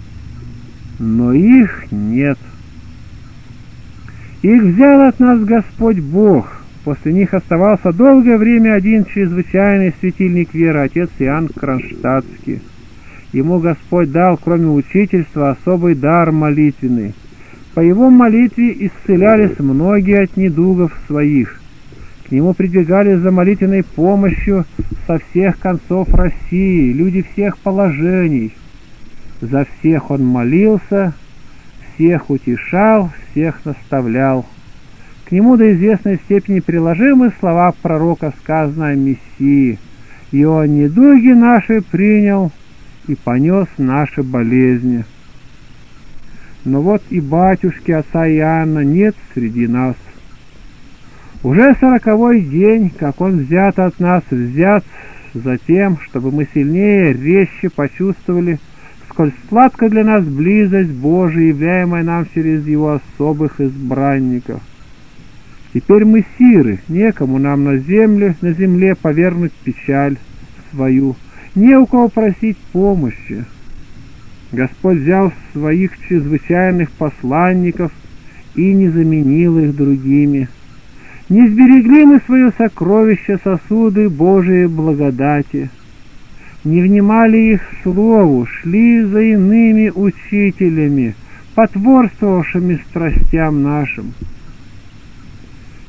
Но их нет. Их взял от нас Господь Бог. После них оставался долгое время один чрезвычайный светильник веры, отец Иоанн Кронштадтский. Ему Господь дал, кроме учительства, особый дар молитвенный — по его молитве исцелялись многие от недугов своих. К нему прибегали за молитвенной помощью со всех концов России, люди всех положений. За всех он молился, всех утешал, всех наставлял. К нему до известной степени приложимы слова пророка, сказанные о Мессии. «И он недуги наши принял и понес наши болезни». Но вот и батюшки отца Иоанна нет среди нас. Уже сороковой день, как он взят от нас, взят за тем, чтобы мы сильнее, резче почувствовали, сколь сладко для нас близость Божия, являемая нам через его особых избранников. Теперь мы сиры, некому нам на земле, на земле повернуть печаль свою, не у кого просить помощи. Господь взял своих чрезвычайных посланников и не заменил их другими. Не сберегли мы свое сокровище сосуды Божией благодати. Не внимали их слову, шли за иными учителями, потворствовавшими страстям нашим.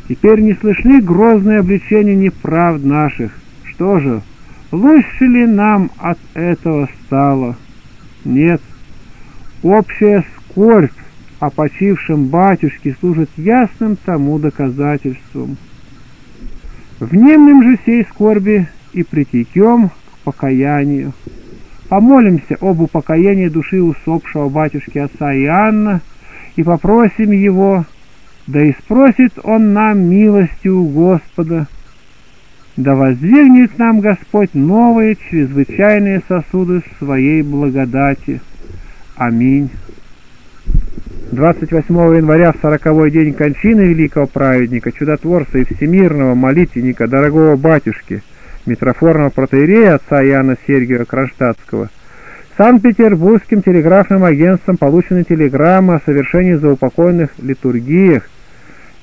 Теперь не слышны грозные обличения неправд наших. Что же, лучше ли нам от этого стало?» Нет, общая скорбь о почившем батюшке служит ясным тому доказательством. Внемлем же сей скорби и притекем покаянию. Помолимся об упокоении души усопшего батюшки отца Иоанна и попросим его, да и спросит он нам милости у Господа, да воздвигнет нам Господь новые чрезвычайные сосуды своей благодати. Аминь. 28 января в сороковой день кончины великого праведника, чудотворца и всемирного молитвенника, дорогого батюшки, митрофорного протеерея отца Иоанна Сергия Кронштадтского, Санкт-Петербургским телеграфным агентством получена телеграмма о совершении заупокойных литургиях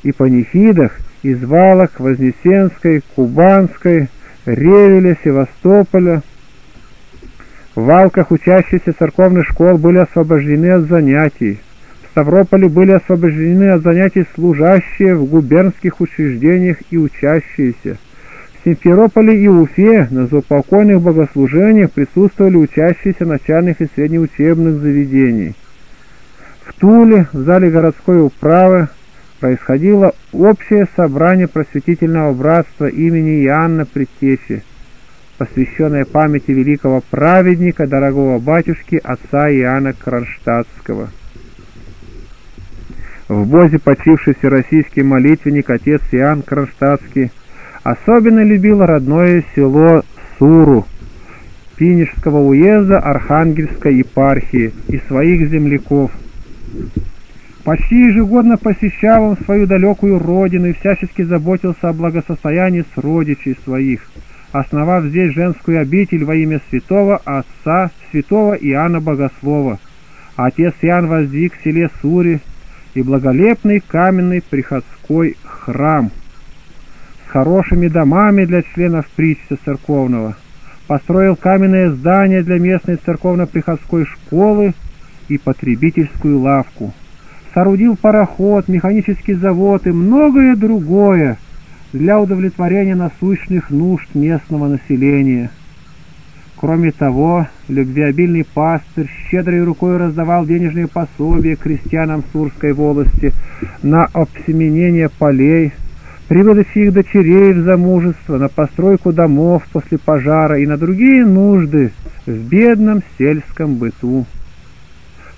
и панихидах из Валок, Вознесенской, Кубанской, Ревеля, Севастополя. В Валках учащиеся церковных школ были освобождены от занятий. В Ставрополе были освобождены от занятий служащие в губернских учреждениях и учащиеся. Симферополе и Уфе на заупокойных богослужениях присутствовали учащиеся начальных и среднеучебных заведений. В Туле, в зале городской управы, происходило общее собрание просветительного братства имени Иоанна Предтечи, посвященное памяти великого праведника, дорогого батюшки, отца Иоанна Кронштадтского. В Бозе почивший всероссийский молитвенник отец Иоанн Кронштадтский особенно любил родное село Суру Пинежского уезда Архангельской епархии и своих земляков. Почти ежегодно посещал он свою далекую родину и всячески заботился о благосостоянии сродичей своих, основав здесь женскую обитель во имя святого отца святого Иоанна Богослова. Отец Иоанн воздвиг в селе Сури и благолепный каменный приходской храм хорошими домами для членов причта церковного, построил каменное здание для местной церковно-приходской школы и потребительскую лавку, соорудил пароход, механический завод и многое другое для удовлетворения насущных нужд местного населения. Кроме того, любвеобильный пастырь щедрой рукой раздавал денежные пособия крестьянам Сурской волости на обсеменение полей, при выдаче их дочерей в замужество, на постройку домов после пожара и на другие нужды в бедном сельском быту.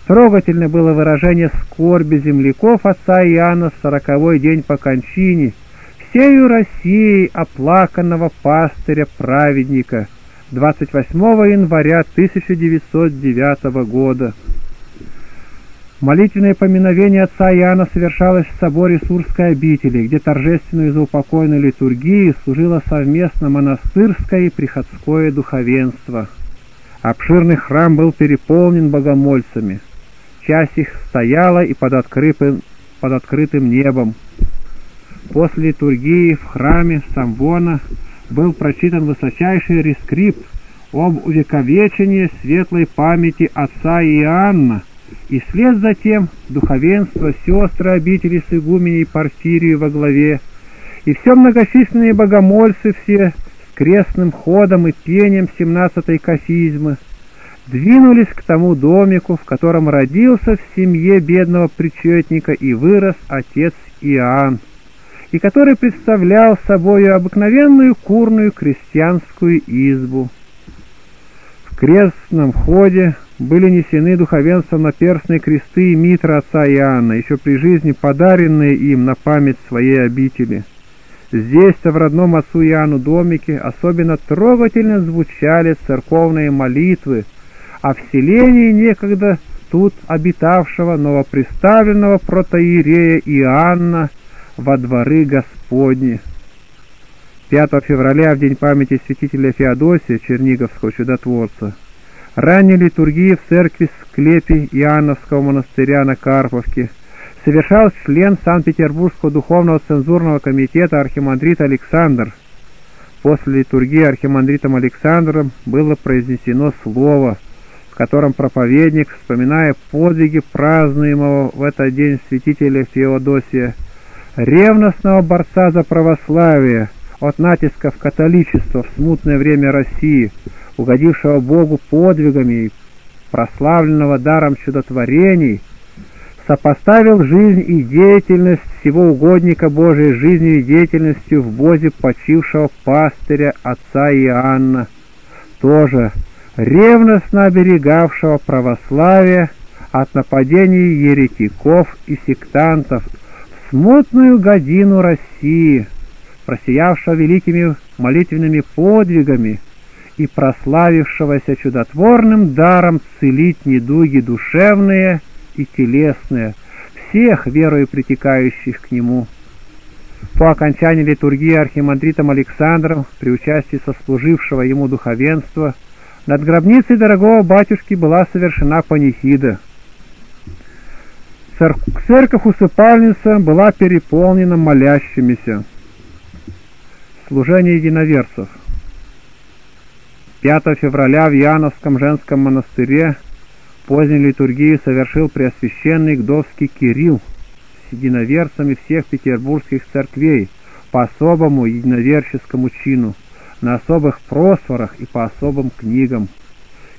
Трогательно было выражение скорби земляков отца Иоанна в сороковой день по кончине, всею Россией оплаканного пастыря-праведника — 28 января 1909 года. Молитвенное поминовение отца Иоанна совершалось в соборе Сурской обители, где торжественную заупокойную литургии служило совместно монастырское и приходское духовенство. Обширный храм был переполнен богомольцами. Часть их стояла и под открытым, под открытым небом. После литургии в храме Самвона был прочитан высочайший рескрипт об увековечении светлой памяти отца Иоанна, и вслед за тем духовенство, сестры обители с игуменей Порфирию во главе, и все многочисленные богомольцы все с крестным ходом и пением семнадцатой кафизмы двинулись к тому домику, в котором родился в семье бедного причетника и вырос отец Иоанн и который представлял собою обыкновенную курную крестьянскую избу. В крестном ходе были несены духовенством наперстные кресты и митра отца Иоанна, еще при жизни подаренные им на память своей обители. Здесь-то в родном отцу Иоанну домике особенно трогательно звучали церковные молитвы о вселении некогда тут обитавшего новоприставленного протоиерея Иоанна во дворы Господни. 5 февраля, в день памяти святителя Феодосия, Черниговского чудотворца, ранней литургии в церкви склепе Иоанновского монастыря на Карповке совершал член Санкт-Петербургского духовного цензурного комитета архимандрит Александр. После литургии архимандритом Александром было произнесено слово, в котором проповедник, вспоминая подвиги празднуемого в этот день святителя Феодосия, ревностного борца за православие от натисков католичества в смутное время России, угодившего Богу подвигами и прославленного даром чудотворений, сопоставил жизнь и деятельность всего угодника Божией жизнью и деятельностью в Бозе почившего пастыря отца Иоанна, тоже ревностно оберегавшего православие от нападений еретиков и сектантов – смутную годину России, просиявшего великими молитвенными подвигами и прославившегося чудотворным даром целить недуги душевные и телесные всех верою притекающих к нему. По окончании литургии архимандритом Александром при участии сослужившего ему духовенства над гробницей дорогого батюшки была совершена панихида — Церковь-усыпальница была переполнена молящимися. Служение единоверцев. 5 февраля в Яновском женском монастыре поздней литургии совершил Преосвященный Гдовский Кирилл с единоверцами всех петербургских церквей по особому единоверческому чину, на особых просфорах и по особым книгам.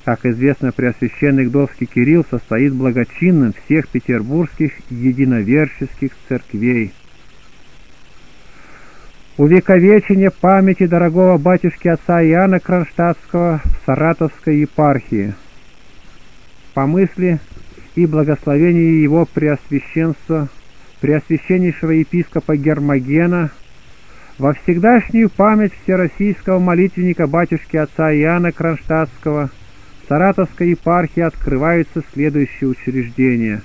Как известно, Преосвященный Гдовский Кирилл состоит благочинным всех петербургских единоверческих церквей. Увековечение памяти дорогого батюшки отца Иоанна Кронштадтского в Саратовской епархии. По мысли и благословению его Преосвященства Преосвященнейшего епископа Гермогена, во всегдашнюю память всероссийского молитвенника батюшки отца Иоанна Кронштадтского Саратовской епархии открывается следующее учреждение.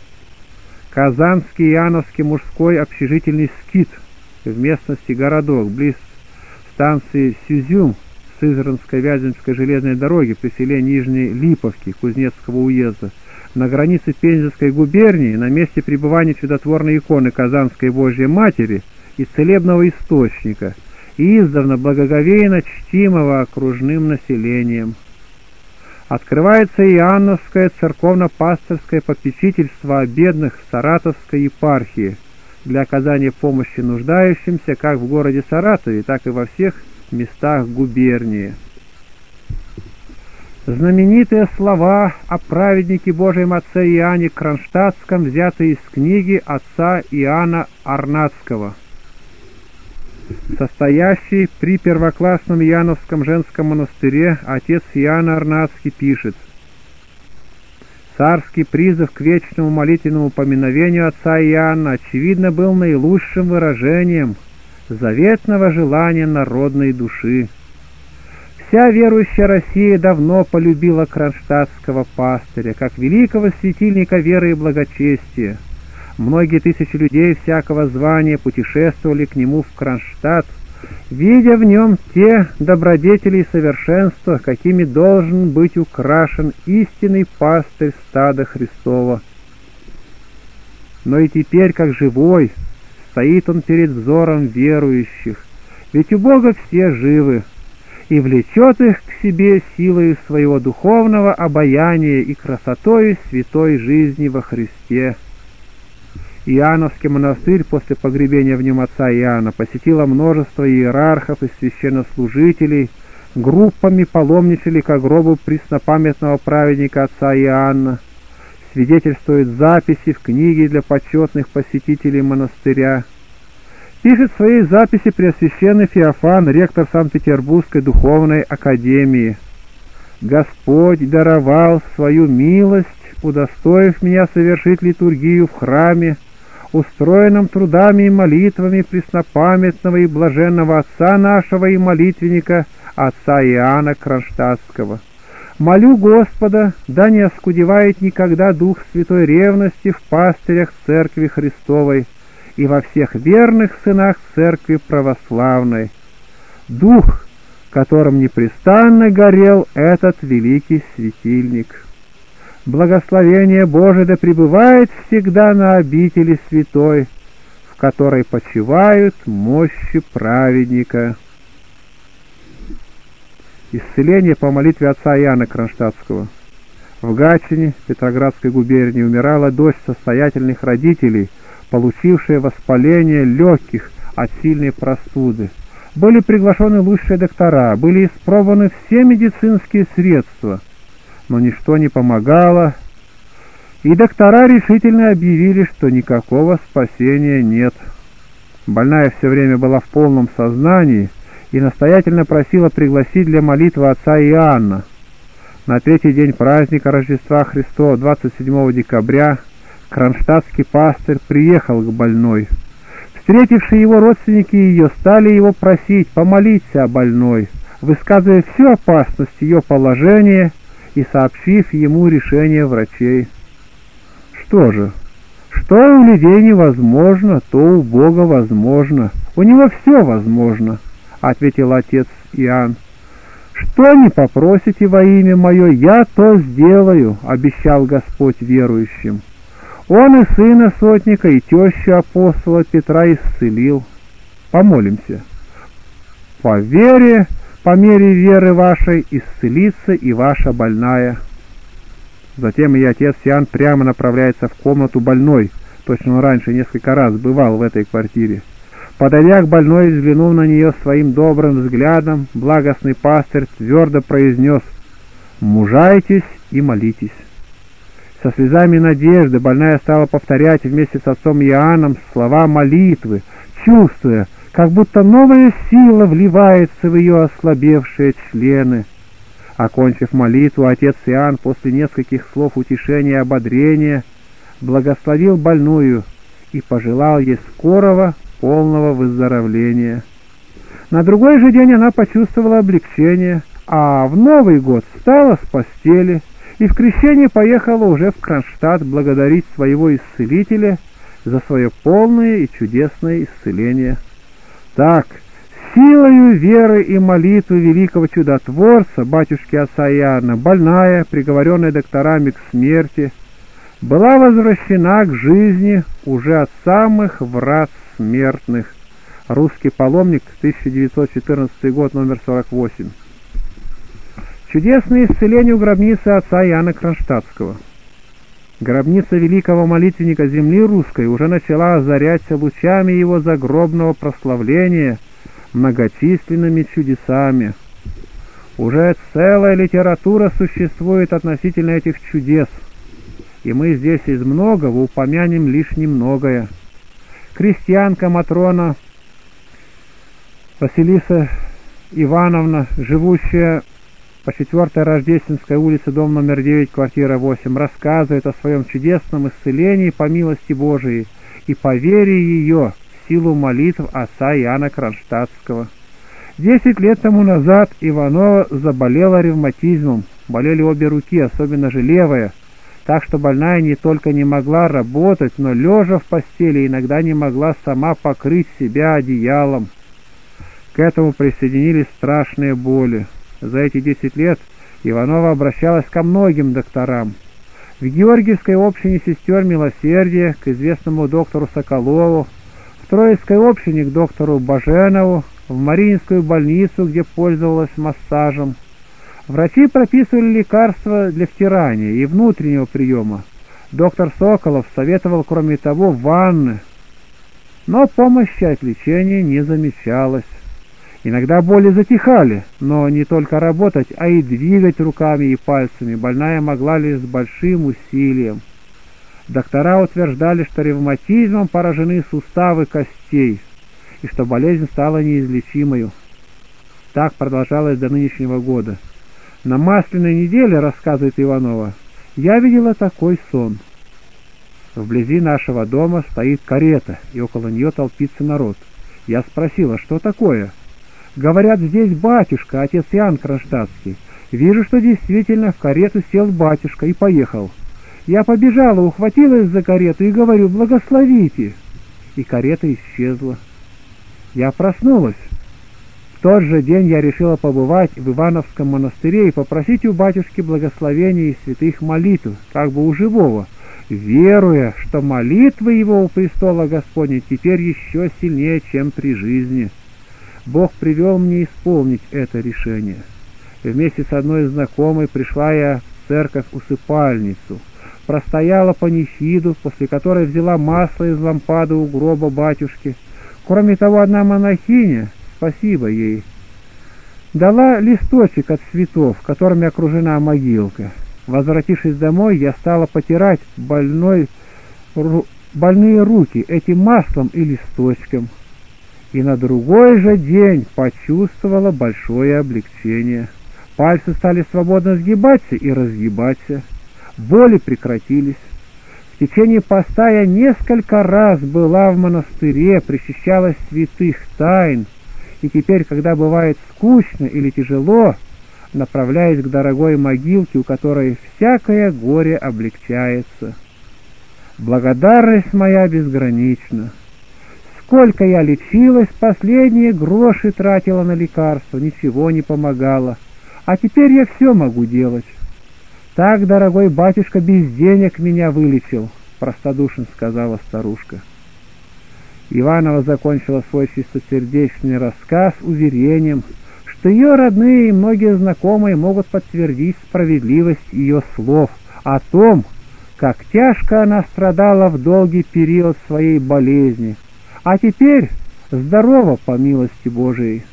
Казанский Иоанновский мужской общежительный скит в местности Городок, близ станции Сюзюм, Сызранской Вяземской железной дороги при селе Нижней Липовки Кузнецкого уезда, на границе Пензенской губернии, на месте пребывания чудотворной иконы Казанской Божьей Матери и целебного источника, и издавна благоговейно чтимого окружным населением. Открывается Иоанновское церковно-пасторское попечительство о бедных Саратовской епархии для оказания помощи нуждающимся как в городе Саратове, так и во всех местах губернии. Знаменитые слова о праведнике Божьем отце Иоанне Кронштадтском взяты из книги отца Иоанна Арнадского, состоящий при первоклассном Иоанновском женском монастыре отец Иоанн Арнадский пишет Царский призыв к вечному молитвенному поминовению отца Иоанна очевидно был наилучшим выражением заветного желания народной души. Вся верующая Россия давно полюбила кронштадтского пастыря, как великого светильника веры и благочестия. Многие тысячи людей всякого звания путешествовали к нему в Кронштадт, видя в нем те добродетели и совершенства, какими должен быть украшен истинный пастырь стада Христова. Но и теперь, как живой, стоит он перед взором верующих, ведь у Бога все живы, и влечет их к себе силой своего духовного обаяния и красотой святой жизни во Христе. Иоанновский монастырь после погребения в нем отца Иоанна посетило множество иерархов и священнослужителей, группами паломничали к гробу преснопамятного праведника отца Иоанна, свидетельствуют записи в книге для почетных посетителей монастыря – Пишет в своей записи Преосвященный Феофан, ректор Санкт-Петербургской духовной академии. «Господь даровал свою милость, удостоив меня совершить литургию в храме, устроенном трудами и молитвами преснопамятного и блаженного отца нашего и молитвенника, отца Иоанна Кронштадтского. Молю Господа, да не оскудевает никогда дух святой ревности в пастырях Церкви Христовой, и во всех верных сынах Церкви Православной, дух, которым непрестанно горел этот великий светильник. Благословение Божие да пребывает всегда на обители святой, в которой почивают мощи праведника. Исцеление по молитве отца Иоанна Кронштадтского. В Гатчине, Петроградской губернии, умирала дочь состоятельных родителей – получившие воспаление легких от сильной простуды. Были приглашены лучшие доктора, были испробованы все медицинские средства, но ничто не помогало, и доктора решительно объявили, что никакого спасения нет. Больная все время была в полном сознании и настоятельно просила пригласить для молитвы отца Иоанна. На третий день праздника Рождества Христова, 27 декабря, Кронштадтский пастырь приехал к больной. Встретившие его родственники ее стали его просить помолиться о больной, высказывая всю опасность ее положения и сообщив ему решение врачей. Что же, что у людей невозможно, то у Бога возможно. У него все возможно, — ответил отец Иоанн. «Что не попросите во имя мое, я то сделаю», — обещал Господь верующим. Он и сына сотника, и тещу апостола Петра исцелил. Помолимся. По вере, по мере веры вашей, исцелится и ваша больная. Затем и отец Иоанн прямо направляется в комнату больной. Точно он раньше несколько раз бывал в этой квартире. Подойдя к больной, взглянув на нее своим добрым взглядом, благостный пастырь твердо произнес «Мужайтесь и молитесь». Со слезами надежды больная стала повторять вместе с отцом Иоанном слова молитвы, чувствуя, как будто новая сила вливается в ее ослабевшие члены. Окончив молитву, отец Иоанн после нескольких слов утешения и ободрения благословил больную и пожелал ей скорого, полного выздоровления. На другой же день она почувствовала облегчение, а в Новый год встала с постели и в крещение поехала уже в Кронштадт благодарить своего исцелителя за свое полное и чудесное исцеление. Так, силою веры и молитвы великого чудотворца, батюшки Иоанна, больная, приговоренная докторами к смерти, была возвращена к жизни уже от самых врат смертных. Русский паломник, 1914 год, номер 48. Чудесное исцеление у гробницы отца Иоанна Кронштадтского. Гробница великого молитвенника земли русской уже начала озаряться лучами его загробного прославления многочисленными чудесами. Уже целая литература существует относительно этих чудес, и мы здесь из многого упомянем лишь немногое. Крестьянка Матрона Василиса Ивановна, живущая по 4 Рождественской улице, дом номер 9, квартира 8, рассказывает о своем чудесном исцелении по милости Божией и по вере ее в силу молитв отца Иоанна Кронштадтского. Десять лет тому назад Иванова заболела ревматизмом, болели обе руки, особенно же левая, так что больная не только не могла работать, но лежа в постели иногда не могла сама покрыть себя одеялом. К этому присоединились страшные боли. За эти десять лет Иванова обращалась ко многим докторам. В Георгиевской общине сестер Милосердия к известному доктору Соколову, в Троицкой общине к доктору Баженову, в Мариинскую больницу, где пользовалась массажем. Врачи прописывали лекарства для втирания и внутреннего приема. Доктор Соколов советовал, кроме того, ванны. Но помощи от лечения не замечалось. Иногда боли затихали, но не только работать, а и двигать руками и пальцами больная могла лишь с большим усилием. Доктора утверждали, что ревматизмом поражены суставы костей, и что болезнь стала неизлечимой. Так продолжалось до нынешнего года. На масляной неделе, рассказывает Иванова, я видела такой сон. Вблизи нашего дома стоит карета, и около нее толпится народ. Я спросила, что такое? Говорят, здесь батюшка, отец Иоанн Кронштадтский. Вижу, что действительно в карету сел батюшка и поехал. Я побежала, ухватилась за карету и говорю, благословите. И карета исчезла. Я проснулась. В тот же день я решила побывать в Ивановском монастыре и попросить у батюшки благословения и святых молитв, как бы у живого, веруя, что молитвы его у престола Господня теперь еще сильнее, чем при жизни. Бог привел мне исполнить это решение. Вместе с одной знакомой пришла я в церковь-усыпальницу, простояла по нефиду, после которой взяла масло из лампады у гроба батюшки. Кроме того, одна монахиня, спасибо ей, дала листочек от цветов, которыми окружена могилка. Возвратившись домой, я стала потирать больной, больные руки этим маслом и листочком и на другой же день почувствовала большое облегчение. Пальцы стали свободно сгибаться и разгибаться, боли прекратились. В течение поста я несколько раз была в монастыре, причащалась святых тайн, и теперь, когда бывает скучно или тяжело, направляюсь к дорогой могилке, у которой всякое горе облегчается. Благодарность моя безгранична. Сколько я лечилась, последние гроши тратила на лекарства, ничего не помогало. А теперь я все могу делать. Так, дорогой батюшка, без денег меня вылечил, простодушно сказала старушка. Иванова закончила свой чистосердечный рассказ уверением, что ее родные и многие знакомые могут подтвердить справедливость ее слов о том, как тяжко она страдала в долгий период своей болезни, а теперь здорово по милости Божией.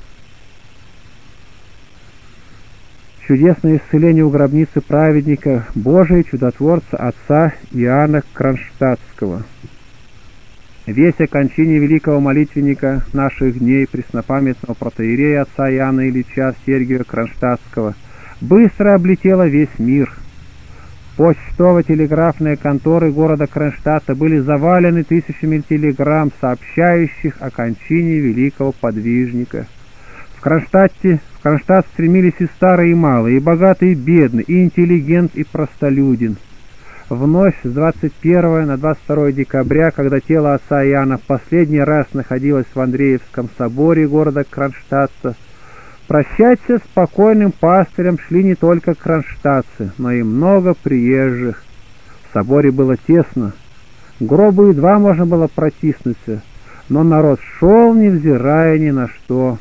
Чудесное исцеление у гробницы праведника Божия чудотворца отца Иоанна Кронштадтского. Весть о кончине великого молитвенника наших дней преснопамятного протеерея отца Иоанна Ильича Сергия Кронштадтского быстро облетела весь мир. Почтово-телеграфные конторы города Кронштадта были завалены тысячами телеграмм, сообщающих о кончине великого подвижника. В Кронштадте, в Кронштадт стремились и старые, и малые, и богатые, и бедные, и интеллигент, и простолюдин. В ночь с 21 на 22 декабря, когда тело отца Иоанна в последний раз находилось в Андреевском соборе города Кронштадта, Прощаться с покойным пастырем шли не только кронштадтцы, но и много приезжих. В соборе было тесно, гробу едва можно было протиснуться, но народ шел, невзирая ни на что.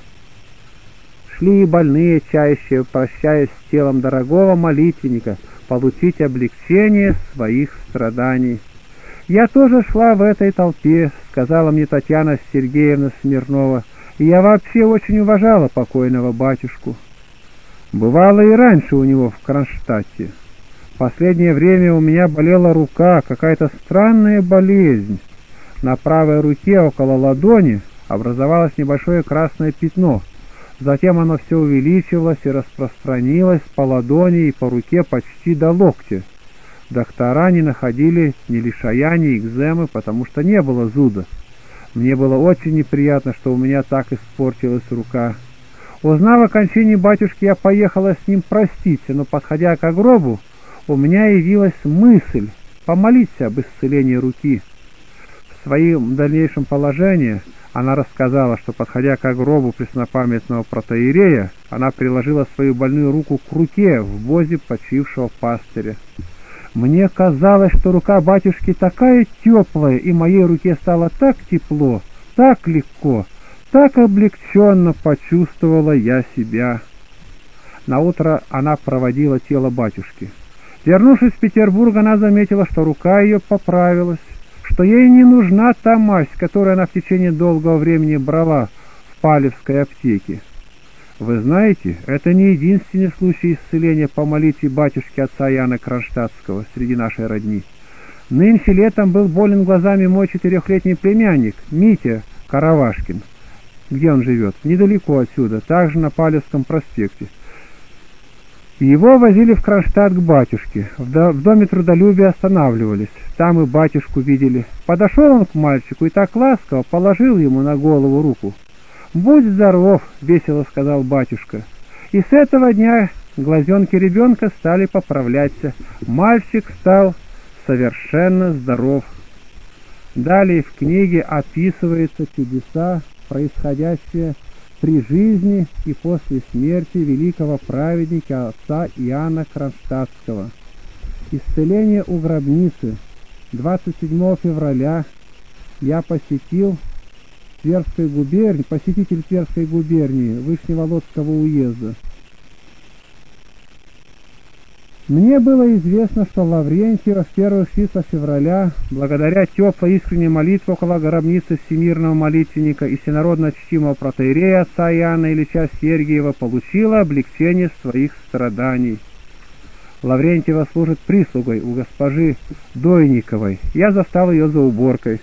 Шли и больные чаще, прощаясь с телом дорогого молитвенника, получить облегчение своих страданий. «Я тоже шла в этой толпе», — сказала мне Татьяна Сергеевна Смирнова, — и я вообще очень уважала покойного батюшку. Бывало и раньше у него в Кронштадте. Последнее время у меня болела рука, какая-то странная болезнь. На правой руке около ладони образовалось небольшое красное пятно. Затем оно все увеличилось и распространилось по ладони и по руке почти до локтя. Доктора не находили ни лишая, ни экземы, потому что не было зуда. Мне было очень неприятно, что у меня так испортилась рука. Узнав о кончине батюшки, я поехала с ним проститься, но, подходя к гробу, у меня явилась мысль помолиться об исцелении руки. В своем дальнейшем положении она рассказала, что, подходя к гробу преснопамятного протоиерея, она приложила свою больную руку к руке в бозе почившего пастыря. Мне казалось, что рука батюшки такая теплая, и моей руке стало так тепло, так легко, так облегченно почувствовала я себя. На утро она проводила тело батюшки. Вернувшись в Петербург, она заметила, что рука ее поправилась, что ей не нужна та мазь, которую она в течение долгого времени брала в Палевской аптеке. Вы знаете, это не единственный случай исцеления по молитве батюшки отца Яна Кронштадтского среди нашей родни. Нынче летом был болен глазами мой четырехлетний племянник, Митя Каравашкин. Где он живет? Недалеко отсюда, также на Палевском проспекте. Его возили в Кронштадт к батюшке. В доме трудолюбия останавливались. Там и батюшку видели. Подошел он к мальчику и так ласково положил ему на голову руку. «Будь здоров!» — весело сказал батюшка. И с этого дня глазенки ребенка стали поправляться. Мальчик стал совершенно здоров. Далее в книге описываются чудеса, происходящие при жизни и после смерти великого праведника отца Иоанна Кронштадтского. Исцеление у гробницы. 27 февраля я посетил Тверской губернии, посетитель Тверской губернии, Вышневолодского уезда. Мне было известно, что Лаврентьева в первых числах февраля, благодаря теплой искренней молитве около гробницы всемирного молитвенника и всенародно чтимого протеерея отца Иоанна Ильича Сергиева, получила облегчение своих страданий. Лаврентьева служит прислугой у госпожи Дойниковой. Я застал ее за уборкой.